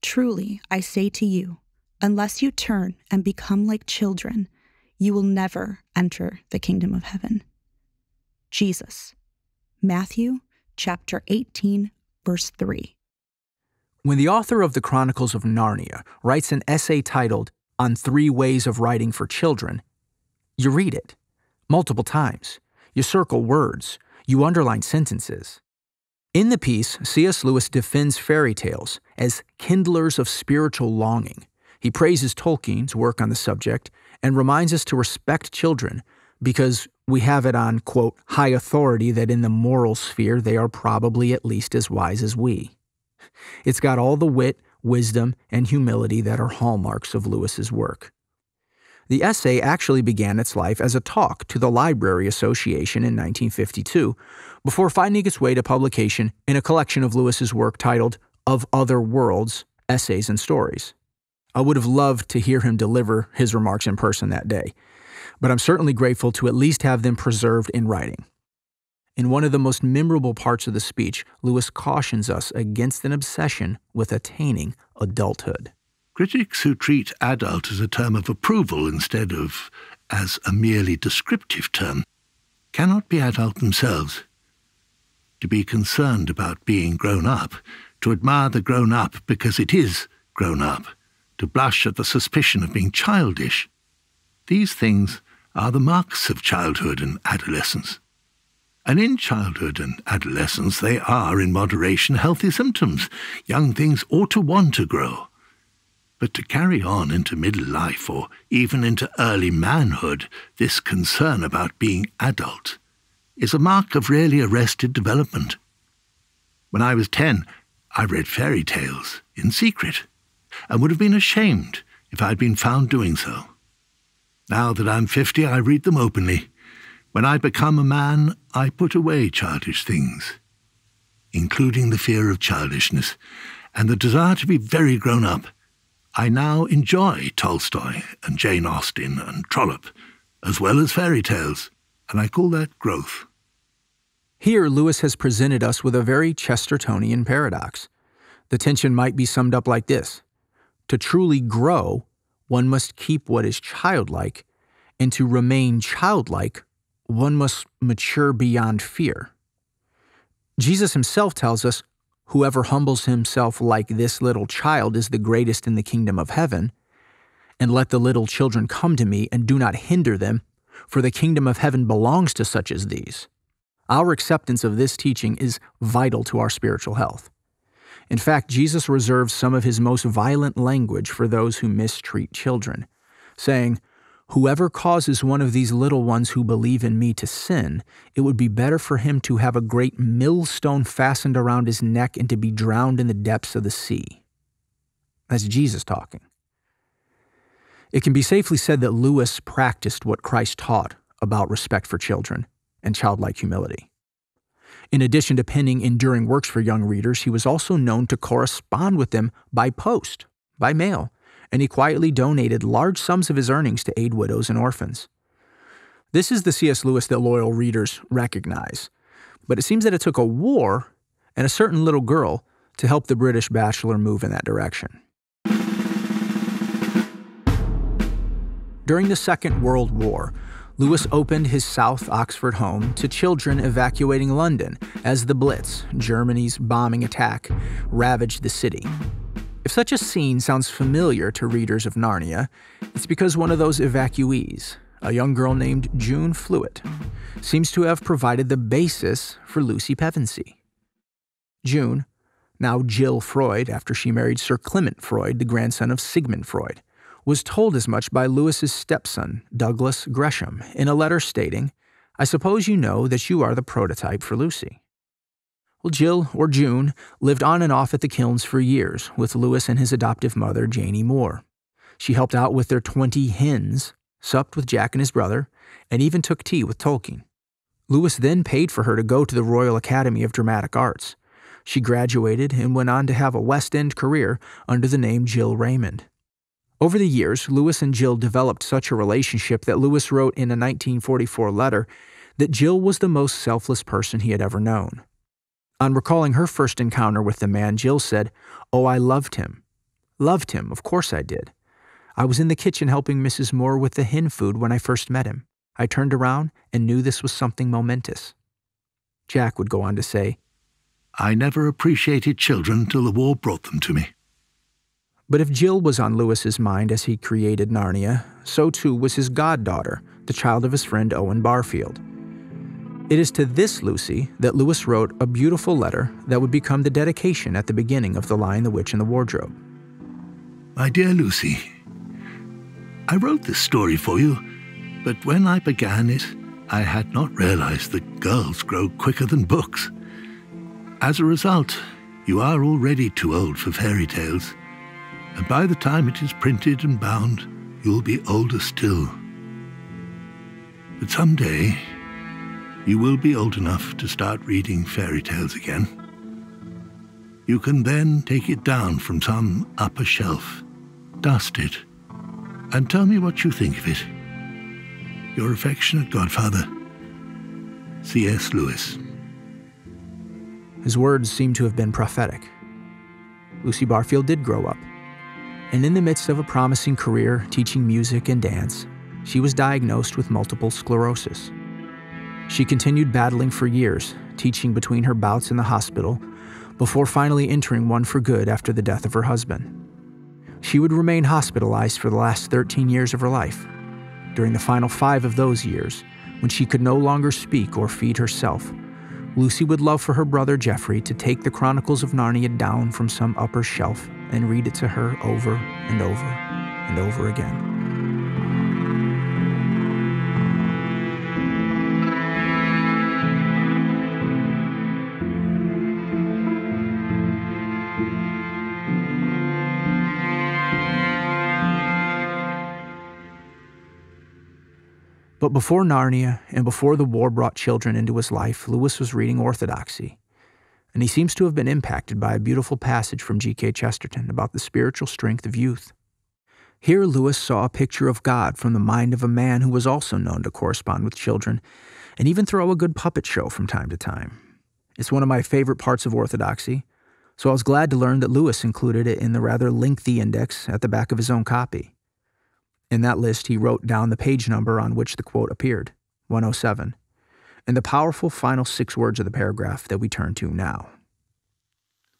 Truly, I say to you, unless you turn and become like children, you will never enter the kingdom of heaven. Jesus. Matthew chapter 18, verse 3. When the author of the Chronicles of Narnia writes an essay titled On Three Ways of Writing for Children, you read it multiple times. You circle words. You underline sentences. In the piece, C.S. Lewis defends fairy tales as kindlers of spiritual longing. He praises Tolkien's work on the subject and reminds us to respect children because we have it on, quote, high authority that in the moral sphere they are probably at least as wise as we. It's got all the wit, wisdom, and humility that are hallmarks of Lewis's work. The essay actually began its life as a talk to the Library Association in 1952, before finding its way to publication in a collection of Lewis's work titled Of Other Worlds Essays and Stories. I would have loved to hear him deliver his remarks in person that day, but I'm certainly grateful to at least have them preserved in writing. In one of the most memorable parts of the speech, Lewis cautions us against an obsession with attaining adulthood. Critics who treat adult as a term of approval instead of as a merely descriptive term cannot be adult themselves. To be concerned about being grown up, to admire the grown up because it is grown up, to blush at the suspicion of being childish, these things are the marks of childhood and adolescence. And in childhood and adolescence, they are, in moderation, healthy symptoms. Young things ought to want to grow. But to carry on into middle life or even into early manhood this concern about being adult is a mark of really arrested development. When I was ten, I read fairy tales in secret and would have been ashamed if I had been found doing so. Now that I'm fifty, I read them openly. When I become a man, I put away childish things, including the fear of childishness and the desire to be very grown up I now enjoy Tolstoy and Jane Austen and Trollope, as well as fairy tales, and I call that growth. Here, Lewis has presented us with a very Chestertonian paradox. The tension might be summed up like this To truly grow, one must keep what is childlike, and to remain childlike, one must mature beyond fear. Jesus himself tells us, Whoever humbles himself like this little child is the greatest in the kingdom of heaven. And let the little children come to me, and do not hinder them, for the kingdom of heaven belongs to such as these. Our acceptance of this teaching is vital to our spiritual health. In fact, Jesus reserves some of his most violent language for those who mistreat children, saying, Whoever causes one of these little ones who believe in me to sin, it would be better for him to have a great millstone fastened around his neck and to be drowned in the depths of the sea. That's Jesus talking. It can be safely said that Lewis practiced what Christ taught about respect for children and childlike humility. In addition to penning enduring works for young readers, he was also known to correspond with them by post, by mail, and he quietly donated large sums of his earnings to aid widows and orphans. This is the C.S. Lewis that loyal readers recognize, but it seems that it took a war and a certain little girl to help the British bachelor move in that direction. During the Second World War, Lewis opened his South Oxford home to children evacuating London as the Blitz, Germany's bombing attack, ravaged the city. If such a scene sounds familiar to readers of Narnia, it's because one of those evacuees, a young girl named June Flewett, seems to have provided the basis for Lucy Pevensie. June, now Jill Freud after she married Sir Clement Freud, the grandson of Sigmund Freud, was told as much by Lewis's stepson, Douglas Gresham, in a letter stating, I suppose you know that you are the prototype for Lucy. Well, Jill, or June, lived on and off at the kilns for years with Lewis and his adoptive mother, Janie Moore. She helped out with their 20 hens, supped with Jack and his brother, and even took tea with Tolkien. Lewis then paid for her to go to the Royal Academy of Dramatic Arts. She graduated and went on to have a West End career under the name Jill Raymond. Over the years, Lewis and Jill developed such a relationship that Lewis wrote in a 1944 letter that Jill was the most selfless person he had ever known. On recalling her first encounter with the man, Jill said, Oh, I loved him. Loved him, of course I did. I was in the kitchen helping Mrs. Moore with the hen food when I first met him. I turned around and knew this was something momentous. Jack would go on to say, I never appreciated children till the war brought them to me. But if Jill was on Lewis's mind as he created Narnia, so too was his goddaughter, the child of his friend Owen Barfield. It is to this Lucy that Lewis wrote a beautiful letter that would become the dedication at the beginning of The Lion, the Witch, and the Wardrobe. My dear Lucy, I wrote this story for you, but when I began it, I had not realized that girls grow quicker than books. As a result, you are already too old for fairy tales and by the time it is printed and bound, you'll be older still. But someday, you will be old enough to start reading fairy tales again. You can then take it down from some upper shelf, dust it, and tell me what you think of it. Your affectionate godfather, C.S. Lewis. His words seem to have been prophetic. Lucy Barfield did grow up and in the midst of a promising career teaching music and dance, she was diagnosed with multiple sclerosis. She continued battling for years, teaching between her bouts in the hospital, before finally entering one for good after the death of her husband. She would remain hospitalized for the last 13 years of her life. During the final five of those years, when she could no longer speak or feed herself, Lucy would love for her brother Geoffrey to take the Chronicles of Narnia down from some upper shelf and read it to her over and over and over again. But before Narnia and before the war brought children into his life, Lewis was reading Orthodoxy and he seems to have been impacted by a beautiful passage from G.K. Chesterton about the spiritual strength of youth. Here, Lewis saw a picture of God from the mind of a man who was also known to correspond with children, and even throw a good puppet show from time to time. It's one of my favorite parts of Orthodoxy, so I was glad to learn that Lewis included it in the rather lengthy index at the back of his own copy. In that list, he wrote down the page number on which the quote appeared 107 and the powerful final six words of the paragraph that we turn to now.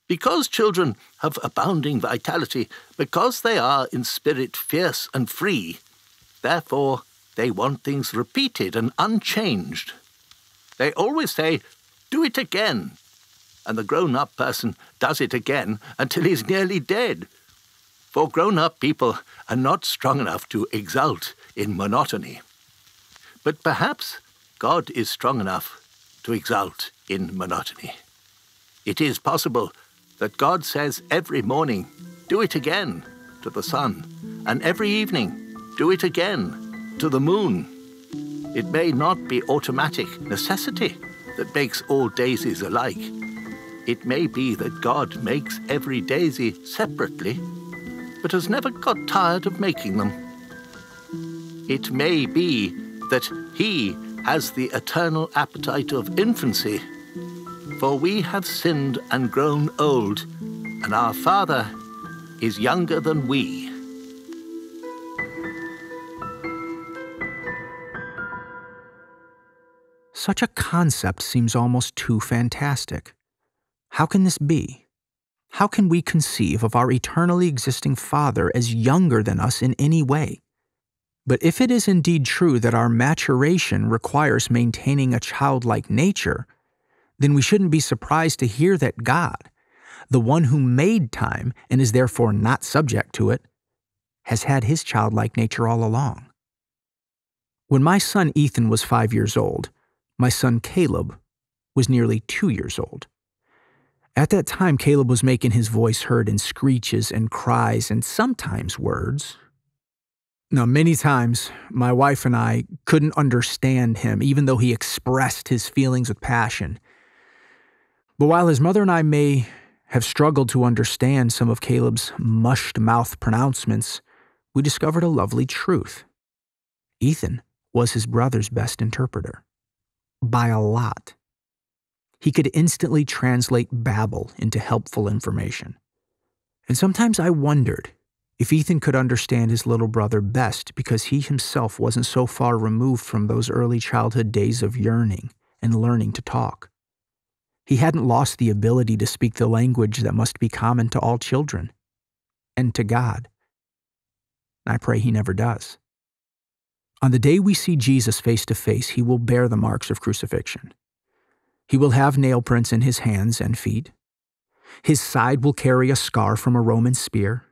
Because children have abounding vitality, because they are in spirit fierce and free, therefore they want things repeated and unchanged. They always say, Do it again. And the grown up person does it again until he's nearly dead. For grown up people are not strong enough to exult in monotony. But perhaps God is strong enough to exult in monotony. It is possible that God says every morning, Do it again to the sun, and every evening, Do it again to the moon. It may not be automatic necessity that makes all daisies alike. It may be that God makes every daisy separately but has never got tired of making them. It may be that He has the eternal appetite of infancy, for we have sinned and grown old, and our Father is younger than we. Such a concept seems almost too fantastic. How can this be? How can we conceive of our eternally existing Father as younger than us in any way? But if it is indeed true that our maturation requires maintaining a childlike nature, then we shouldn't be surprised to hear that God, the one who made time and is therefore not subject to it, has had his childlike nature all along. When my son Ethan was five years old, my son Caleb was nearly two years old. At that time, Caleb was making his voice heard in screeches and cries and sometimes words. Now, many times, my wife and I couldn't understand him, even though he expressed his feelings with passion. But while his mother and I may have struggled to understand some of Caleb's mushed mouth pronouncements, we discovered a lovely truth. Ethan was his brother's best interpreter. By a lot he could instantly translate babble into helpful information. And sometimes I wondered if Ethan could understand his little brother best because he himself wasn't so far removed from those early childhood days of yearning and learning to talk. He hadn't lost the ability to speak the language that must be common to all children and to God. I pray he never does. On the day we see Jesus face to face, he will bear the marks of crucifixion. He will have nail prints in his hands and feet. His side will carry a scar from a Roman spear.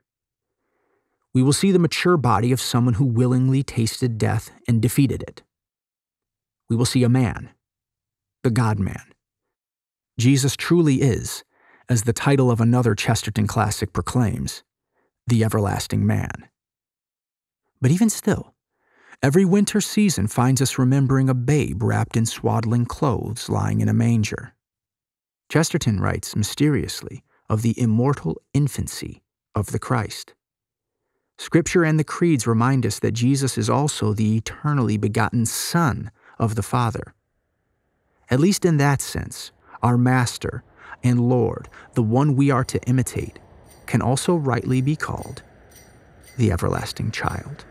We will see the mature body of someone who willingly tasted death and defeated it. We will see a man, the God man. Jesus truly is, as the title of another Chesterton classic proclaims, the everlasting man. But even still, Every winter season finds us remembering a babe wrapped in swaddling clothes lying in a manger. Chesterton writes mysteriously of the immortal infancy of the Christ. Scripture and the creeds remind us that Jesus is also the eternally begotten Son of the Father. At least in that sense, our Master and Lord, the one we are to imitate, can also rightly be called the everlasting child.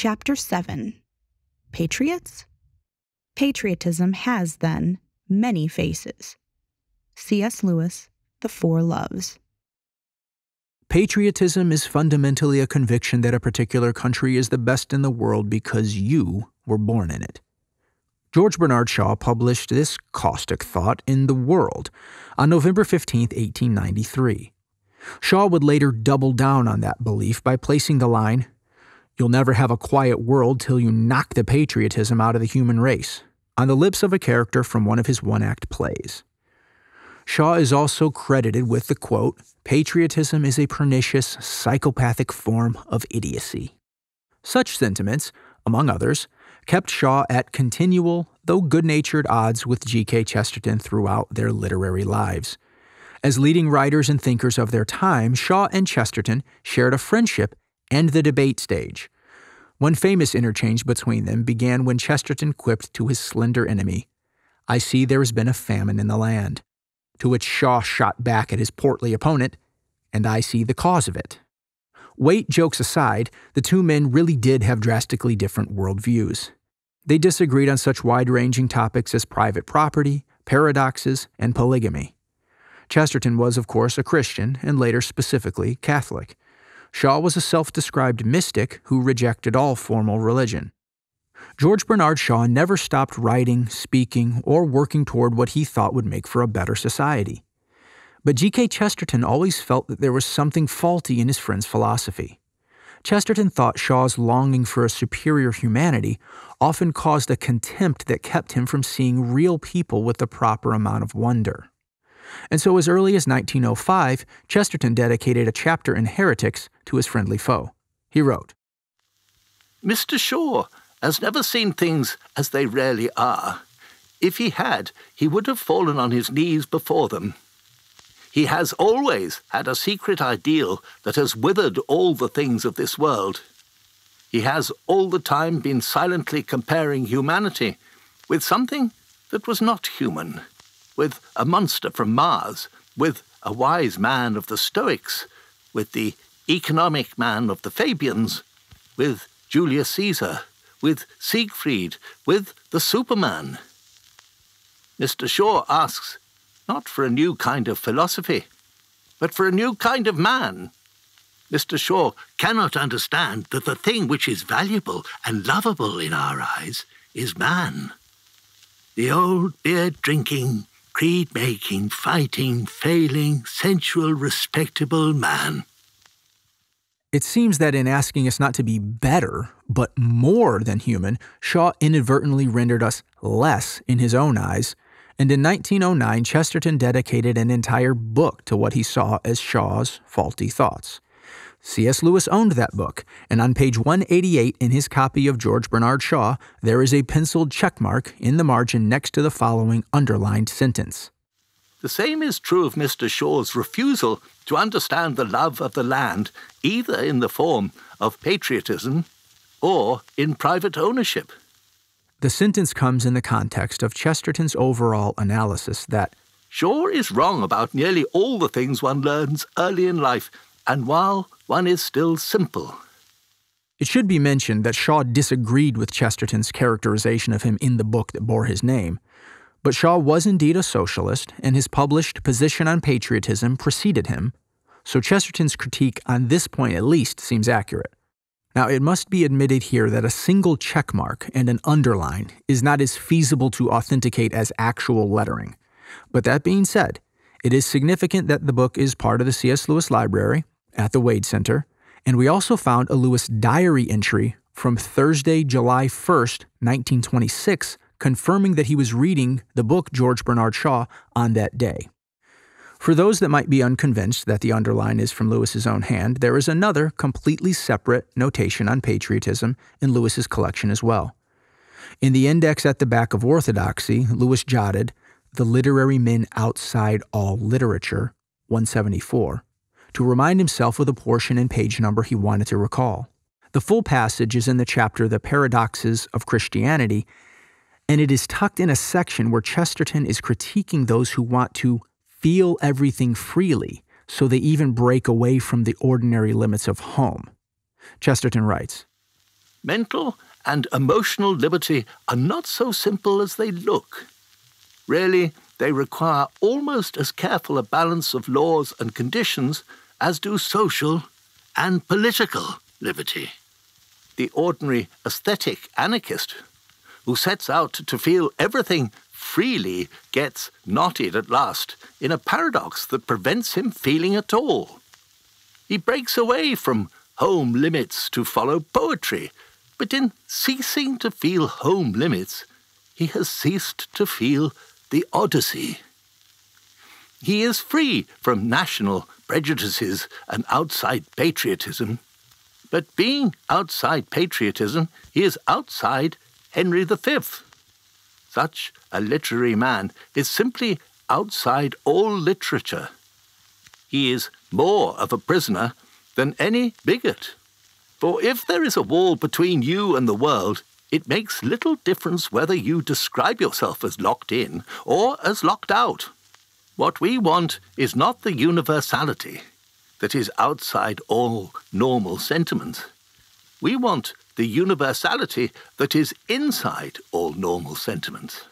Chapter 7 Patriots? Patriotism has, then, many faces. C.S. Lewis, The Four Loves. Patriotism is fundamentally a conviction that a particular country is the best in the world because you were born in it. George Bernard Shaw published this caustic thought in The World on November 15, 1893. Shaw would later double down on that belief by placing the line, You'll never have a quiet world till you knock the patriotism out of the human race, on the lips of a character from one of his one act plays. Shaw is also credited with the quote Patriotism is a pernicious, psychopathic form of idiocy. Such sentiments, among others, kept Shaw at continual, though good natured odds with G.K. Chesterton throughout their literary lives. As leading writers and thinkers of their time, Shaw and Chesterton shared a friendship and the debate stage. One famous interchange between them began when Chesterton quipped to his slender enemy, I see there has been a famine in the land. To which Shaw shot back at his portly opponent, and I see the cause of it. Weight jokes aside, the two men really did have drastically different worldviews. They disagreed on such wide ranging topics as private property, paradoxes, and polygamy. Chesterton was, of course, a Christian, and later specifically Catholic. Shaw was a self described mystic who rejected all formal religion. George Bernard Shaw never stopped writing, speaking, or working toward what he thought would make for a better society. But G.K. Chesterton always felt that there was something faulty in his friend's philosophy. Chesterton thought Shaw's longing for a superior humanity often caused a contempt that kept him from seeing real people with the proper amount of wonder. And so, as early as 1905, Chesterton dedicated a chapter in Heretics to his friendly foe. He wrote Mr. Shaw has never seen things as they really are. If he had, he would have fallen on his knees before them. He has always had a secret ideal that has withered all the things of this world. He has all the time been silently comparing humanity with something that was not human, with a monster from Mars, with a wise man of the Stoics, with the economic man of the Fabians, with Julius Caesar, with Siegfried, with the Superman. Mr. Shaw asks not for a new kind of philosophy, but for a new kind of man. Mr. Shaw cannot understand that the thing which is valuable and lovable in our eyes is man. The old beer drinking, creed making, fighting, failing, sensual, respectable man it seems that in asking us not to be better, but more than human, Shaw inadvertently rendered us less in his own eyes, and in 1909, Chesterton dedicated an entire book to what he saw as Shaw's faulty thoughts. C.S. Lewis owned that book, and on page 188 in his copy of George Bernard Shaw, there is a penciled checkmark in the margin next to the following underlined sentence. The same is true of Mr. Shaw's refusal to understand the love of the land either in the form of patriotism or in private ownership. The sentence comes in the context of Chesterton's overall analysis that Shaw is wrong about nearly all the things one learns early in life, and while one is still simple. It should be mentioned that Shaw disagreed with Chesterton's characterization of him in the book that bore his name. But Shaw was indeed a socialist, and his published Position on Patriotism preceded him, so Chesterton's critique on this point at least seems accurate. Now, it must be admitted here that a single checkmark and an underline is not as feasible to authenticate as actual lettering. But that being said, it is significant that the book is part of the C.S. Lewis Library at the Wade Center, and we also found a Lewis diary entry from Thursday, July 1st, 1926, confirming that he was reading the book George Bernard Shaw on that day. For those that might be unconvinced that the underline is from Lewis's own hand, there is another completely separate notation on patriotism in Lewis's collection as well. In the index at the back of Orthodoxy, Lewis jotted, The literary men outside all literature, 174, to remind himself of the portion and page number he wanted to recall. The full passage is in the chapter The Paradoxes of Christianity and it is tucked in a section where Chesterton is critiquing those who want to feel everything freely, so they even break away from the ordinary limits of home. Chesterton writes Mental and emotional liberty are not so simple as they look. Really, they require almost as careful a balance of laws and conditions as do social and political liberty. The ordinary aesthetic anarchist who sets out to feel everything freely gets knotted at last in a paradox that prevents him feeling at all. He breaks away from home limits to follow poetry, but in ceasing to feel home limits, he has ceased to feel the Odyssey. He is free from national prejudices and outside patriotism, but being outside patriotism, he is outside Henry V. Such a literary man is simply outside all literature, he is more of a prisoner than any bigot. For if there is a wall between you and the world, it makes little difference whether you describe yourself as locked in or as locked out. What we want is not the universality that is outside all normal sentiment. We want the universality that is inside all normal sentiments.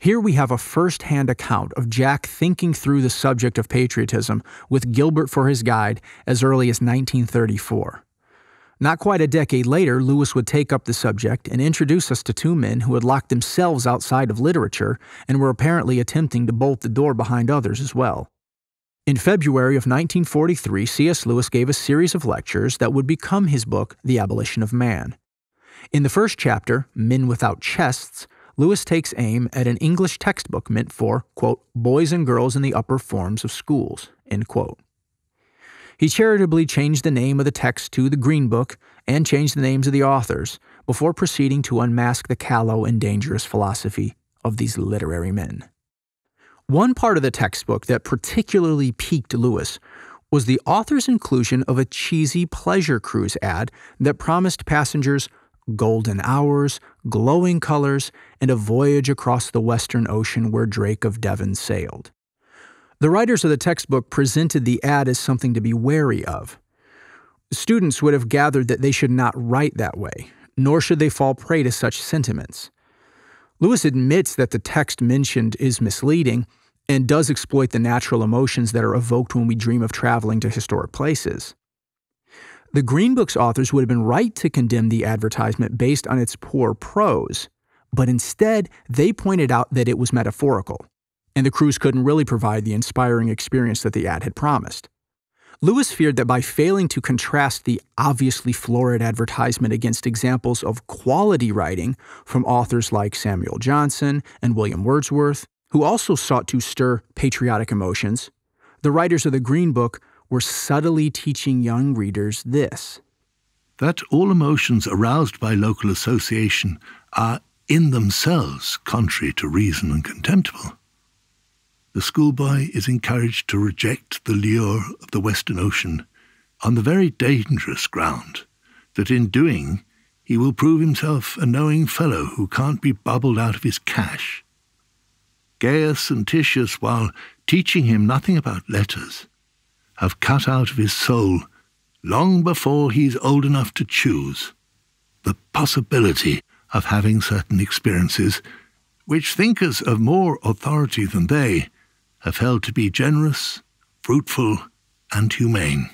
Here we have a first hand account of Jack thinking through the subject of patriotism with Gilbert for his guide as early as 1934. Not quite a decade later, Lewis would take up the subject and introduce us to two men who had locked themselves outside of literature and were apparently attempting to bolt the door behind others as well. In February of 1943, C.S. Lewis gave a series of lectures that would become his book, The Abolition of Man. In the first chapter, Men Without Chests, Lewis takes aim at an English textbook meant for, quote, boys and girls in the upper forms of schools, end quote. He charitably changed the name of the text to the Green Book and changed the names of the authors before proceeding to unmask the callow and dangerous philosophy of these literary men. One part of the textbook that particularly piqued Lewis was the author's inclusion of a cheesy pleasure cruise ad that promised passengers golden hours, glowing colors, and a voyage across the Western Ocean where Drake of Devon sailed. The writers of the textbook presented the ad as something to be wary of. Students would have gathered that they should not write that way, nor should they fall prey to such sentiments. Lewis admits that the text mentioned is misleading and does exploit the natural emotions that are evoked when we dream of traveling to historic places. The Green Book's authors would have been right to condemn the advertisement based on its poor prose, but instead they pointed out that it was metaphorical and the cruise couldn't really provide the inspiring experience that the ad had promised. Lewis feared that by failing to contrast the obviously florid advertisement against examples of quality writing from authors like Samuel Johnson and William Wordsworth, who also sought to stir patriotic emotions, the writers of the Green Book were subtly teaching young readers this that all emotions aroused by local association are in themselves contrary to reason and contemptible the schoolboy is encouraged to reject the lure of the Western Ocean on the very dangerous ground that in doing he will prove himself a knowing fellow who can't be bubbled out of his cash. Gaius and Titius, while teaching him nothing about letters, have cut out of his soul, long before he's old enough to choose, the possibility of having certain experiences which thinkers of more authority than they have held to be generous, fruitful, and humane.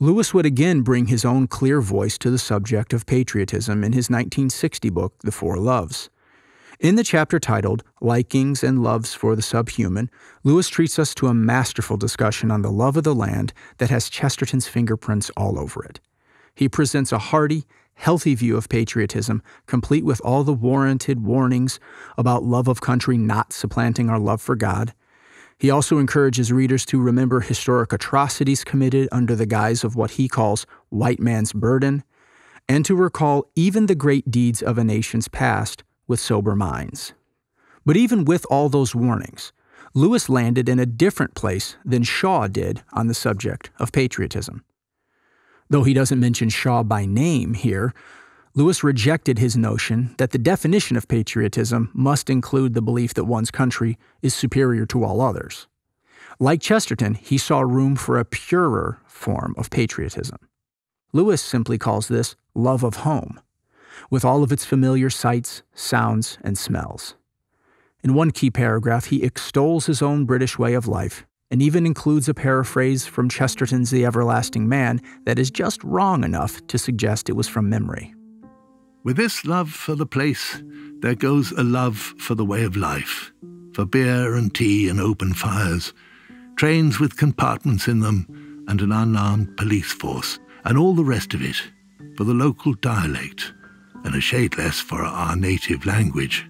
Lewis would again bring his own clear voice to the subject of patriotism in his 1960 book, The Four Loves. In the chapter titled Likings and Loves for the Subhuman, Lewis treats us to a masterful discussion on the love of the land that has Chesterton's fingerprints all over it. He presents a hearty, healthy view of patriotism, complete with all the warranted warnings about love of country not supplanting our love for God. He also encourages readers to remember historic atrocities committed under the guise of what he calls white man's burden, and to recall even the great deeds of a nation's past with sober minds. But even with all those warnings, Lewis landed in a different place than Shaw did on the subject of patriotism. Though he doesn't mention Shaw by name here, Lewis rejected his notion that the definition of patriotism must include the belief that one's country is superior to all others. Like Chesterton, he saw room for a purer form of patriotism. Lewis simply calls this love of home, with all of its familiar sights, sounds, and smells. In one key paragraph, he extols his own British way of life and even includes a paraphrase from Chesterton's The Everlasting Man that is just wrong enough to suggest it was from memory. With this love for the place, there goes a love for the way of life, for beer and tea and open fires, trains with compartments in them, and an unarmed police force, and all the rest of it, for the local dialect, and a shade less for our native language.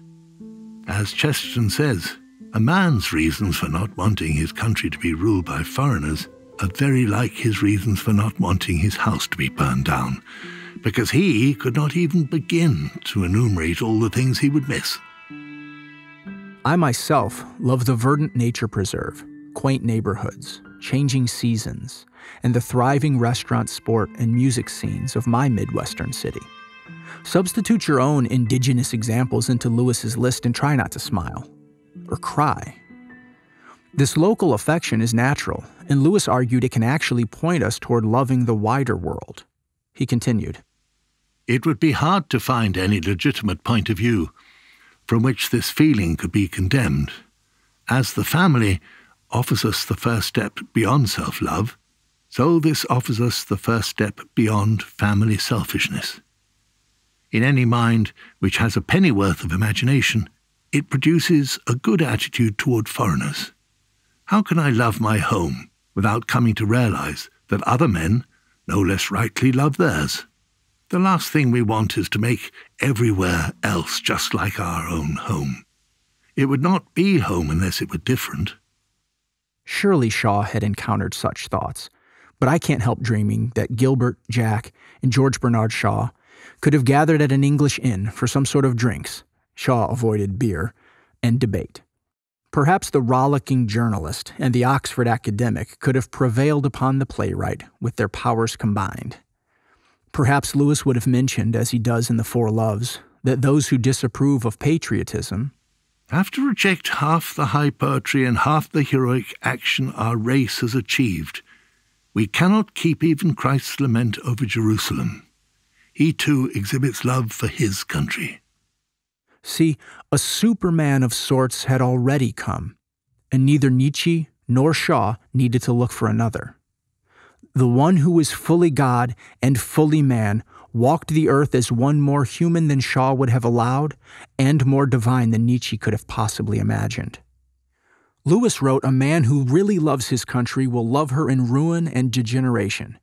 As Chesterton says, a man's reasons for not wanting his country to be ruled by foreigners are very like his reasons for not wanting his house to be burned down, because he could not even begin to enumerate all the things he would miss. I myself love the verdant nature preserve, quaint neighborhoods, changing seasons, and the thriving restaurant, sport, and music scenes of my Midwestern city. Substitute your own indigenous examples into Lewis's list and try not to smile or cry. This local affection is natural, and Lewis argued it can actually point us toward loving the wider world. He continued It would be hard to find any legitimate point of view from which this feeling could be condemned, as the family offers us the first step beyond self love, so this offers us the first step beyond family selfishness. In any mind which has a pennyworth of imagination, it produces a good attitude toward foreigners. How can I love my home without coming to realize that other men no less rightly love theirs? The last thing we want is to make everywhere else just like our own home. It would not be home unless it were different. Surely Shaw had encountered such thoughts, but I can't help dreaming that Gilbert, Jack, and George Bernard Shaw could have gathered at an English inn for some sort of drinks, Shaw avoided beer, and debate. Perhaps the rollicking journalist and the Oxford academic could have prevailed upon the playwright with their powers combined. Perhaps Lewis would have mentioned, as he does in The Four Loves, that those who disapprove of patriotism have to reject half the high poetry and half the heroic action our race has achieved. We cannot keep even Christ's lament over Jerusalem he too exhibits love for his country. See, a Superman of sorts had already come, and neither Nietzsche nor Shaw needed to look for another. The one who was fully God and fully man walked the earth as one more human than Shaw would have allowed and more divine than Nietzsche could have possibly imagined. Lewis wrote, A man who really loves his country will love her in ruin and degeneration.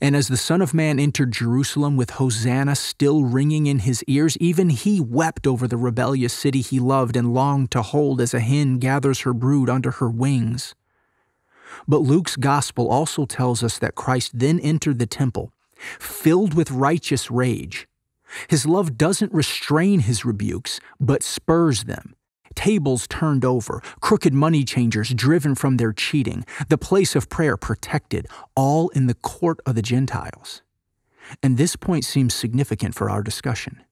And as the Son of Man entered Jerusalem with Hosanna still ringing in his ears, even he wept over the rebellious city he loved and longed to hold as a hen gathers her brood under her wings. But Luke's gospel also tells us that Christ then entered the temple, filled with righteous rage. His love doesn't restrain his rebukes, but spurs them tables turned over, crooked money changers driven from their cheating, the place of prayer protected, all in the court of the Gentiles. And this point seems significant for our discussion.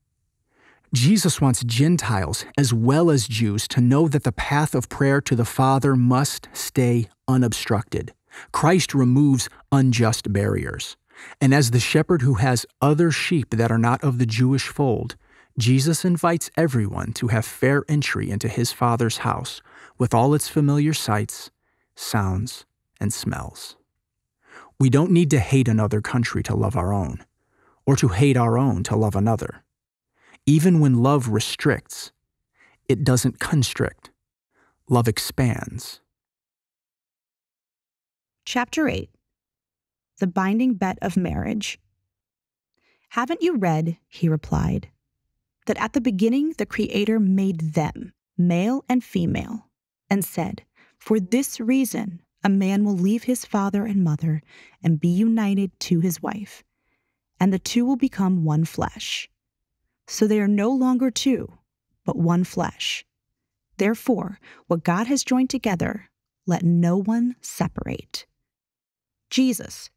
Jesus wants Gentiles as well as Jews to know that the path of prayer to the Father must stay unobstructed. Christ removes unjust barriers. And as the shepherd who has other sheep that are not of the Jewish fold, Jesus invites everyone to have fair entry into his Father's house with all its familiar sights, sounds, and smells. We don't need to hate another country to love our own, or to hate our own to love another. Even when love restricts, it doesn't constrict. Love expands. Chapter 8 The Binding Bet of Marriage. Haven't you read, he replied, that at the beginning the Creator made them, male and female, and said, For this reason a man will leave his father and mother and be united to his wife, and the two will become one flesh. So they are no longer two, but one flesh. Therefore, what God has joined together, let no one separate. Jesus,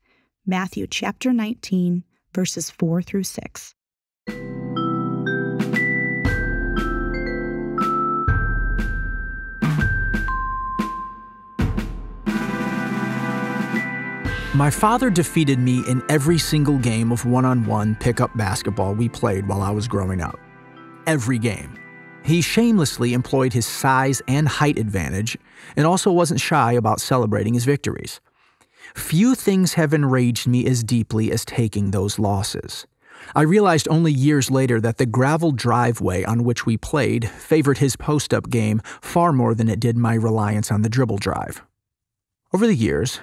Matthew chapter 19, verses 4 through 6. My father defeated me in every single game of one on one pickup basketball we played while I was growing up. Every game. He shamelessly employed his size and height advantage and also wasn't shy about celebrating his victories. Few things have enraged me as deeply as taking those losses. I realized only years later that the gravel driveway on which we played favored his post up game far more than it did my reliance on the dribble drive. Over the years,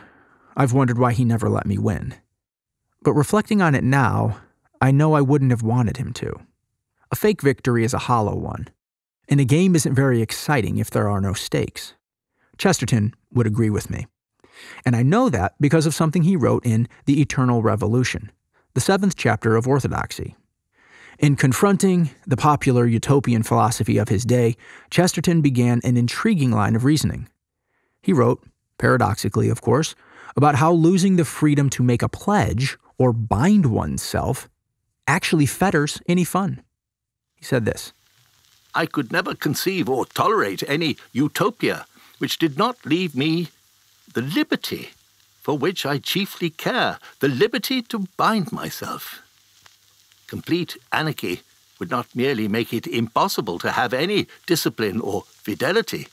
I've wondered why he never let me win. But reflecting on it now, I know I wouldn't have wanted him to. A fake victory is a hollow one, and a game isn't very exciting if there are no stakes. Chesterton would agree with me. And I know that because of something he wrote in The Eternal Revolution, the seventh chapter of Orthodoxy. In confronting the popular utopian philosophy of his day, Chesterton began an intriguing line of reasoning. He wrote, paradoxically, of course, about how losing the freedom to make a pledge or bind oneself actually fetters any fun. He said this I could never conceive or tolerate any utopia which did not leave me the liberty for which I chiefly care, the liberty to bind myself. Complete anarchy would not merely make it impossible to have any discipline or fidelity,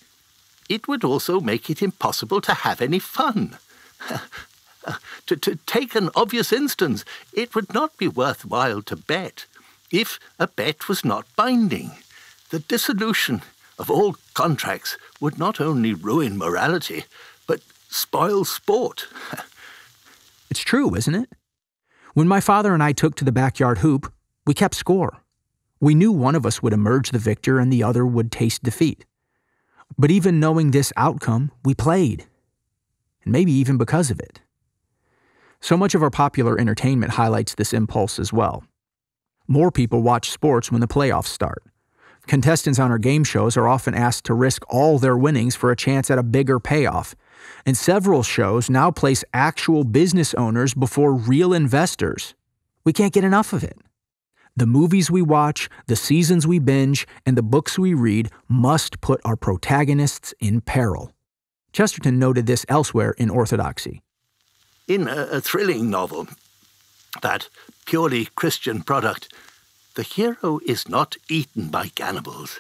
it would also make it impossible to have any fun. <laughs> to, to take an obvious instance, it would not be worthwhile to bet if a bet was not binding. The dissolution of all contracts would not only ruin morality, but spoil sport. <laughs> it's true, isn't it? When my father and I took to the backyard hoop, we kept score. We knew one of us would emerge the victor and the other would taste defeat. But even knowing this outcome, we played. Maybe even because of it. So much of our popular entertainment highlights this impulse as well. More people watch sports when the playoffs start. Contestants on our game shows are often asked to risk all their winnings for a chance at a bigger payoff. And several shows now place actual business owners before real investors. We can't get enough of it. The movies we watch, the seasons we binge, and the books we read must put our protagonists in peril. Chesterton noted this elsewhere in Orthodoxy. In a, a thrilling novel, that purely Christian product, the hero is not eaten by cannibals,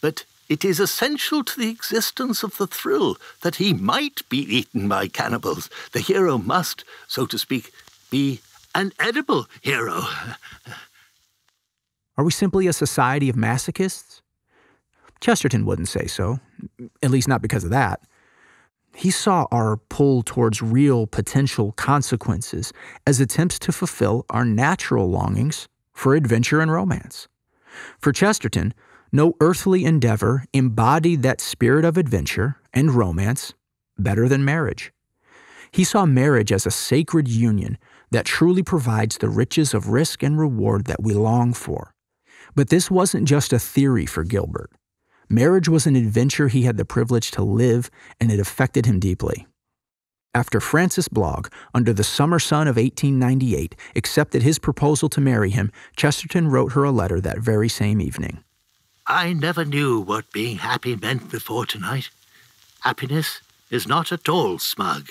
but it is essential to the existence of the thrill that he might be eaten by cannibals. The hero must, so to speak, be an edible hero. Are we simply a society of masochists? Chesterton wouldn't say so, at least not because of that. He saw our pull towards real potential consequences as attempts to fulfill our natural longings for adventure and romance. For Chesterton, no earthly endeavor embodied that spirit of adventure and romance better than marriage. He saw marriage as a sacred union that truly provides the riches of risk and reward that we long for. But this wasn't just a theory for Gilbert. Marriage was an adventure he had the privilege to live, and it affected him deeply. After Frances Blogg, under the summer sun of 1898, accepted his proposal to marry him, Chesterton wrote her a letter that very same evening. I never knew what being happy meant before tonight. Happiness is not at all smug.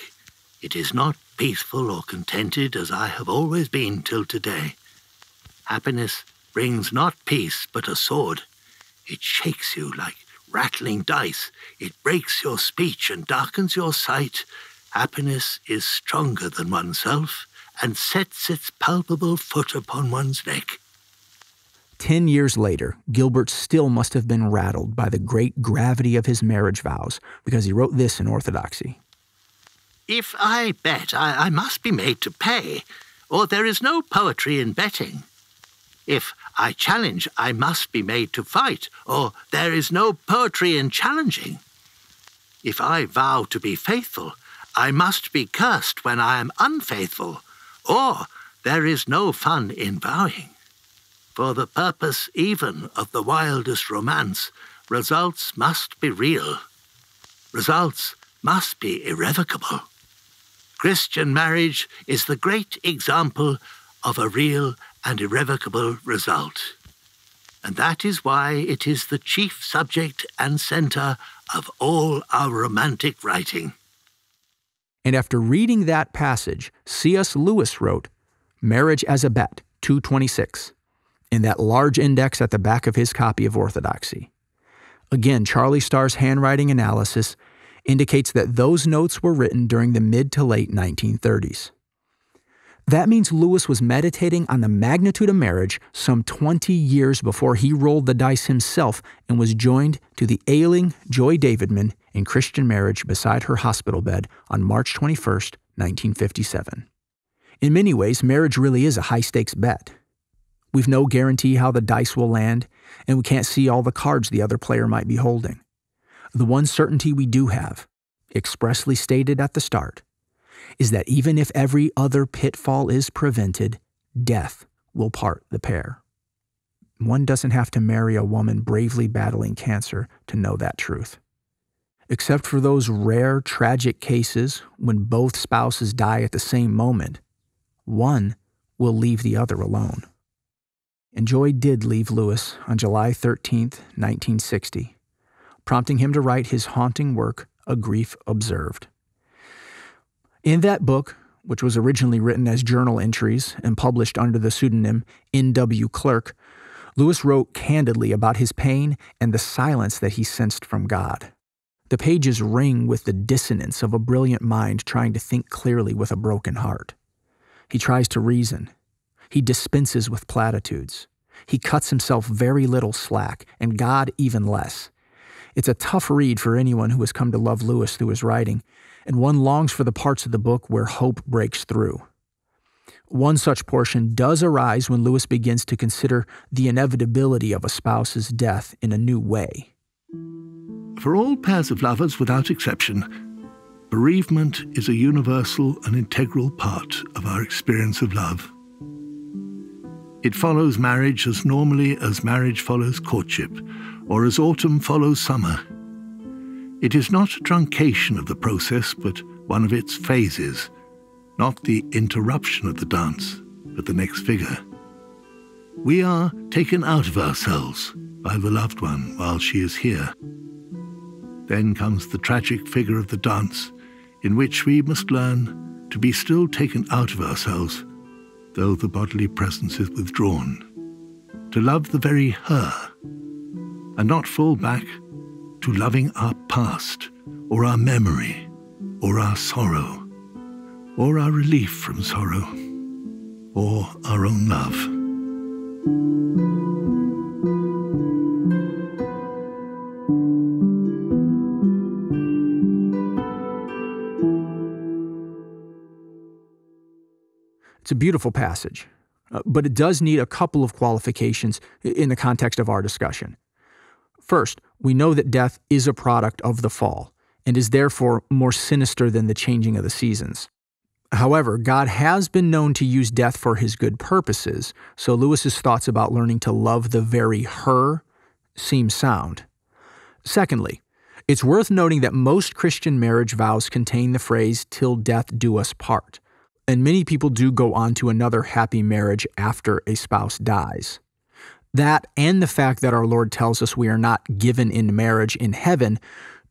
It is not peaceful or contented as I have always been till today. Happiness brings not peace but a sword. It shakes you like rattling dice. It breaks your speech and darkens your sight. Happiness is stronger than oneself and sets its palpable foot upon one's neck. Ten years later, Gilbert still must have been rattled by the great gravity of his marriage vows because he wrote this in Orthodoxy. If I bet, I, I must be made to pay, or there is no poetry in betting. If I challenge, I must be made to fight, or there is no poetry in challenging. If I vow to be faithful, I must be cursed when I am unfaithful, or there is no fun in vowing. For the purpose even of the wildest romance, results must be real. Results must be irrevocable. Christian marriage is the great example of a real and irrevocable result. And that is why it is the chief subject and centre of all our romantic writing. And after reading that passage, C.S. Lewis wrote Marriage as a Bet, 226, in that large index at the back of his copy of Orthodoxy. Again, Charlie Starr's handwriting analysis indicates that those notes were written during the mid to late 1930s. That means Lewis was meditating on the magnitude of marriage some 20 years before he rolled the dice himself and was joined to the ailing Joy Davidman in Christian marriage beside her hospital bed on March 21, 1957. In many ways, marriage really is a high stakes bet. We've no guarantee how the dice will land, and we can't see all the cards the other player might be holding. The one certainty we do have, expressly stated at the start, is that even if every other pitfall is prevented, death will part the pair. One doesn't have to marry a woman bravely battling cancer to know that truth. except for those rare tragic cases when both spouses die at the same moment, one will leave the other alone. And Joy did leave Lewis on July 13, 1960, prompting him to write his haunting work, A Grief Observed. In that book, which was originally written as journal entries and published under the pseudonym N.W. Clerk, Lewis wrote candidly about his pain and the silence that he sensed from God. The pages ring with the dissonance of a brilliant mind trying to think clearly with a broken heart. He tries to reason. He dispenses with platitudes. He cuts himself very little slack, and God even less. It's a tough read for anyone who has come to love Lewis through his writing, and one longs for the parts of the book where hope breaks through. One such portion does arise when Lewis begins to consider the inevitability of a spouse's death in a new way. For all pairs of lovers, without exception, bereavement is a universal and integral part of our experience of love. It follows marriage as normally as marriage follows courtship, or as autumn follows summer. It is not a truncation of the process, but one of its phases, not the interruption of the dance, but the next figure. We are taken out of ourselves by the loved one while she is here. Then comes the tragic figure of the dance, in which we must learn to be still taken out of ourselves, though the bodily presence is withdrawn, to love the very her, and not fall back to loving our past, or our memory, or our sorrow, or our relief from sorrow, or our own love. It's a beautiful passage, uh, but it does need a couple of qualifications in the context of our discussion. First, we know that death is a product of the fall and is therefore more sinister than the changing of the seasons. However, God has been known to use death for his good purposes, so Lewis's thoughts about learning to love the very her seem sound. Secondly, it's worth noting that most Christian marriage vows contain the phrase, till death do us part and many people do go on to another happy marriage after a spouse dies. That and the fact that our Lord tells us we are not given in marriage in heaven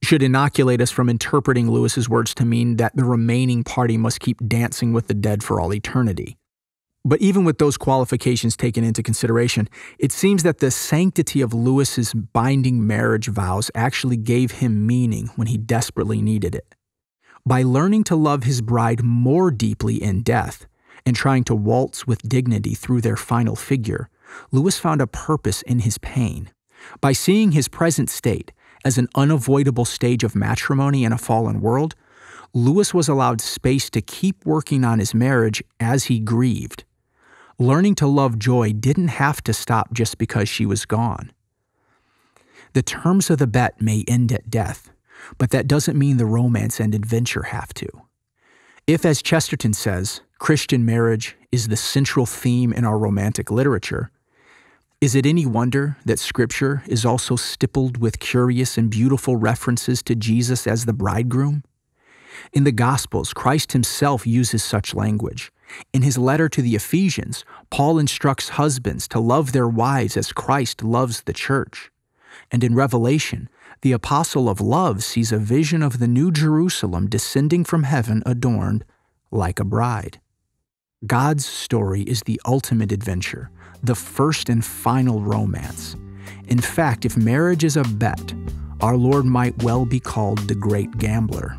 should inoculate us from interpreting Lewis's words to mean that the remaining party must keep dancing with the dead for all eternity. But even with those qualifications taken into consideration, it seems that the sanctity of Lewis's binding marriage vows actually gave him meaning when he desperately needed it by learning to love his bride more deeply in death and trying to waltz with dignity through their final figure, Lewis found a purpose in his pain. By seeing his present state as an unavoidable stage of matrimony in a fallen world, Lewis was allowed space to keep working on his marriage as he grieved. Learning to love Joy didn't have to stop just because she was gone. The terms of the bet may end at death, but that doesn't mean the romance and adventure have to. If, as Chesterton says, Christian marriage is the central theme in our romantic literature, is it any wonder that Scripture is also stippled with curious and beautiful references to Jesus as the bridegroom? In the Gospels, Christ himself uses such language. In his letter to the Ephesians, Paul instructs husbands to love their wives as Christ loves the church. And in Revelation, the apostle of love sees a vision of the new Jerusalem descending from heaven adorned like a bride. God's story is the ultimate adventure, the first and final romance. In fact, if marriage is a bet, our Lord might well be called the great gambler.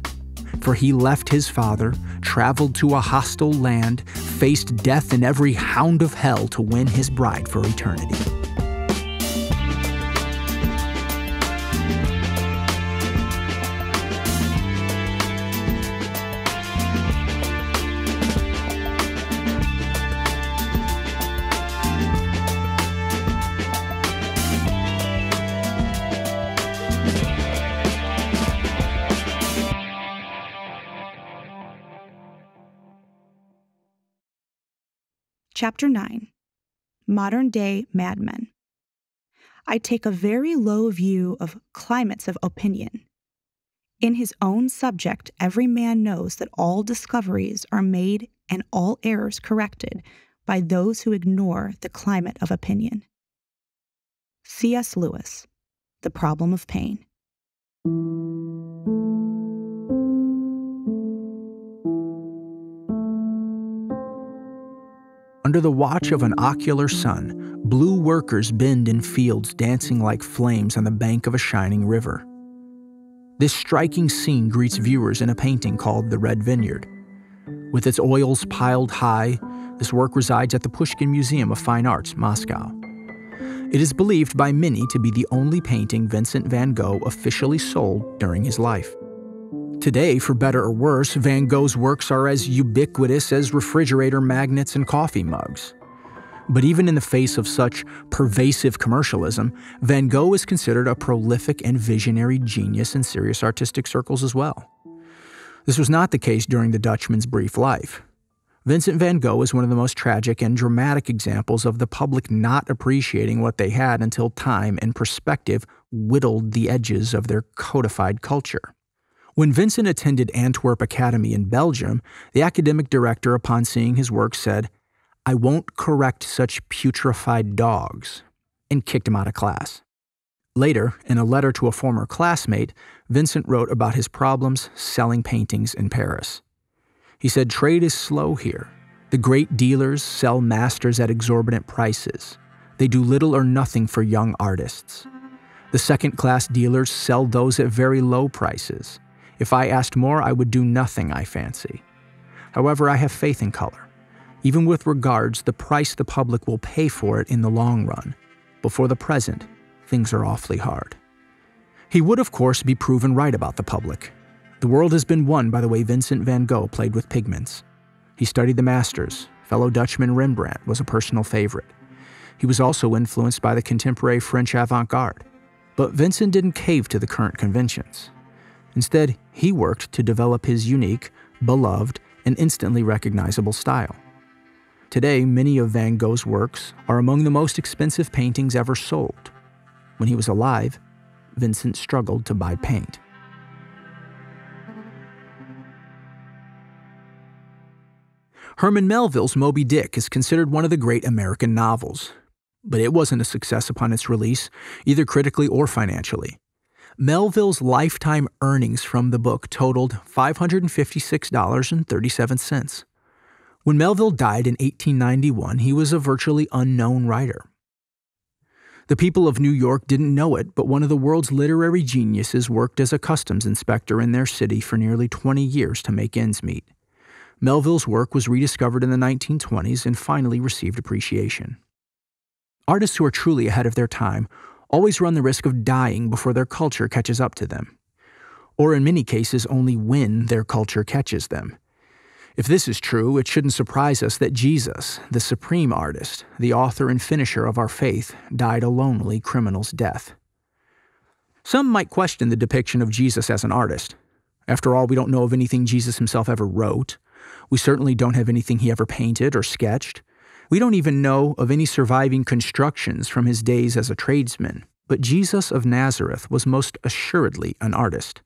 For he left his father, traveled to a hostile land, faced death and every hound of hell to win his bride for eternity. Chapter 9 Modern Day Madmen. I take a very low view of climates of opinion. In his own subject, every man knows that all discoveries are made and all errors corrected by those who ignore the climate of opinion. C.S. Lewis, The Problem of Pain. Under the watch of an ocular sun, blue workers bend in fields dancing like flames on the bank of a shining river. This striking scene greets viewers in a painting called The Red Vineyard. With its oils piled high, this work resides at the Pushkin Museum of Fine Arts, Moscow. It is believed by many to be the only painting Vincent van Gogh officially sold during his life. Today, for better or worse, Van Gogh's works are as ubiquitous as refrigerator magnets and coffee mugs. But even in the face of such pervasive commercialism, Van Gogh is considered a prolific and visionary genius in serious artistic circles as well. This was not the case during the Dutchman's brief life. Vincent van Gogh is one of the most tragic and dramatic examples of the public not appreciating what they had until time and perspective whittled the edges of their codified culture. When Vincent attended Antwerp Academy in Belgium, the academic director, upon seeing his work, said, I won't correct such putrefied dogs, and kicked him out of class. Later, in a letter to a former classmate, Vincent wrote about his problems selling paintings in Paris. He said trade is slow here. The great dealers sell masters at exorbitant prices. They do little or nothing for young artists. The second class dealers sell those at very low prices. If I asked more, I would do nothing, I fancy. However, I have faith in color. Even with regards the price the public will pay for it in the long run. Before the present, things are awfully hard. He would, of course, be proven right about the public. The world has been won by the way Vincent van Gogh played with pigments. He studied the masters. Fellow Dutchman Rembrandt was a personal favorite. He was also influenced by the contemporary French avant garde. But Vincent didn't cave to the current conventions. Instead, he worked to develop his unique, beloved, and instantly recognizable style. Today, many of Van Gogh's works are among the most expensive paintings ever sold. When he was alive, Vincent struggled to buy paint. Herman Melville's Moby Dick is considered one of the great American novels, but it wasn't a success upon its release, either critically or financially. Melville's lifetime earnings from the book totaled $556.37. When Melville died in 1891, he was a virtually unknown writer. The people of New York didn't know it, but one of the world's literary geniuses worked as a customs inspector in their city for nearly 20 years to make ends meet. Melville's work was rediscovered in the 1920s and finally received appreciation. Artists who are truly ahead of their time always run the risk of dying before their culture catches up to them, or in many cases, only when their culture catches them. If this is true, it shouldn't surprise us that Jesus, the supreme artist, the author and finisher of our faith, died a lonely criminal's death. Some might question the depiction of Jesus as an artist. After all, we don't know of anything Jesus himself ever wrote, we certainly don't have anything he ever painted or sketched. We don't even know of any surviving constructions from his days as a tradesman. But Jesus of Nazareth was most assuredly an artist.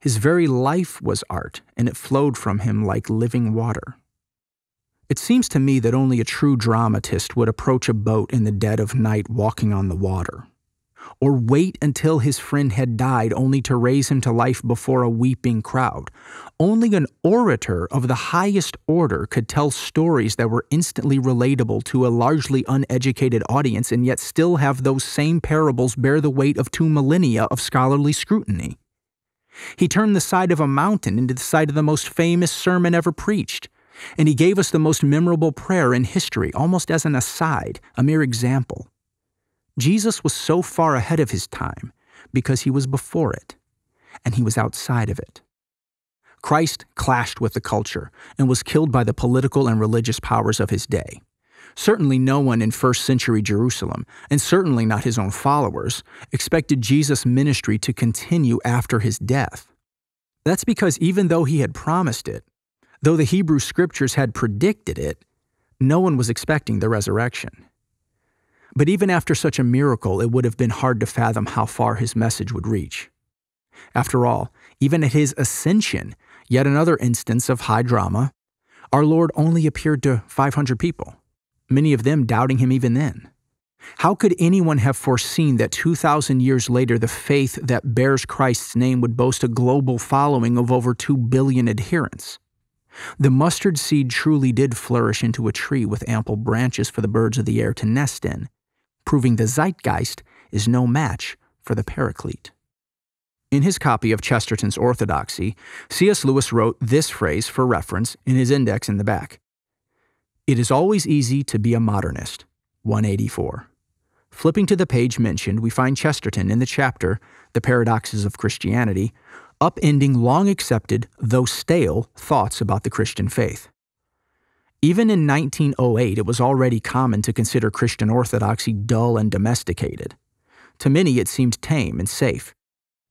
His very life was art, and it flowed from him like living water. It seems to me that only a true dramatist would approach a boat in the dead of night walking on the water or wait until his friend had died only to raise him to life before a weeping crowd. Only an orator of the highest order could tell stories that were instantly relatable to a largely uneducated audience and yet still have those same parables bear the weight of two millennia of scholarly scrutiny. He turned the side of a mountain into the site of the most famous sermon ever preached. And he gave us the most memorable prayer in history, almost as an aside, a mere example. Jesus was so far ahead of his time because he was before it, and he was outside of it. Christ clashed with the culture and was killed by the political and religious powers of his day. Certainly, no one in first century Jerusalem, and certainly not his own followers, expected Jesus' ministry to continue after his death. That's because even though he had promised it, though the Hebrew scriptures had predicted it, no one was expecting the resurrection. But even after such a miracle, it would have been hard to fathom how far his message would reach. After all, Even at his ascension, yet another instance of high drama, our Lord only appeared to 500 people, many of them doubting him even then. How could anyone have foreseen that 2,000 years later the faith that bears Christ's name would boast a global following of over 2 billion adherents? The mustard seed truly did flourish into a tree with ample branches for the birds of the air to nest in, proving the zeitgeist is no match for the paraclete. In his copy of Chesterton's Orthodoxy, C.S. Lewis wrote this phrase for reference in his index in the back It is always easy to be a modernist. 184. Flipping to the page mentioned, we find Chesterton in the chapter, The Paradoxes of Christianity, upending long accepted, though stale, thoughts about the Christian faith. Even in 1908, it was already common to consider Christian orthodoxy dull and domesticated. To many, it seemed tame and safe.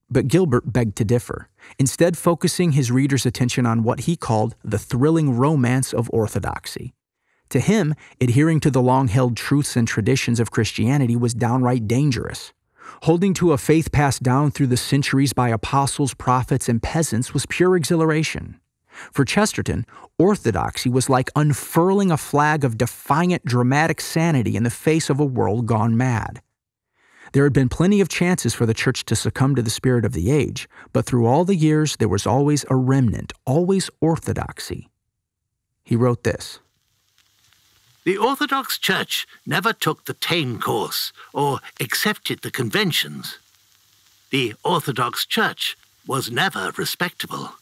But Gilbert begged to differ, instead, focusing his reader's attention on what he called the thrilling romance of orthodoxy. To him, adhering to the long held truths and traditions of Christianity was downright dangerous. Holding to a faith passed down through the centuries by apostles, prophets, and peasants was pure exhilaration. For Chesterton, orthodoxy was like unfurling a flag of defiant, dramatic sanity in the face of a world gone mad. There had been plenty of chances for the church to succumb to the spirit of the age, but through all the years there was always a remnant, always orthodoxy. He wrote this The Orthodox Church never took the tame course or accepted the conventions. The Orthodox Church was never respectable.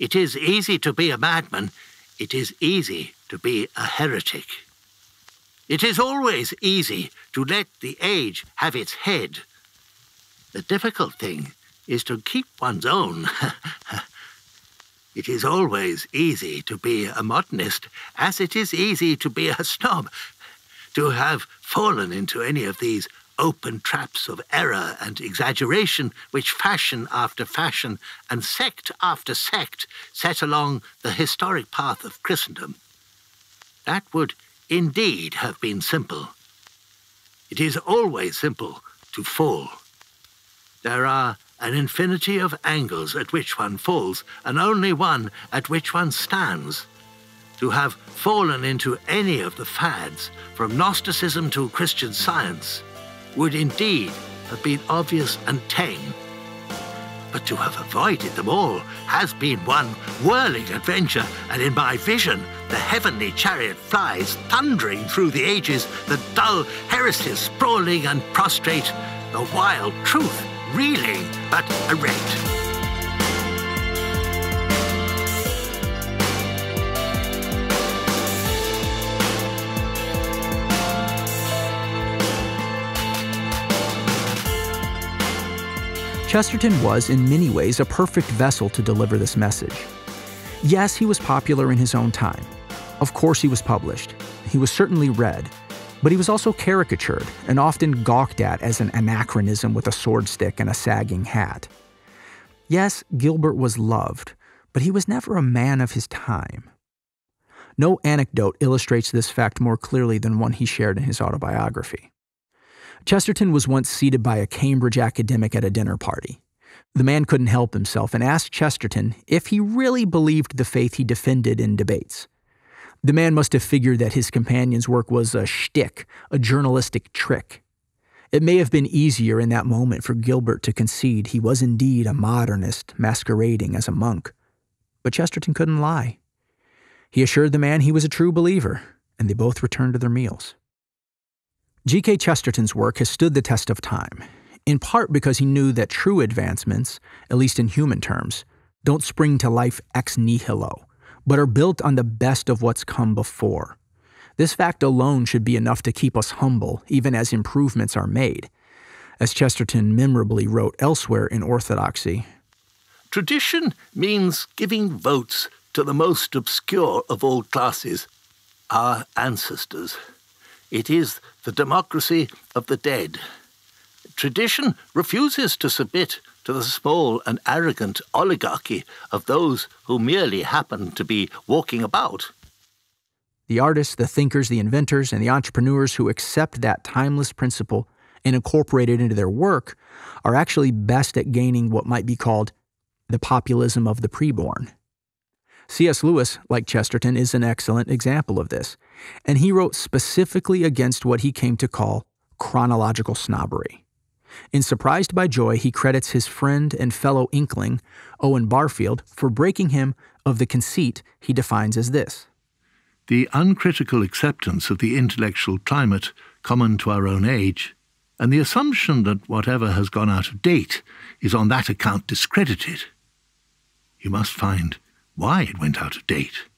It is easy to be a madman, it is easy to be a heretic. It is always easy to let the age have its head. The difficult thing is to keep one's own. <laughs> it is always easy to be a modernist, as it is easy to be a snob. To have fallen into any of these open traps of error and exaggeration which fashion after fashion and sect after sect set along the historic path of Christendom. That would indeed have been simple. It is always simple to fall. There are an infinity of angles at which one falls, and only one at which one stands. To have fallen into any of the fads, from Gnosticism to Christian science, would indeed have been obvious and tame. But to have avoided them all has been one whirling adventure, and in my vision, the heavenly chariot flies thundering through the ages, the dull heresies sprawling and prostrate, the wild truth reeling but erect. Chesterton was, in many ways, a perfect vessel to deliver this message. Yes, he was popular in his own time. Of course, he was published. He was certainly read. But he was also caricatured and often gawked at as an anachronism with a sword stick and a sagging hat. Yes, Gilbert was loved, but he was never a man of his time. No anecdote illustrates this fact more clearly than one he shared in his autobiography. Chesterton was once seated by a Cambridge academic at a dinner party. The man couldn't help himself and asked Chesterton if he really believed the faith he defended in debates. The man must have figured that his companion's work was a shtick, a journalistic trick. It may have been easier in that moment for Gilbert to concede he was indeed a modernist masquerading as a monk. But Chesterton couldn't lie. He assured the man he was a true believer, and they both returned to their meals. G.K. Chesterton's work has stood the test of time, in part because he knew that true advancements, at least in human terms, don't spring to life ex nihilo, but are built on the best of what's come before. This fact alone should be enough to keep us humble, even as improvements are made. As Chesterton memorably wrote elsewhere in Orthodoxy Tradition means giving votes to the most obscure of all classes, our ancestors. It is the democracy of the dead. Tradition refuses to submit to the small and arrogant oligarchy of those who merely happen to be walking about. The artists, the thinkers, the inventors, and the entrepreneurs who accept that timeless principle and incorporate it into their work are actually best at gaining what might be called the populism of the preborn. C.S. Lewis, like Chesterton, is an excellent example of this, and he wrote specifically against what he came to call chronological snobbery. In Surprised by Joy, he credits his friend and fellow Inkling, Owen Barfield, for breaking him of the conceit he defines as this The uncritical acceptance of the intellectual climate common to our own age, and the assumption that whatever has gone out of date is on that account discredited. You must find why it went out of date.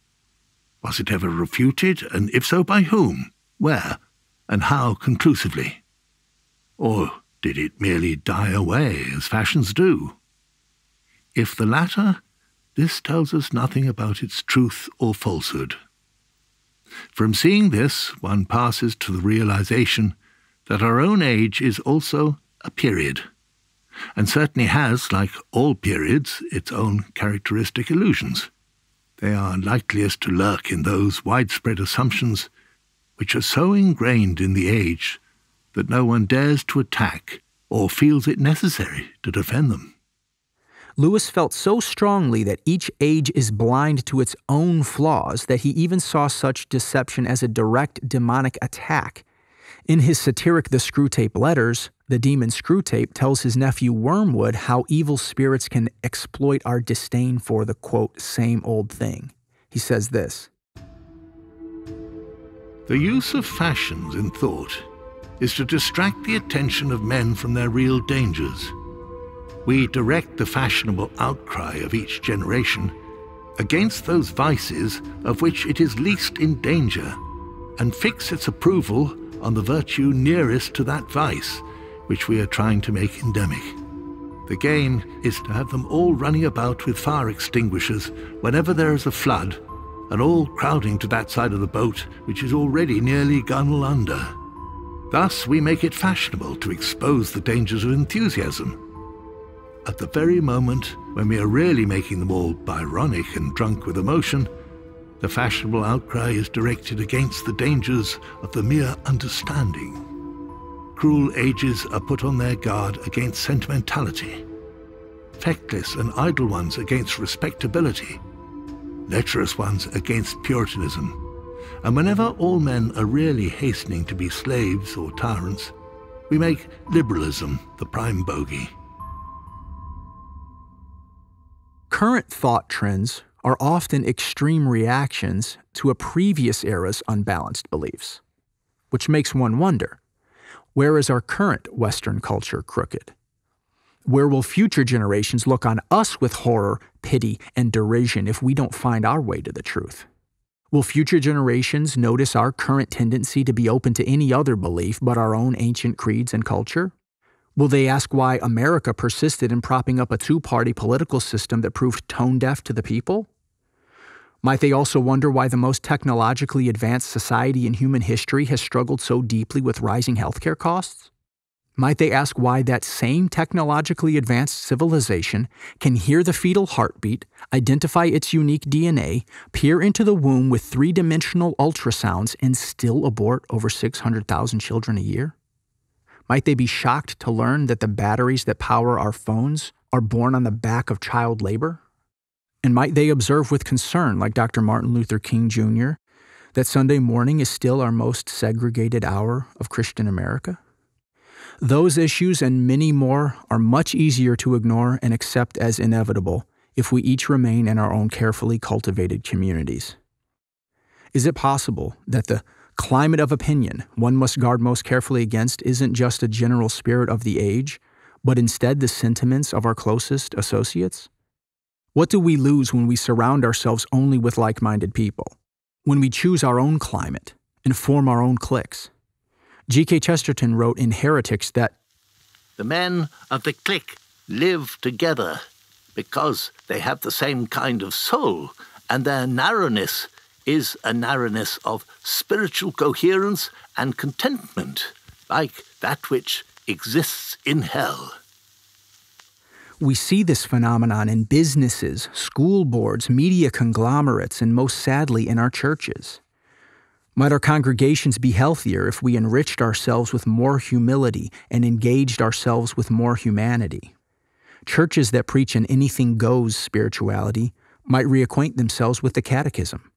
Was it ever refuted, and if so, by whom, where, and how conclusively? Or did it merely die away, as fashions do? If the latter, this tells us nothing about its truth or falsehood. From seeing this, one passes to the realization that our own age is also a period, and certainly has, like all periods, its own characteristic illusions. They are likeliest to lurk in those widespread assumptions which are so ingrained in the age that no one dares to attack or feels it necessary to defend them. Lewis felt so strongly that each age is blind to its own flaws that he even saw such deception as a direct demonic attack. In his satiric The Screwtape Letters, the demon Screwtape tells his nephew Wormwood how evil spirits can exploit our disdain for the quote, same old thing. He says this The use of fashions in thought is to distract the attention of men from their real dangers. We direct the fashionable outcry of each generation against those vices of which it is least in danger, and fix its approval on the virtue nearest to that vice which we are trying to make endemic. The game is to have them all running about with fire extinguishers whenever there is a flood, and all crowding to that side of the boat which is already nearly gunwale under. Thus we make it fashionable to expose the dangers of enthusiasm. At the very moment when we are really making them all Byronic and drunk with emotion, the fashionable outcry is directed against the dangers of the mere understanding. Cruel ages are put on their guard against sentimentality, feckless and idle ones against respectability, lecherous ones against puritanism, and whenever all men are really hastening to be slaves or tyrants, we make liberalism the prime bogey. Current thought trends are often extreme reactions to a previous era's unbalanced beliefs, which makes one wonder where is our current Western culture crooked? Where will future generations look on us with horror, pity, and derision if we don't find our way to the truth? Will future generations notice our current tendency to be open to any other belief but our own ancient creeds and culture? Will they ask why America persisted in propping up a two party political system that proved tone deaf to the people? Might they also wonder why the most technologically advanced society in human history has struggled so deeply with rising healthcare costs? Might they ask why that same technologically advanced civilization can hear the fetal heartbeat, identify its unique DNA, peer into the womb with three dimensional ultrasounds, and still abort over 600,000 children a year? Might they be shocked to learn that the batteries that power our phones are born on the back of child labor? And might they observe with concern, like Dr. Martin Luther King Jr., that Sunday morning is still our most segregated hour of Christian America? Those issues and many more are much easier to ignore and accept as inevitable if we each remain in our own carefully cultivated communities. Is it possible that the climate of opinion one must guard most carefully against isn't just a general spirit of the age, but instead the sentiments of our closest associates? What do we lose when we surround ourselves only with like minded people? When we choose our own climate and form our own cliques? G.K. Chesterton wrote in Heretics that The men of the clique live together because they have the same kind of soul, and their narrowness is a narrowness of spiritual coherence and contentment, like that which exists in hell. We see this phenomenon in businesses, school boards, media conglomerates, and most sadly in our churches. Might our congregations be healthier if we enriched ourselves with more humility and engaged ourselves with more humanity? Churches that preach an anything goes spirituality might reacquaint themselves with the catechism,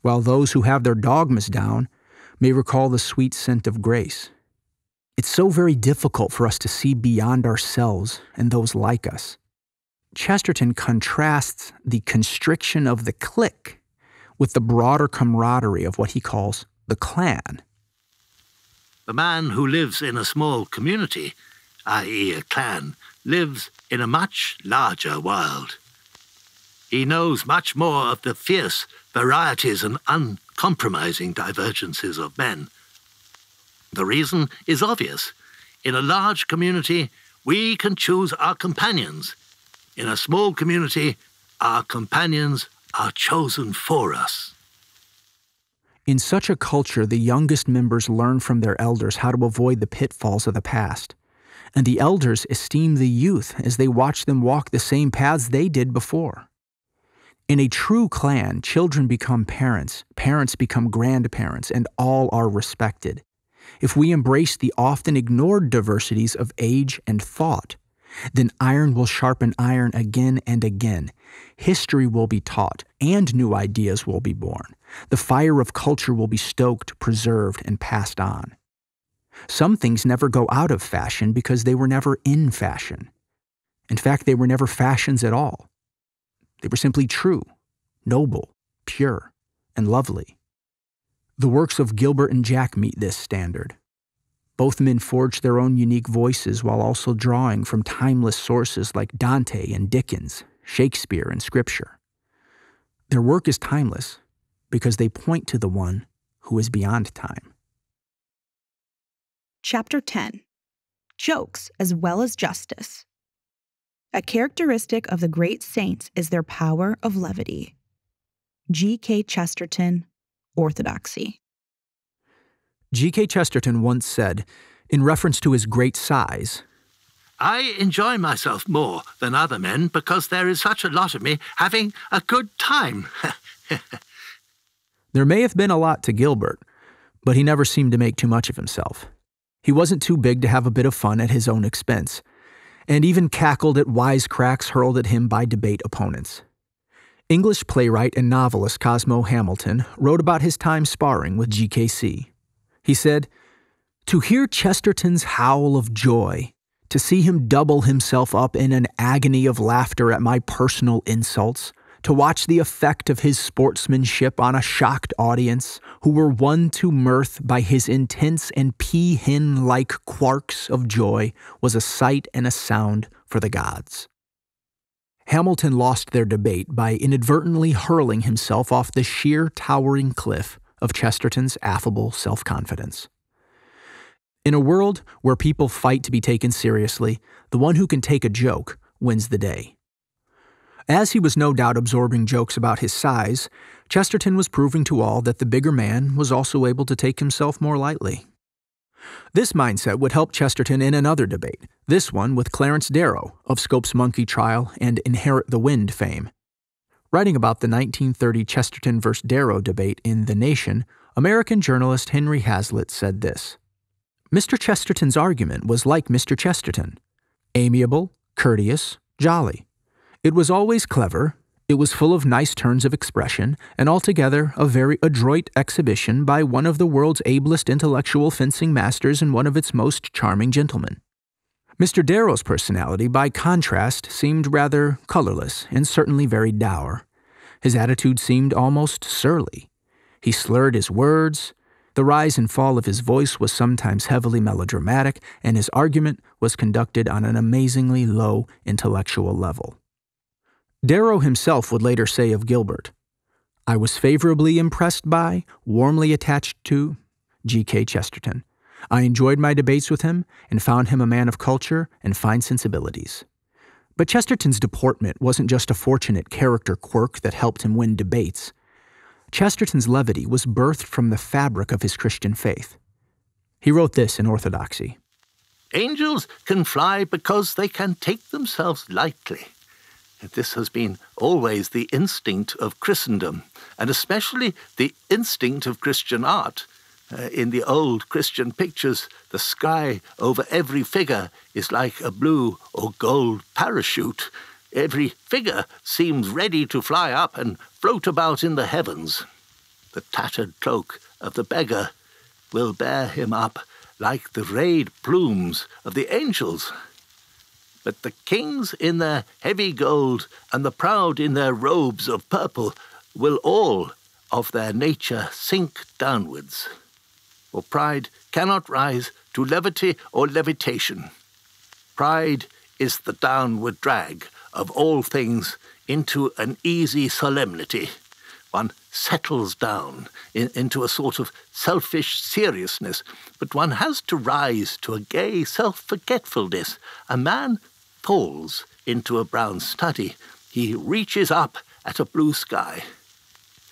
while those who have their dogmas down may recall the sweet scent of grace. It's so very difficult for us to see beyond ourselves and those like us. Chesterton contrasts the constriction of the clique with the broader camaraderie of what he calls the clan. The man who lives in a small community, i.e., a clan, lives in a much larger world. He knows much more of the fierce varieties and uncompromising divergences of men the reason is obvious. In a large community, we can choose our companions. In a small community, our companions are chosen for us. In such a culture, the youngest members learn from their elders how to avoid the pitfalls of the past. And the elders esteem the youth as they watch them walk the same paths they did before. In a true clan, children become parents, parents become grandparents, and all are respected if we embrace the often ignored diversities of age and thought, then iron will sharpen iron again and again. History will be taught, and new ideas will be born. The fire of culture will be stoked, preserved, and passed on. Some things never go out of fashion because they were never in fashion. In fact, they were never fashions at all. They were simply true, noble, pure, and lovely. The works of Gilbert and Jack meet this standard. Both men forged their own unique voices while also drawing from timeless sources like Dante and Dickens, Shakespeare and Scripture. Their work is timeless because they point to the one who is beyond time. Chapter 10 Jokes as well as justice. A characteristic of the great saints is their power of levity. G.K. Chesterton, orthodoxy. G.K. Chesterton once said, in reference to his great size, I enjoy myself more than other men because there is such a lot of me having a good time. <laughs> there may have been a lot to Gilbert, but he never seemed to make too much of himself. He wasn't too big to have a bit of fun at his own expense, and even cackled at wisecracks hurled at him by debate opponents. English playwright and novelist Cosmo Hamilton wrote about his time sparring with GKC. He said, To hear Chesterton's howl of joy, to see him double himself up in an agony of laughter at my personal insults, to watch the effect of his sportsmanship on a shocked audience who were won to mirth by his intense and peahen like quarks of joy was a sight and a sound for the gods. Hamilton lost their debate by inadvertently hurling himself off the sheer towering cliff of Chesterton's affable self confidence. In a world where people fight to be taken seriously, the one who can take a joke wins the day. As he was no doubt absorbing jokes about his size, Chesterton was proving to all that the bigger man was also able to take himself more lightly. This mindset would help Chesterton in another debate, this one with Clarence Darrow of Scopes Monkey Trial and Inherit the Wind fame. Writing about the 1930 Chesterton vs. Darrow debate in The Nation, American journalist Henry Hazlitt said this Mr. Chesterton's argument was like Mr. Chesterton amiable, courteous, jolly. It was always clever, it was full of nice turns of expression, and altogether a very adroit exhibition by one of the world's ablest intellectual fencing masters and one of its most charming gentlemen. Mr. Darrow's personality, by contrast, seemed rather colorless and certainly very dour. His attitude seemed almost surly. He slurred his words. The rise and fall of his voice was sometimes heavily melodramatic, and his argument was conducted on an amazingly low intellectual level. Darrow himself would later say of Gilbert, I was favorably impressed by, warmly attached to, G.K. Chesterton. I enjoyed my debates with him and found him a man of culture and fine sensibilities. But Chesterton's deportment wasn't just a fortunate character quirk that helped him win debates. Chesterton's levity was birthed from the fabric of his Christian faith. He wrote this in Orthodoxy Angels can fly because they can take themselves lightly. This has been always the instinct of Christendom, and especially the instinct of Christian art, Uh, in the old Christian pictures, the sky over every figure is like a blue or gold parachute. Every figure seems ready to fly up and float about in the heavens. The tattered cloak of the beggar will bear him up like the rayed plumes of the angels. But the kings in their heavy gold and the proud in their robes of purple will all of their nature sink downwards. For pride cannot rise to levity or levitation. Pride is the downward drag of all things into an easy solemnity. One settles down in, into a sort of selfish seriousness, but one has to rise to a gay self forgetfulness. A man falls into a brown study, he reaches up at a blue sky.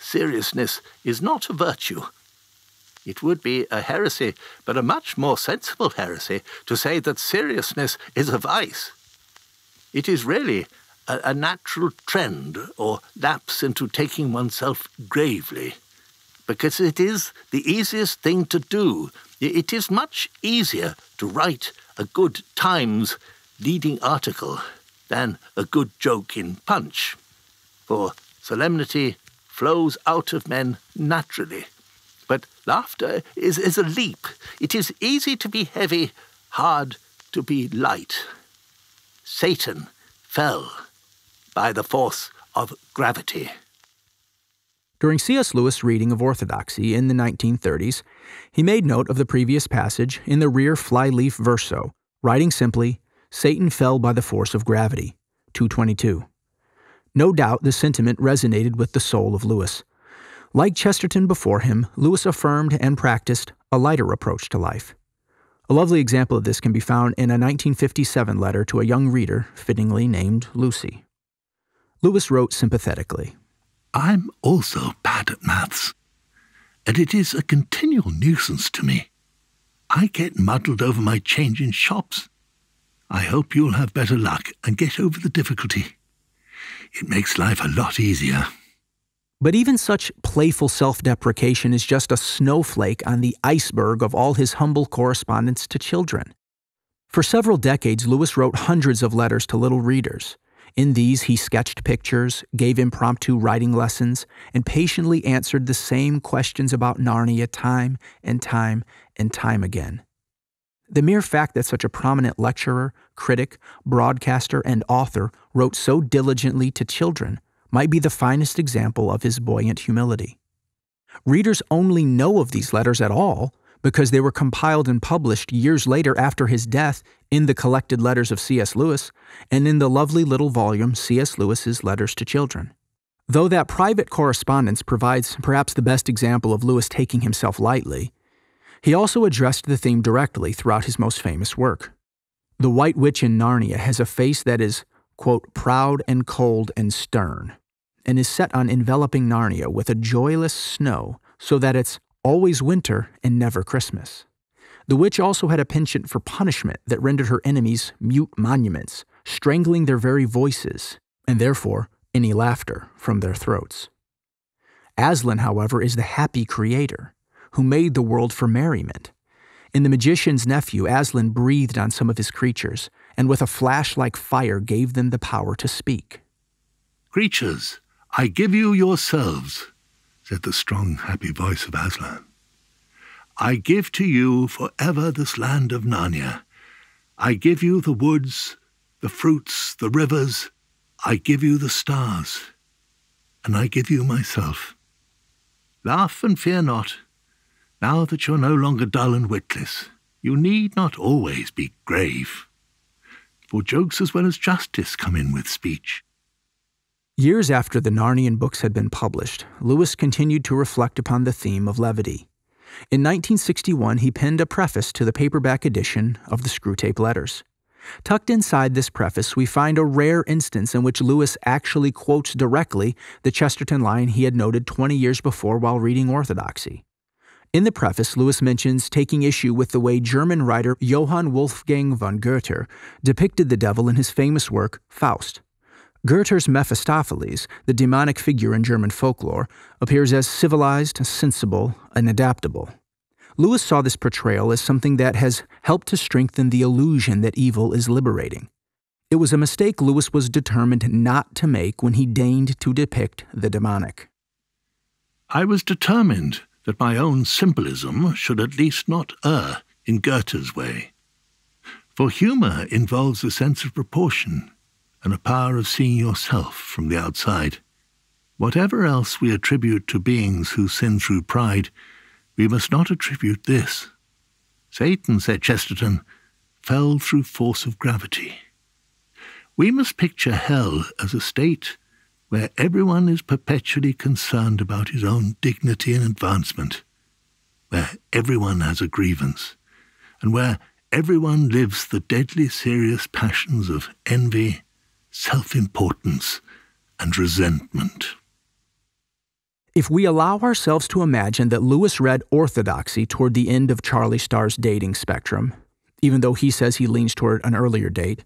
Seriousness is not a virtue. It would be a heresy, but a much more sensible heresy, to say that seriousness is a vice. It is really a, a natural trend or lapse into taking oneself gravely, because it is the easiest thing to do. It is much easier to write a good Times leading article than a good joke in Punch, for solemnity flows out of men naturally. But laughter is, is a leap. It is easy to be heavy, hard to be light. Satan fell by the force of gravity. During C.S. Lewis' reading of Orthodoxy in the 1930s, he made note of the previous passage in the rear flyleaf verso, writing simply, Satan fell by the force of gravity, 222. No doubt the sentiment resonated with the soul of Lewis. Like Chesterton before him, Lewis affirmed and practiced a lighter approach to life. A lovely example of this can be found in a 1957 letter to a young reader, fittingly named Lucy. Lewis wrote sympathetically I'm also bad at maths, and it is a continual nuisance to me. I get muddled over my change in shops. I hope you'll have better luck and get over the difficulty. It makes life a lot easier. But even such playful self deprecation is just a snowflake on the iceberg of all his humble correspondence to children. For several decades, Lewis wrote hundreds of letters to little readers. In these, he sketched pictures, gave impromptu writing lessons, and patiently answered the same questions about Narnia time and time and time again. The mere fact that such a prominent lecturer, critic, broadcaster, and author wrote so diligently to children might be the finest example of his buoyant humility. Readers only know of these letters at all because they were compiled and published years later after his death in the collected letters of C.S. Lewis and in the lovely little volume C.S. Lewis's Letters to Children. Though that private correspondence provides perhaps the best example of Lewis taking himself lightly, he also addressed the theme directly throughout his most famous work. The White Witch in Narnia has a face that is, quote, proud and cold and stern, and is set on enveloping Narnia with a joyless snow so that it's always winter and never Christmas. The witch also had a penchant for punishment that rendered her enemies mute monuments, strangling their very voices, and therefore any laughter from their throats. Aslan, however, is the happy creator who made the world for merriment. In The Magician's Nephew, Aslan breathed on some of his creatures, and with a flash like fire gave them the power to speak. Creatures, I give you yourselves said the strong, happy voice of Aslan. I give to you for ever this land of Narnia. I give you the woods, the fruits, the rivers. I give you the stars. And I give you myself. Laugh and fear not. Now that you're no longer dull and witless, you need not always be grave. For jokes as well as justice come in with speech. Years after the Narnian books had been published, Lewis continued to reflect upon the theme of levity. In 1961, he penned a preface to the paperback edition of the Screwtape Letters. Tucked inside this preface, we find a rare instance in which Lewis actually quotes directly the Chesterton line he had noted 20 years before while reading Orthodoxy. In the preface, Lewis mentions taking issue with the way German writer Johann Wolfgang von Goethe depicted the devil in his famous work, Faust. Goethe's Mephistopheles, the demonic figure in German folklore, appears as civilized, sensible, and adaptable. Lewis saw this portrayal as something that has helped to strengthen the illusion that evil is liberating. It was a mistake Lewis was determined not to make when he deigned to depict the demonic. I was determined that my own symbolism should at least not err in Goethe's way. For humour involves a sense of proportion and a power of seeing yourself from the outside. Whatever else we attribute to beings who sin through pride, we must not attribute this. Satan, said Chesterton, fell through force of gravity. We must picture hell as a state where everyone is perpetually concerned about his own dignity and advancement, where everyone has a grievance, and where everyone lives the deadly serious passions of envy, self importance, and resentment. If we allow ourselves to imagine that Lewis read orthodoxy toward the end of Charlie Starr's dating spectrum, even though he says he leans toward an earlier date,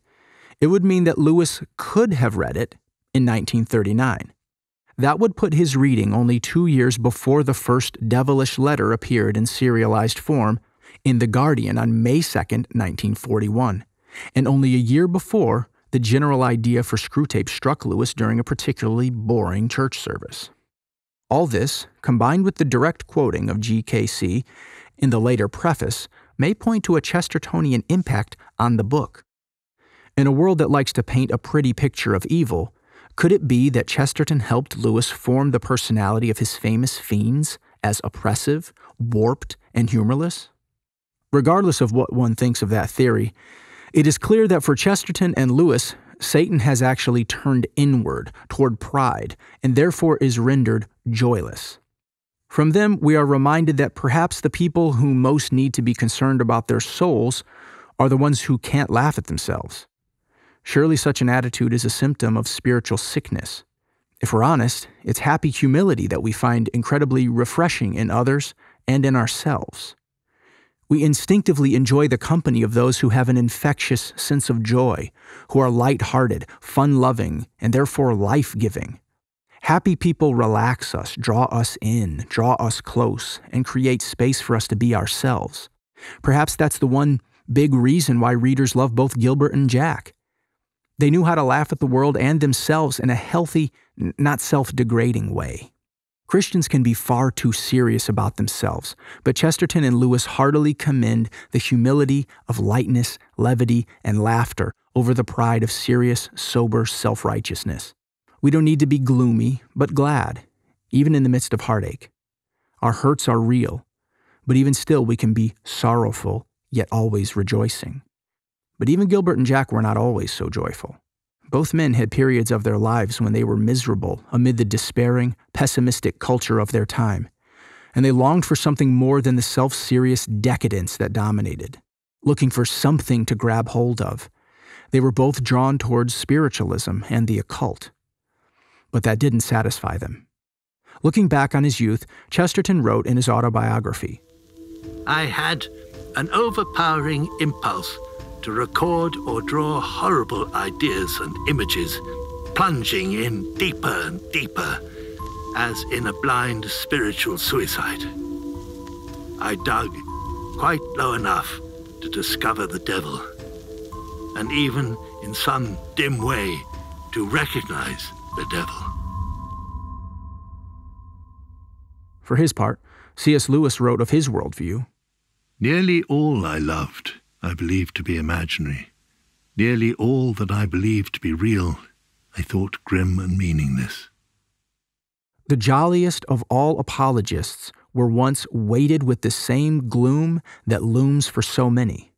it would mean that Lewis could have read it in 1939. That would put his reading only two years before the first devilish letter appeared in serialized form in The Guardian on May 2, 1941, and only a year before the general idea for Screwtape struck Lewis during a particularly boring church service. All this, combined with the direct quoting of GKC in the later preface, may point to a Chestertonian impact on the book. In a world that likes to paint a pretty picture of evil, could it be that Chesterton helped Lewis form the personality of his famous fiends as oppressive, warped, and humorless? Regardless of what one thinks of that theory, it is clear that for Chesterton and Lewis, Satan has actually turned inward toward pride and therefore is rendered joyless. From them, we are reminded that perhaps the people who most need to be concerned about their souls are the ones who can't laugh at themselves. Surely such an attitude is a symptom of spiritual sickness. If we're honest, it's happy humility that we find incredibly refreshing in others and in ourselves. We instinctively enjoy the company of those who have an infectious sense of joy, who are light-hearted, fun-loving, and therefore life-giving. Happy people relax us, draw us in, draw us close, and create space for us to be ourselves. Perhaps that's the one big reason why readers love both Gilbert and Jack. They knew how to laugh at the world and themselves in a healthy, not self degrading way. Christians can be far too serious about themselves, but Chesterton and Lewis heartily commend the humility of lightness, levity, and laughter over the pride of serious, sober self righteousness. We don't need to be gloomy, but glad, even in the midst of heartache. Our hurts are real, but even still we can be sorrowful, yet always rejoicing. But even Gilbert and Jack were not always so joyful. Both men had periods of their lives when they were miserable amid the despairing, pessimistic culture of their time, and they longed for something more than the self serious decadence that dominated, looking for something to grab hold of. They were both drawn towards spiritualism and the occult. But that didn't satisfy them. Looking back on his youth, Chesterton wrote in his autobiography I had an overpowering impulse to record or draw horrible ideas and images, plunging in deeper and deeper, as in a blind spiritual suicide. I dug quite low enough to discover the devil, and even in some dim way to recognize the devil. For his part, C.S. Lewis wrote of his worldview Nearly all I loved I believed to be imaginary. Nearly all that I believed to be real, I thought grim and meaningless. The jolliest of all apologists were once weighted with the same gloom that looms for so many.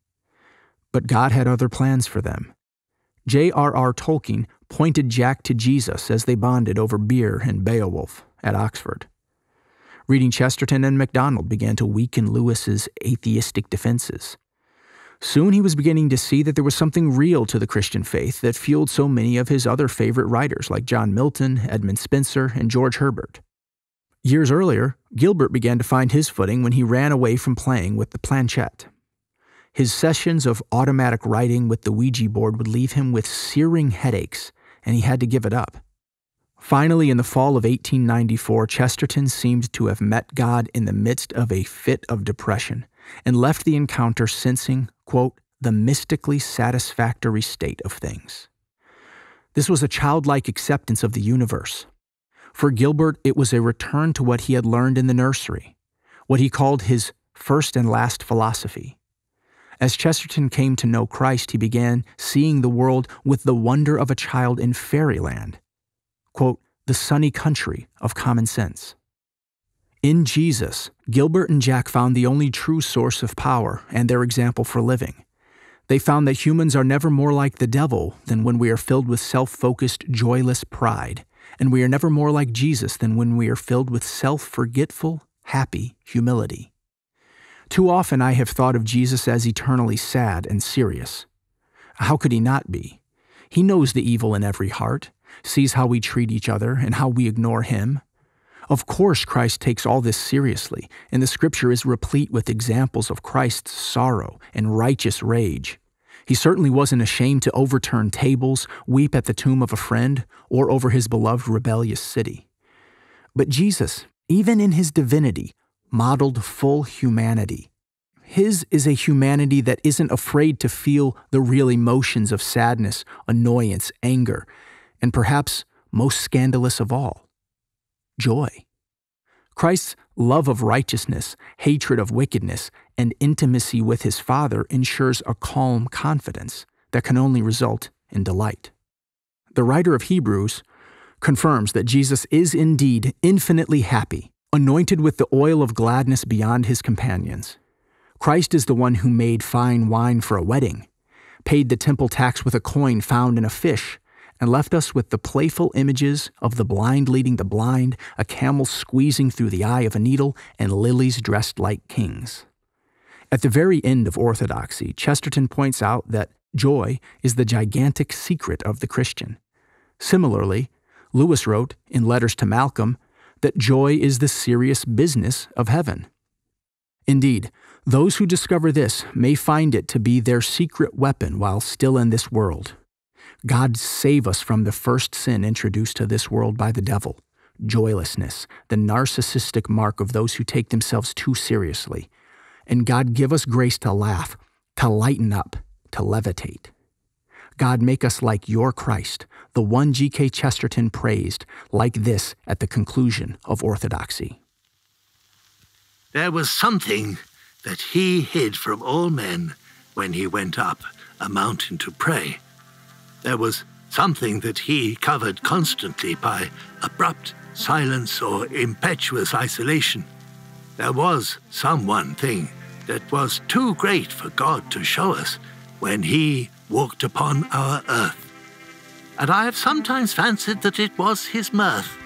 But God had other plans for them. J.R.R. Tolkien pointed Jack to Jesus as they bonded over beer and Beowulf at Oxford. Reading Chesterton and MacDonald began to weaken Lewis's atheistic defenses. Soon he was beginning to see that there was something real to the Christian faith that fueled so many of his other favorite writers like John Milton, Edmund Spenser, and George Herbert. Years earlier, Gilbert began to find his footing when he ran away from playing with the planchette. His sessions of automatic writing with the Ouija board would leave him with searing headaches, and he had to give it up. Finally, in the fall of 1894, Chesterton seemed to have met God in the midst of a fit of depression and left the encounter sensing, quote, the mystically satisfactory state of things. This was a childlike acceptance of the universe. For Gilbert, it was a return to what he had learned in the nursery, what he called his first and last philosophy. As Chesterton came to know Christ, he began seeing the world with the wonder of a child in fairyland quote, the sunny country of common sense. In Jesus, Gilbert and Jack found the only true source of power and their example for living. They found that humans are never more like the devil than when we are filled with self focused, joyless pride, and we are never more like Jesus than when we are filled with self forgetful, happy humility. Too often I have thought of Jesus as eternally sad and serious. How could he not be? He knows the evil in every heart sees how we treat each other and how we ignore him. Of course, Christ takes all this seriously, and the scripture is replete with examples of Christ's sorrow and righteous rage. He certainly wasn't ashamed to overturn tables, weep at the tomb of a friend, or over his beloved rebellious city. But Jesus, even in his divinity, modeled full humanity. His is a humanity that isn't afraid to feel the real emotions of sadness, annoyance, anger, and perhaps most scandalous of all, joy. Christ's love of righteousness, hatred of wickedness, and intimacy with his Father ensures a calm confidence that can only result in delight. The writer of Hebrews confirms that Jesus is indeed infinitely happy, anointed with the oil of gladness beyond his companions. Christ is the one who made fine wine for a wedding, paid the temple tax with a coin found in a fish, and left us with the playful images of the blind leading the blind, a camel squeezing through the eye of a needle, and lilies dressed like kings. At the very end of orthodoxy, Chesterton points out that joy is the gigantic secret of the Christian. Similarly, Lewis wrote in Letters to Malcolm that joy is the serious business of heaven. Indeed, those who discover this may find it to be their secret weapon while still in this world. God save us from the first sin introduced to this world by the devil joylessness, the narcissistic mark of those who take themselves too seriously. And God give us grace to laugh, to lighten up, to levitate. God make us like your Christ, the one G.K. Chesterton praised, like this at the conclusion of Orthodoxy. There was something that he hid from all men when he went up a mountain to pray. There was something that he covered constantly by abrupt silence or impetuous isolation. There was some one thing that was too great for God to show us when he walked upon our earth. And I have sometimes fancied that it was his mirth.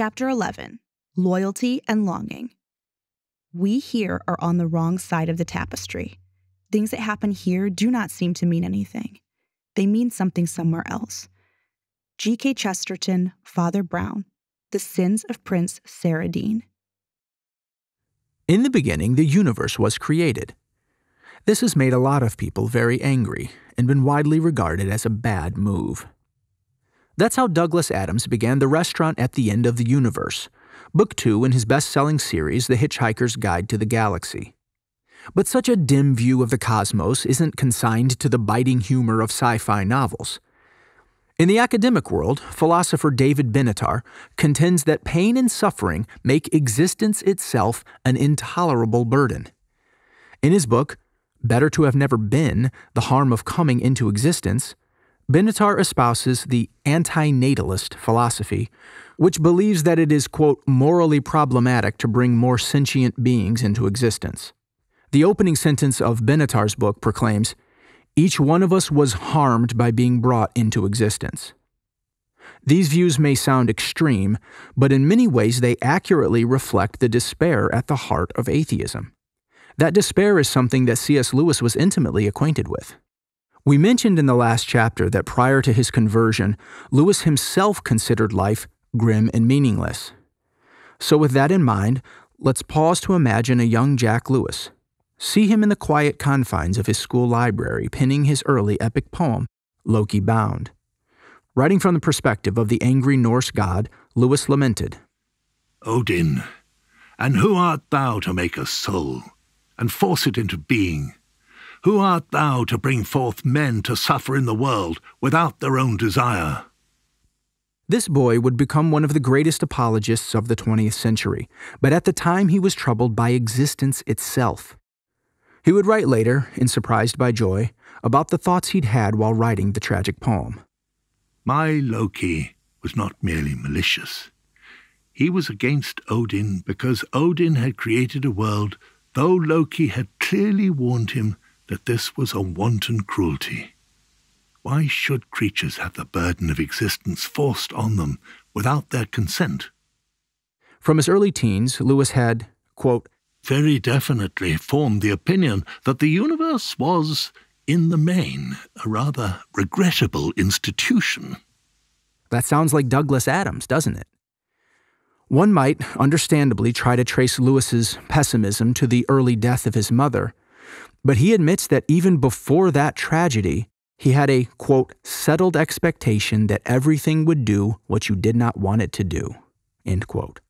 Chapter 11 Loyalty and Longing. We here are on the wrong side of the tapestry. Things that happen here do not seem to mean anything, they mean something somewhere else. G.K. Chesterton, Father Brown, The Sins of Prince Saradine. In the beginning, the universe was created. This has made a lot of people very angry and been widely regarded as a bad move. That's how Douglas Adams began The Restaurant at the End of the Universe, book two in his best selling series, The Hitchhiker's Guide to the Galaxy. But such a dim view of the cosmos isn't consigned to the biting humor of sci fi novels. In the academic world, philosopher David Benatar contends that pain and suffering make existence itself an intolerable burden. In his book, Better to Have Never Been The Harm of Coming into Existence, Benatar espouses the antinatalist philosophy, which believes that it is, quote, morally problematic to bring more sentient beings into existence. The opening sentence of Benatar's book proclaims, Each one of us was harmed by being brought into existence. These views may sound extreme, but in many ways they accurately reflect the despair at the heart of atheism. That despair is something that C.S. Lewis was intimately acquainted with. We mentioned in the last chapter that prior to his conversion, Lewis himself considered life grim and meaningless. So, with that in mind, let's pause to imagine a young Jack Lewis. See him in the quiet confines of his school library penning his early epic poem, Loki Bound. Writing from the perspective of the angry Norse god, Lewis lamented Odin, and who art thou to make a soul, and force it into being? Who art thou to bring forth men to suffer in the world without their own desire? This boy would become one of the greatest apologists of the 20th century, but at the time he was troubled by existence itself. He would write later, in Surprised by Joy, about the thoughts he'd had while writing the tragic poem. My Loki was not merely malicious. He was against Odin because Odin had created a world, though Loki had clearly warned him that this was a wanton cruelty. Why should creatures have the burden of existence forced on them without their consent? From his early teens, Lewis had, quote, very definitely formed the opinion that the universe was, in the main, a rather regrettable institution. That sounds like Douglas Adams, doesn't it? One might, understandably, try to trace Lewis's pessimism to the early death of his mother, but he admits that even before that tragedy, he had a, quote, settled expectation that everything would do what you did not want it to do, end quote.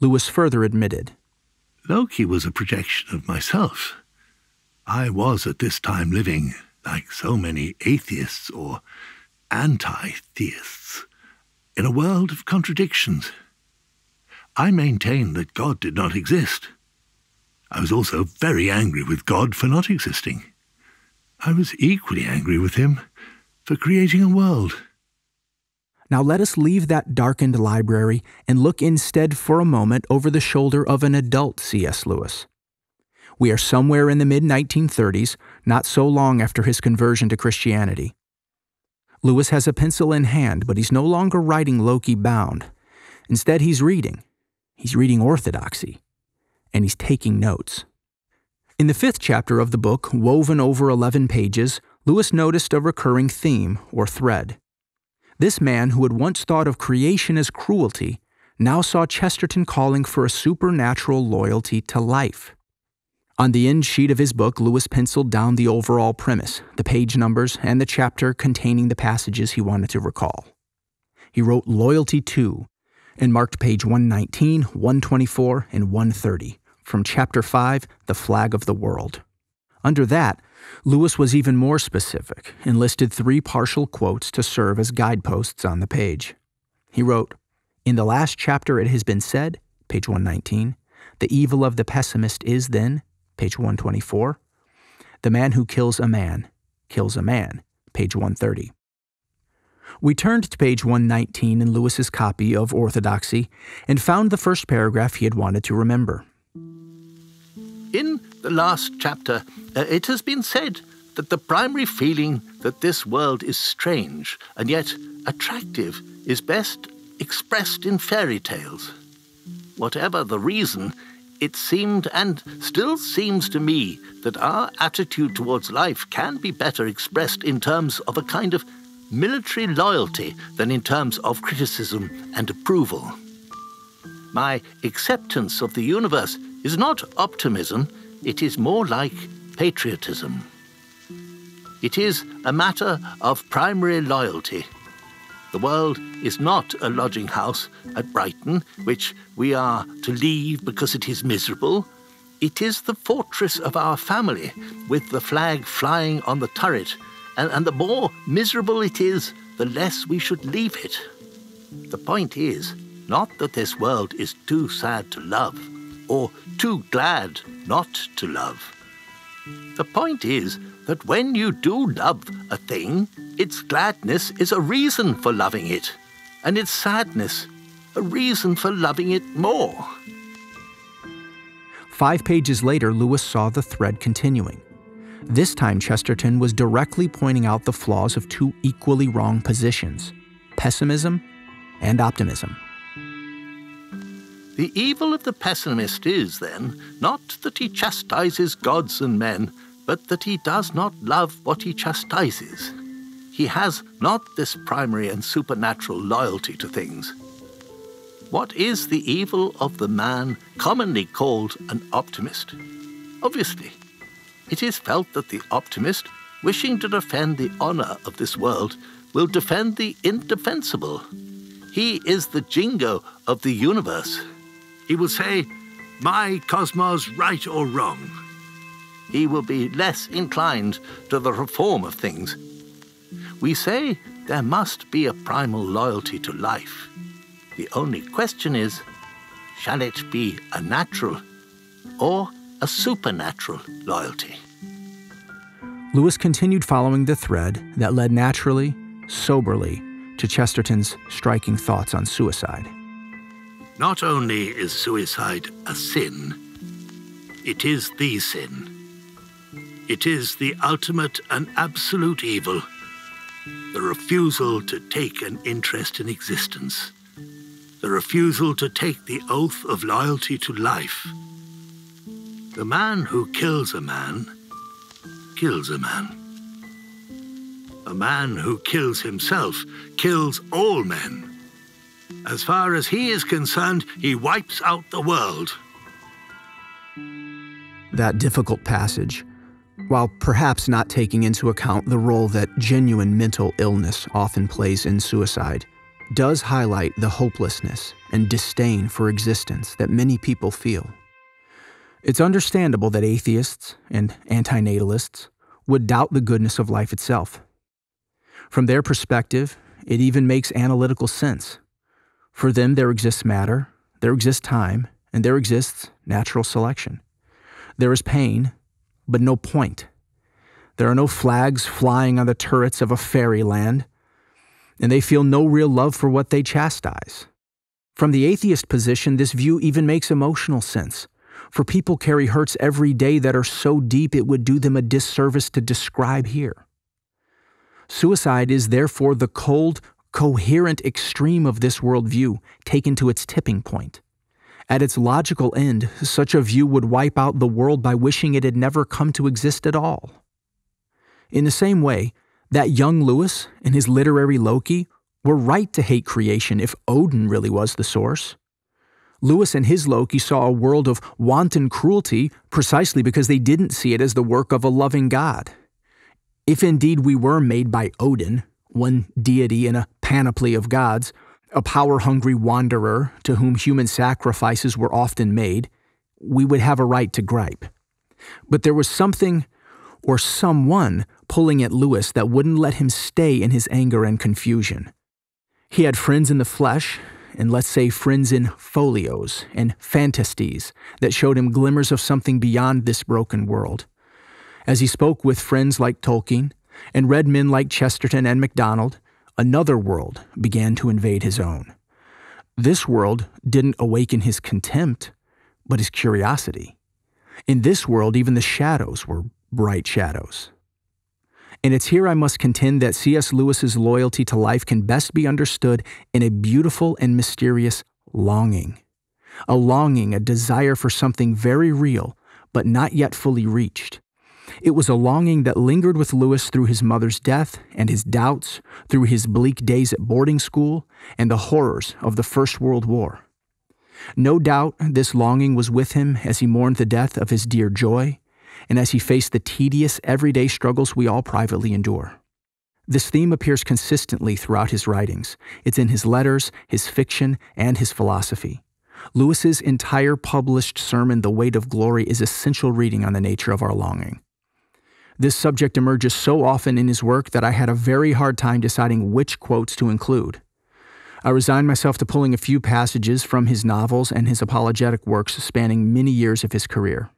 Lewis further admitted Loki was a projection of myself. I was at this time living, like so many atheists or anti theists, in a world of contradictions. I maintained that God did not exist. I was also very angry with God for not existing. I was equally angry with him for creating a world. Now let us leave that darkened library and look instead for a moment over the shoulder of an adult C.S. Lewis. We are somewhere in the mid 1930s, not so long after his conversion to Christianity. Lewis has a pencil in hand, but he's no longer writing Loki bound. Instead, he's reading. He's reading orthodoxy. And he's taking notes. In the fifth chapter of the book, woven over 11 pages, Lewis noticed a recurring theme or thread. This man, who had once thought of creation as cruelty, now saw Chesterton calling for a supernatural loyalty to life. On the end sheet of his book, Lewis penciled down the overall premise, the page numbers, and the chapter containing the passages he wanted to recall. He wrote Loyalty to and marked page 119, 124, and 130 from Chapter 5, The Flag of the World. Under that, Lewis was even more specific and listed three partial quotes to serve as guideposts on the page. He wrote, In the last chapter it has been said, page 119, the evil of the pessimist is then, page 124, the man who kills a man kills a man, page 130. We turned to page 119 in Lewis's copy of Orthodoxy and found the first paragraph he had wanted to remember. In the last chapter, uh, it has been said that the primary feeling that this world is strange and yet attractive is best expressed in fairy tales. Whatever the reason, it seemed and still seems to me that our attitude towards life can be better expressed in terms of a kind of military loyalty than in terms of criticism and approval. My acceptance of the universe is not optimism, it is more like patriotism. It is a matter of primary loyalty. The world is not a lodging house at Brighton, which we are to leave because it is miserable. It is the fortress of our family, with the flag flying on the turret, and, and the more miserable it is, the less we should leave it. The point is not that this world is too sad to love or too glad not to love. The point is that when you do love a thing, its gladness is a reason for loving it, and its sadness a reason for loving it more. Five pages later, Lewis saw the thread continuing. This time, Chesterton was directly pointing out the flaws of two equally wrong positions pessimism and optimism. The evil of the pessimist is, then, not that he chastises gods and men, but that he does not love what he chastises. He has not this primary and supernatural loyalty to things. What is the evil of the man commonly called an optimist? Obviously, it is felt that the optimist, wishing to defend the honor of this world, will defend the indefensible. He is the jingo of the universe. He will say, My cosmos right or wrong. He will be less inclined to the reform of things. We say there must be a primal loyalty to life. The only question is shall it be a natural or a supernatural loyalty? Lewis continued following the thread that led naturally, soberly, to Chesterton's striking thoughts on suicide. Not only is suicide a sin, it is the sin. It is the ultimate and absolute evil, the refusal to take an interest in existence, the refusal to take the oath of loyalty to life. The man who kills a man kills a man. A man who kills himself kills all men. As far as he is concerned, he wipes out the world. That difficult passage, while perhaps not taking into account the role that genuine mental illness often plays in suicide, does highlight the hopelessness and disdain for existence that many people feel. It's understandable that atheists and antinatalists would doubt the goodness of life itself. From their perspective, it even makes analytical sense. For them, there exists matter, there exists time, and there exists natural selection. There is pain, but no point. There are no flags flying on the turrets of a fairyland, and they feel no real love for what they chastise. From the atheist position, this view even makes emotional sense for people carry hurts every day that are so deep it would do them a disservice to describe here. Suicide is therefore the cold, coherent extreme of this worldview, taken to its tipping point. At its logical end, such a view would wipe out the world by wishing it had never come to exist at all. In the same way, that young Lewis and his literary Loki were right to hate creation if Odin really was the source. Lewis and his Loki saw a world of wanton cruelty precisely because they didn't see it as the work of a loving God. If indeed we were made by Odin, one deity in a panoply of gods, a power hungry wanderer to whom human sacrifices were often made, we would have a right to gripe. But there was something or someone pulling at Lewis that wouldn't let him stay in his anger and confusion. He had friends in the flesh and let's say friends in folios and fantasies that showed him glimmers of something beyond this broken world. As he spoke with friends like Tolkien and read men like Chesterton and MacDonald, another world began to invade his own. This world didn't awaken his contempt, but his curiosity. In this world, even the shadows were bright shadows. And it's here I must contend that C.S. Lewis's loyalty to life can best be understood in a beautiful and mysterious longing. A longing, a desire for something very real, but not yet fully reached. It was a longing that lingered with Lewis through his mother's death and his doubts, through his bleak days at boarding school, and the horrors of the First World War. No doubt this longing was with him as he mourned the death of his dear Joy, and as he faced the tedious, everyday struggles we all privately endure. This theme appears consistently throughout his writings. It's in his letters, his fiction, and his philosophy. Lewis's entire published sermon, The Weight of Glory, is essential reading on the nature of our longing. This subject emerges so often in his work that I had a very hard time deciding which quotes to include. I resigned myself to pulling a few passages from his novels and his apologetic works spanning many years of his career.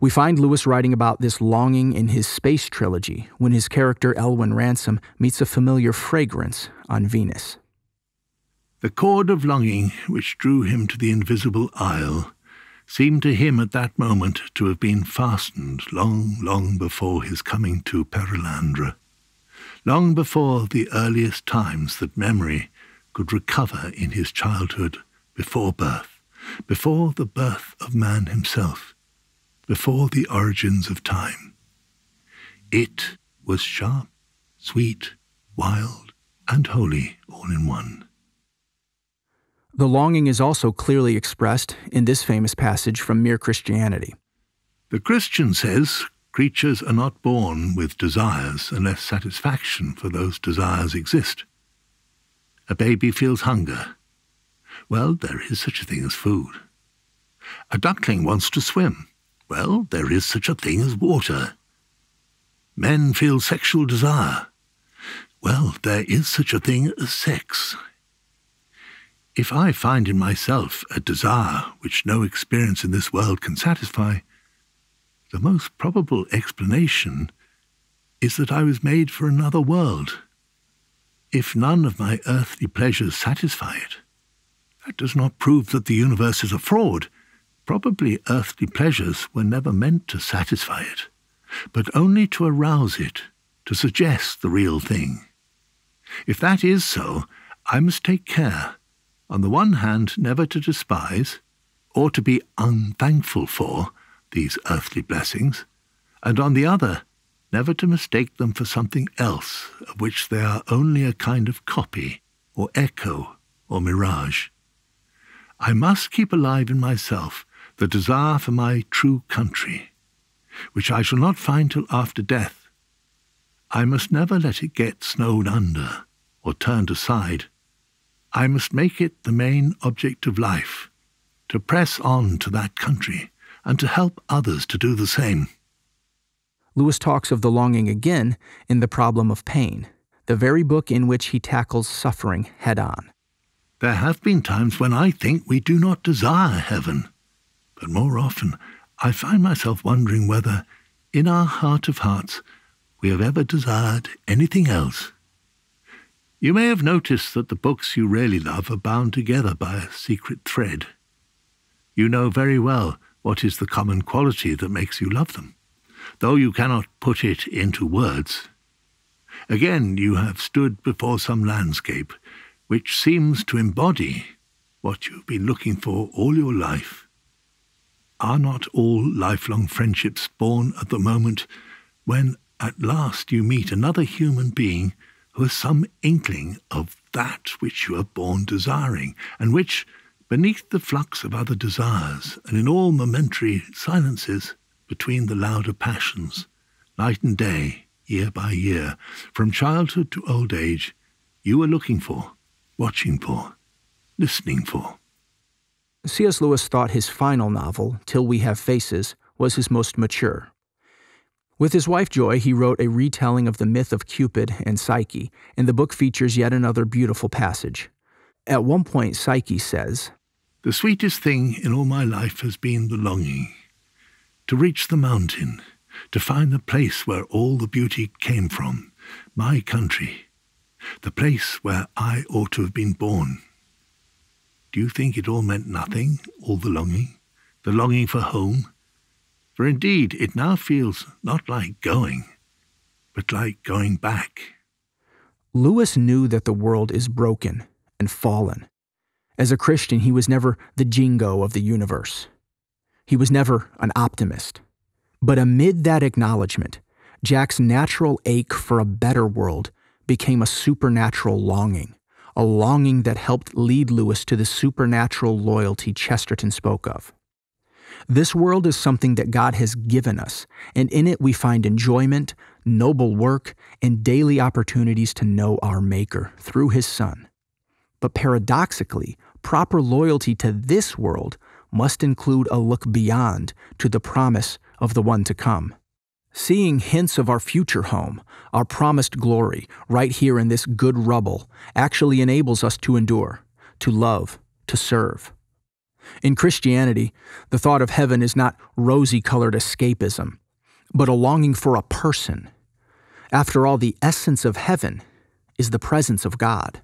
We find Lewis writing about this longing in his space trilogy when his character Elwin Ransom meets a familiar fragrance on Venus. The cord of longing which drew him to the invisible isle seemed to him at that moment to have been fastened long, long before his coming to Perelandra. long before the earliest times that memory could recover in his childhood before birth, before the birth of man himself, before the origins of time. It was sharp, sweet, wild, and holy all in one. The longing is also clearly expressed in this famous passage from Mere Christianity. The Christian says creatures are not born with desires unless satisfaction for those desires exist. A baby feels hunger. Well, there is such a thing as food. A duckling wants to swim. Well, there is such a thing as water. Men feel sexual desire. Well, there is such a thing as sex. If I find in myself a desire which no experience in this world can satisfy, the most probable explanation is that I was made for another world. If none of my earthly pleasures satisfy it, that does not prove that the universe is a fraud. Probably earthly pleasures were never meant to satisfy it, but only to arouse it, to suggest the real thing. If that is so, I must take care, on the one hand, never to despise, or to be unthankful for, these earthly blessings, and on the other, never to mistake them for something else of which they are only a kind of copy, or echo, or mirage. I must keep alive in myself the desire for my true country, which I shall not find till after death. I must never let it get snowed under or turned aside. I must make it the main object of life, to press on to that country and to help others to do the same. Lewis talks of the longing again in The Problem of Pain, the very book in which he tackles suffering head on. There have been times when I think we do not desire heaven, but more often I find myself wondering whether, in our heart of hearts, we have ever desired anything else. You may have noticed that the books you really love are bound together by a secret thread. You know very well what is the common quality that makes you love them, though you cannot put it into words. Again, you have stood before some landscape which seems to embody what you've been looking for all your life. Are not all lifelong friendships born at the moment when at last you meet another human being who has some inkling of that which you are born desiring, and which, beneath the flux of other desires, and in all momentary silences between the louder passions, night and day, year by year, from childhood to old age, you are looking for, watching for, listening for. C.S. Lewis thought his final novel, Till We Have Faces, was his most mature. With his wife Joy, he wrote a retelling of the myth of Cupid and Psyche, and the book features yet another beautiful passage. At one point, Psyche says, the sweetest thing in all my life has been the longing to reach the mountain, to find the place where all the beauty came from, my country, the place where I ought to have been born. Do you think it all meant nothing, all the longing, the longing for home? For indeed it now feels not like going, but like going back. Lewis knew that the world is broken and fallen as a Christian, he was never the jingo of the universe. He was never an optimist. But amid that acknowledgement, Jack's natural ache for a better world became a supernatural longing, a longing that helped lead Lewis to the supernatural loyalty Chesterton spoke of. This world is something that God has given us, and in it we find enjoyment, noble work, and daily opportunities to know our Maker through His Son. But paradoxically, proper loyalty to this world must include a look beyond to the promise of the one to come. Seeing hints of our future home, our promised glory, right here in this good rubble, actually enables us to endure, to love, to serve. In Christianity, the thought of heaven is not rosy colored escapism, but a longing for a person. After all, the essence of heaven is the presence of God.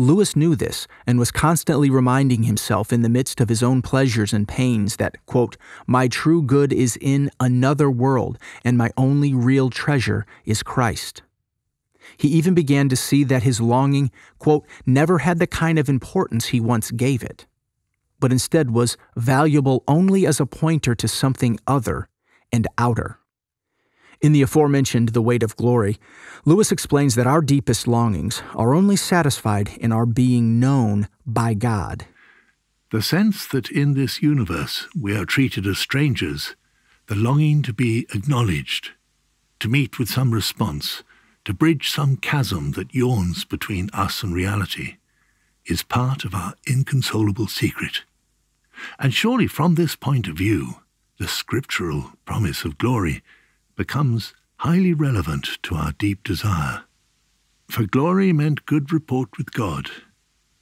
Lewis knew this and was constantly reminding himself in the midst of his own pleasures and pains that, quote, My true good is in another world, and my only real treasure is Christ. He even began to see that his longing, quote, never had the kind of importance he once gave it, but instead was valuable only as a pointer to something other and outer. In the aforementioned The Weight of Glory, Lewis explains that our deepest longings are only satisfied in our being known by God. The sense that in this universe we are treated as strangers, the longing to be acknowledged, to meet with some response, to bridge some chasm that yawns between us and reality, is part of our inconsolable secret. And surely from this point of view, the scriptural promise of glory becomes highly relevant to our deep desire. For glory meant good report with God,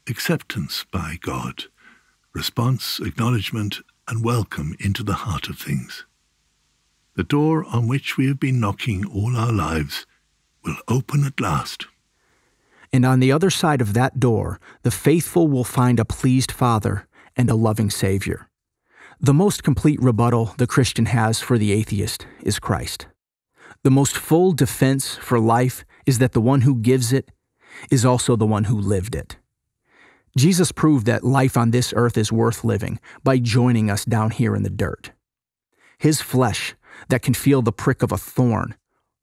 acceptance by God, response, acknowledgement, and welcome into the heart of things. The door on which we have been knocking all our lives will open at last. And on the other side of that door, the faithful will find a pleased Father and a loving Savior. The most complete rebuttal the Christian has for the atheist is Christ. The most full defense for life is that the one who gives it is also the one who lived it. Jesus proved that life on this earth is worth living by joining us down here in the dirt. His flesh, that can feel the prick of a thorn,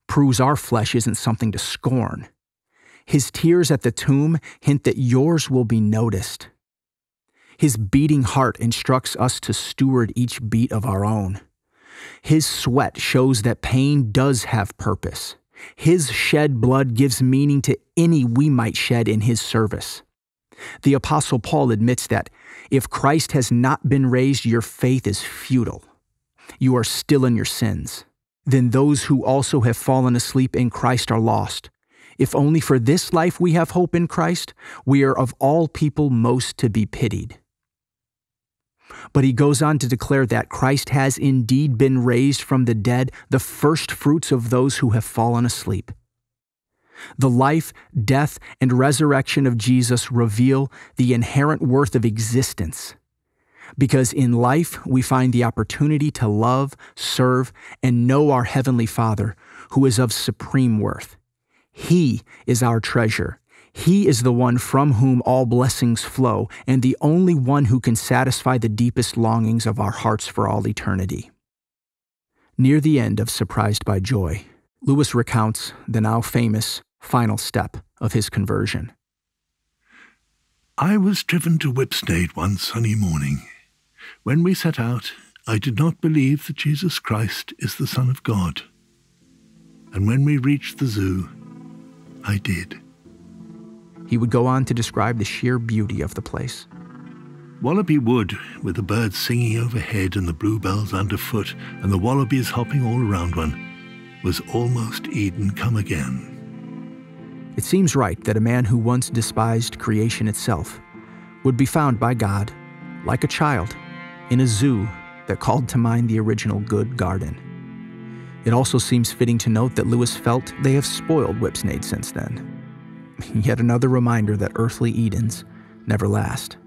proves our flesh isn't something to scorn. His tears at the tomb hint that yours will be noticed. His beating heart instructs us to steward each beat of our own. His sweat shows that pain does have purpose. His shed blood gives meaning to any we might shed in His service. The Apostle Paul admits that if Christ has not been raised, your faith is futile. You are still in your sins. Then those who also have fallen asleep in Christ are lost. If only for this life we have hope in Christ, we are of all people most to be pitied. But he goes on to declare that Christ has indeed been raised from the dead, the first fruits of those who have fallen asleep. The life, death, and resurrection of Jesus reveal the inherent worth of existence. Because in life, we find the opportunity to love, serve, and know our Heavenly Father, who is of supreme worth. He is our treasure, he is the one from whom all blessings flow, and the only one who can satisfy the deepest longings of our hearts for all eternity. Near the end of Surprised by Joy, Lewis recounts the now famous final step of his conversion. I was driven to Whipsnade one sunny morning. When we set out, I did not believe that Jesus Christ is the Son of God. And when we reached the zoo, I did. He would go on to describe the sheer beauty of the place. Wallaby Wood, with the birds singing overhead and the bluebells underfoot and the wallabies hopping all around one, was almost Eden come again. It seems right that a man who once despised creation itself would be found by God, like a child, in a zoo that called to mind the original good garden. It also seems fitting to note that Lewis felt they have spoiled Whipsnade since then. <laughs> Yet another reminder that earthly Edens never last.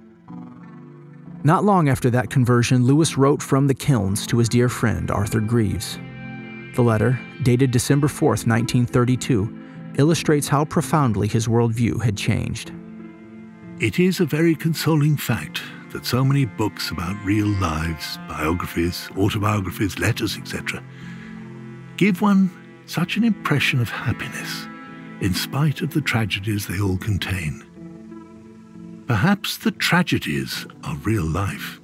Not long after that conversion, Lewis wrote from the kilns to his dear friend Arthur Greeves. The letter, dated December 4, 1932, illustrates how profoundly his worldview had changed. It is a very consoling fact that so many books about real lives, biographies, autobiographies, letters, etc., give one such an impression of happiness in spite of the tragedies they all contain. Perhaps the tragedies of real life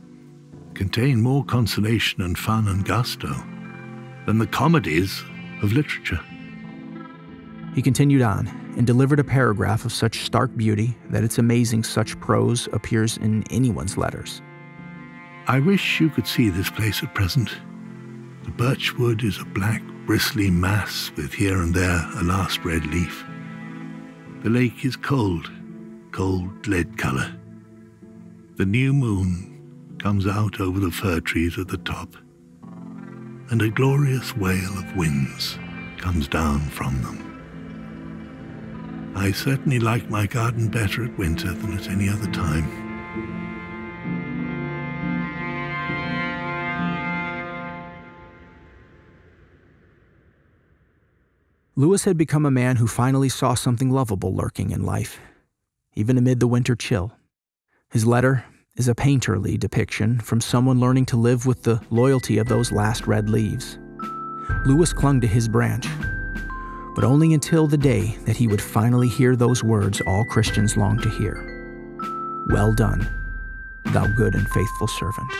contain more consolation and fun and gusto than the comedies of literature. He continued on and delivered a paragraph of such stark beauty that it's amazing such prose appears in anyone's letters. I wish you could see this place at present. The birch wood is a black bristly mass with here and there a last red leaf. The lake is cold, cold lead colour. The new moon comes out over the fir trees at the top, and a glorious wail of winds comes down from them. I certainly like my garden better at winter than at any other time. Lewis had become a man who finally saw something lovable lurking in life, even amid the winter chill. His letter is a painterly depiction from someone learning to live with the loyalty of those last red leaves. Lewis clung to his branch, but only until the day that he would finally hear those words all Christians long to hear Well done, thou good and faithful servant.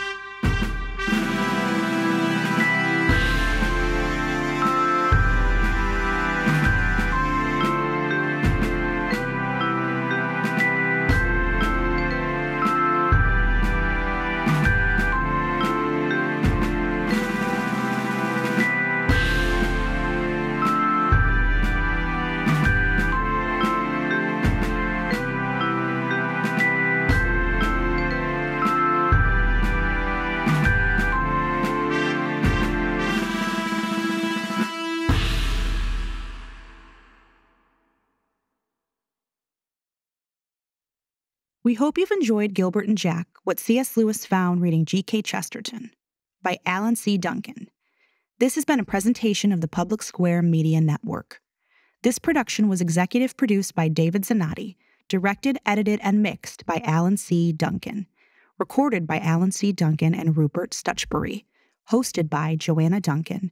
We hope you've enjoyed Gilbert and Jack, What C.S. Lewis Found Reading G.K. Chesterton by Alan C. Duncan. This has been a presentation of the Public Square Media Network. This production was executive produced by David Zanotti, directed, edited, and mixed by Alan C. Duncan, recorded by Alan C. Duncan and Rupert Stutchbury, hosted by Joanna Duncan,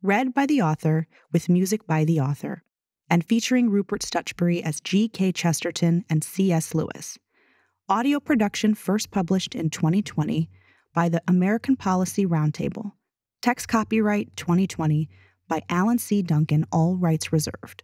read by the author with music by the author, and featuring Rupert Stutchbury as G.K. Chesterton and C.S. Lewis audio production first published in 2020 by the American Policy Roundtable. Text copyright 2020 by Alan C. Duncan, all rights reserved.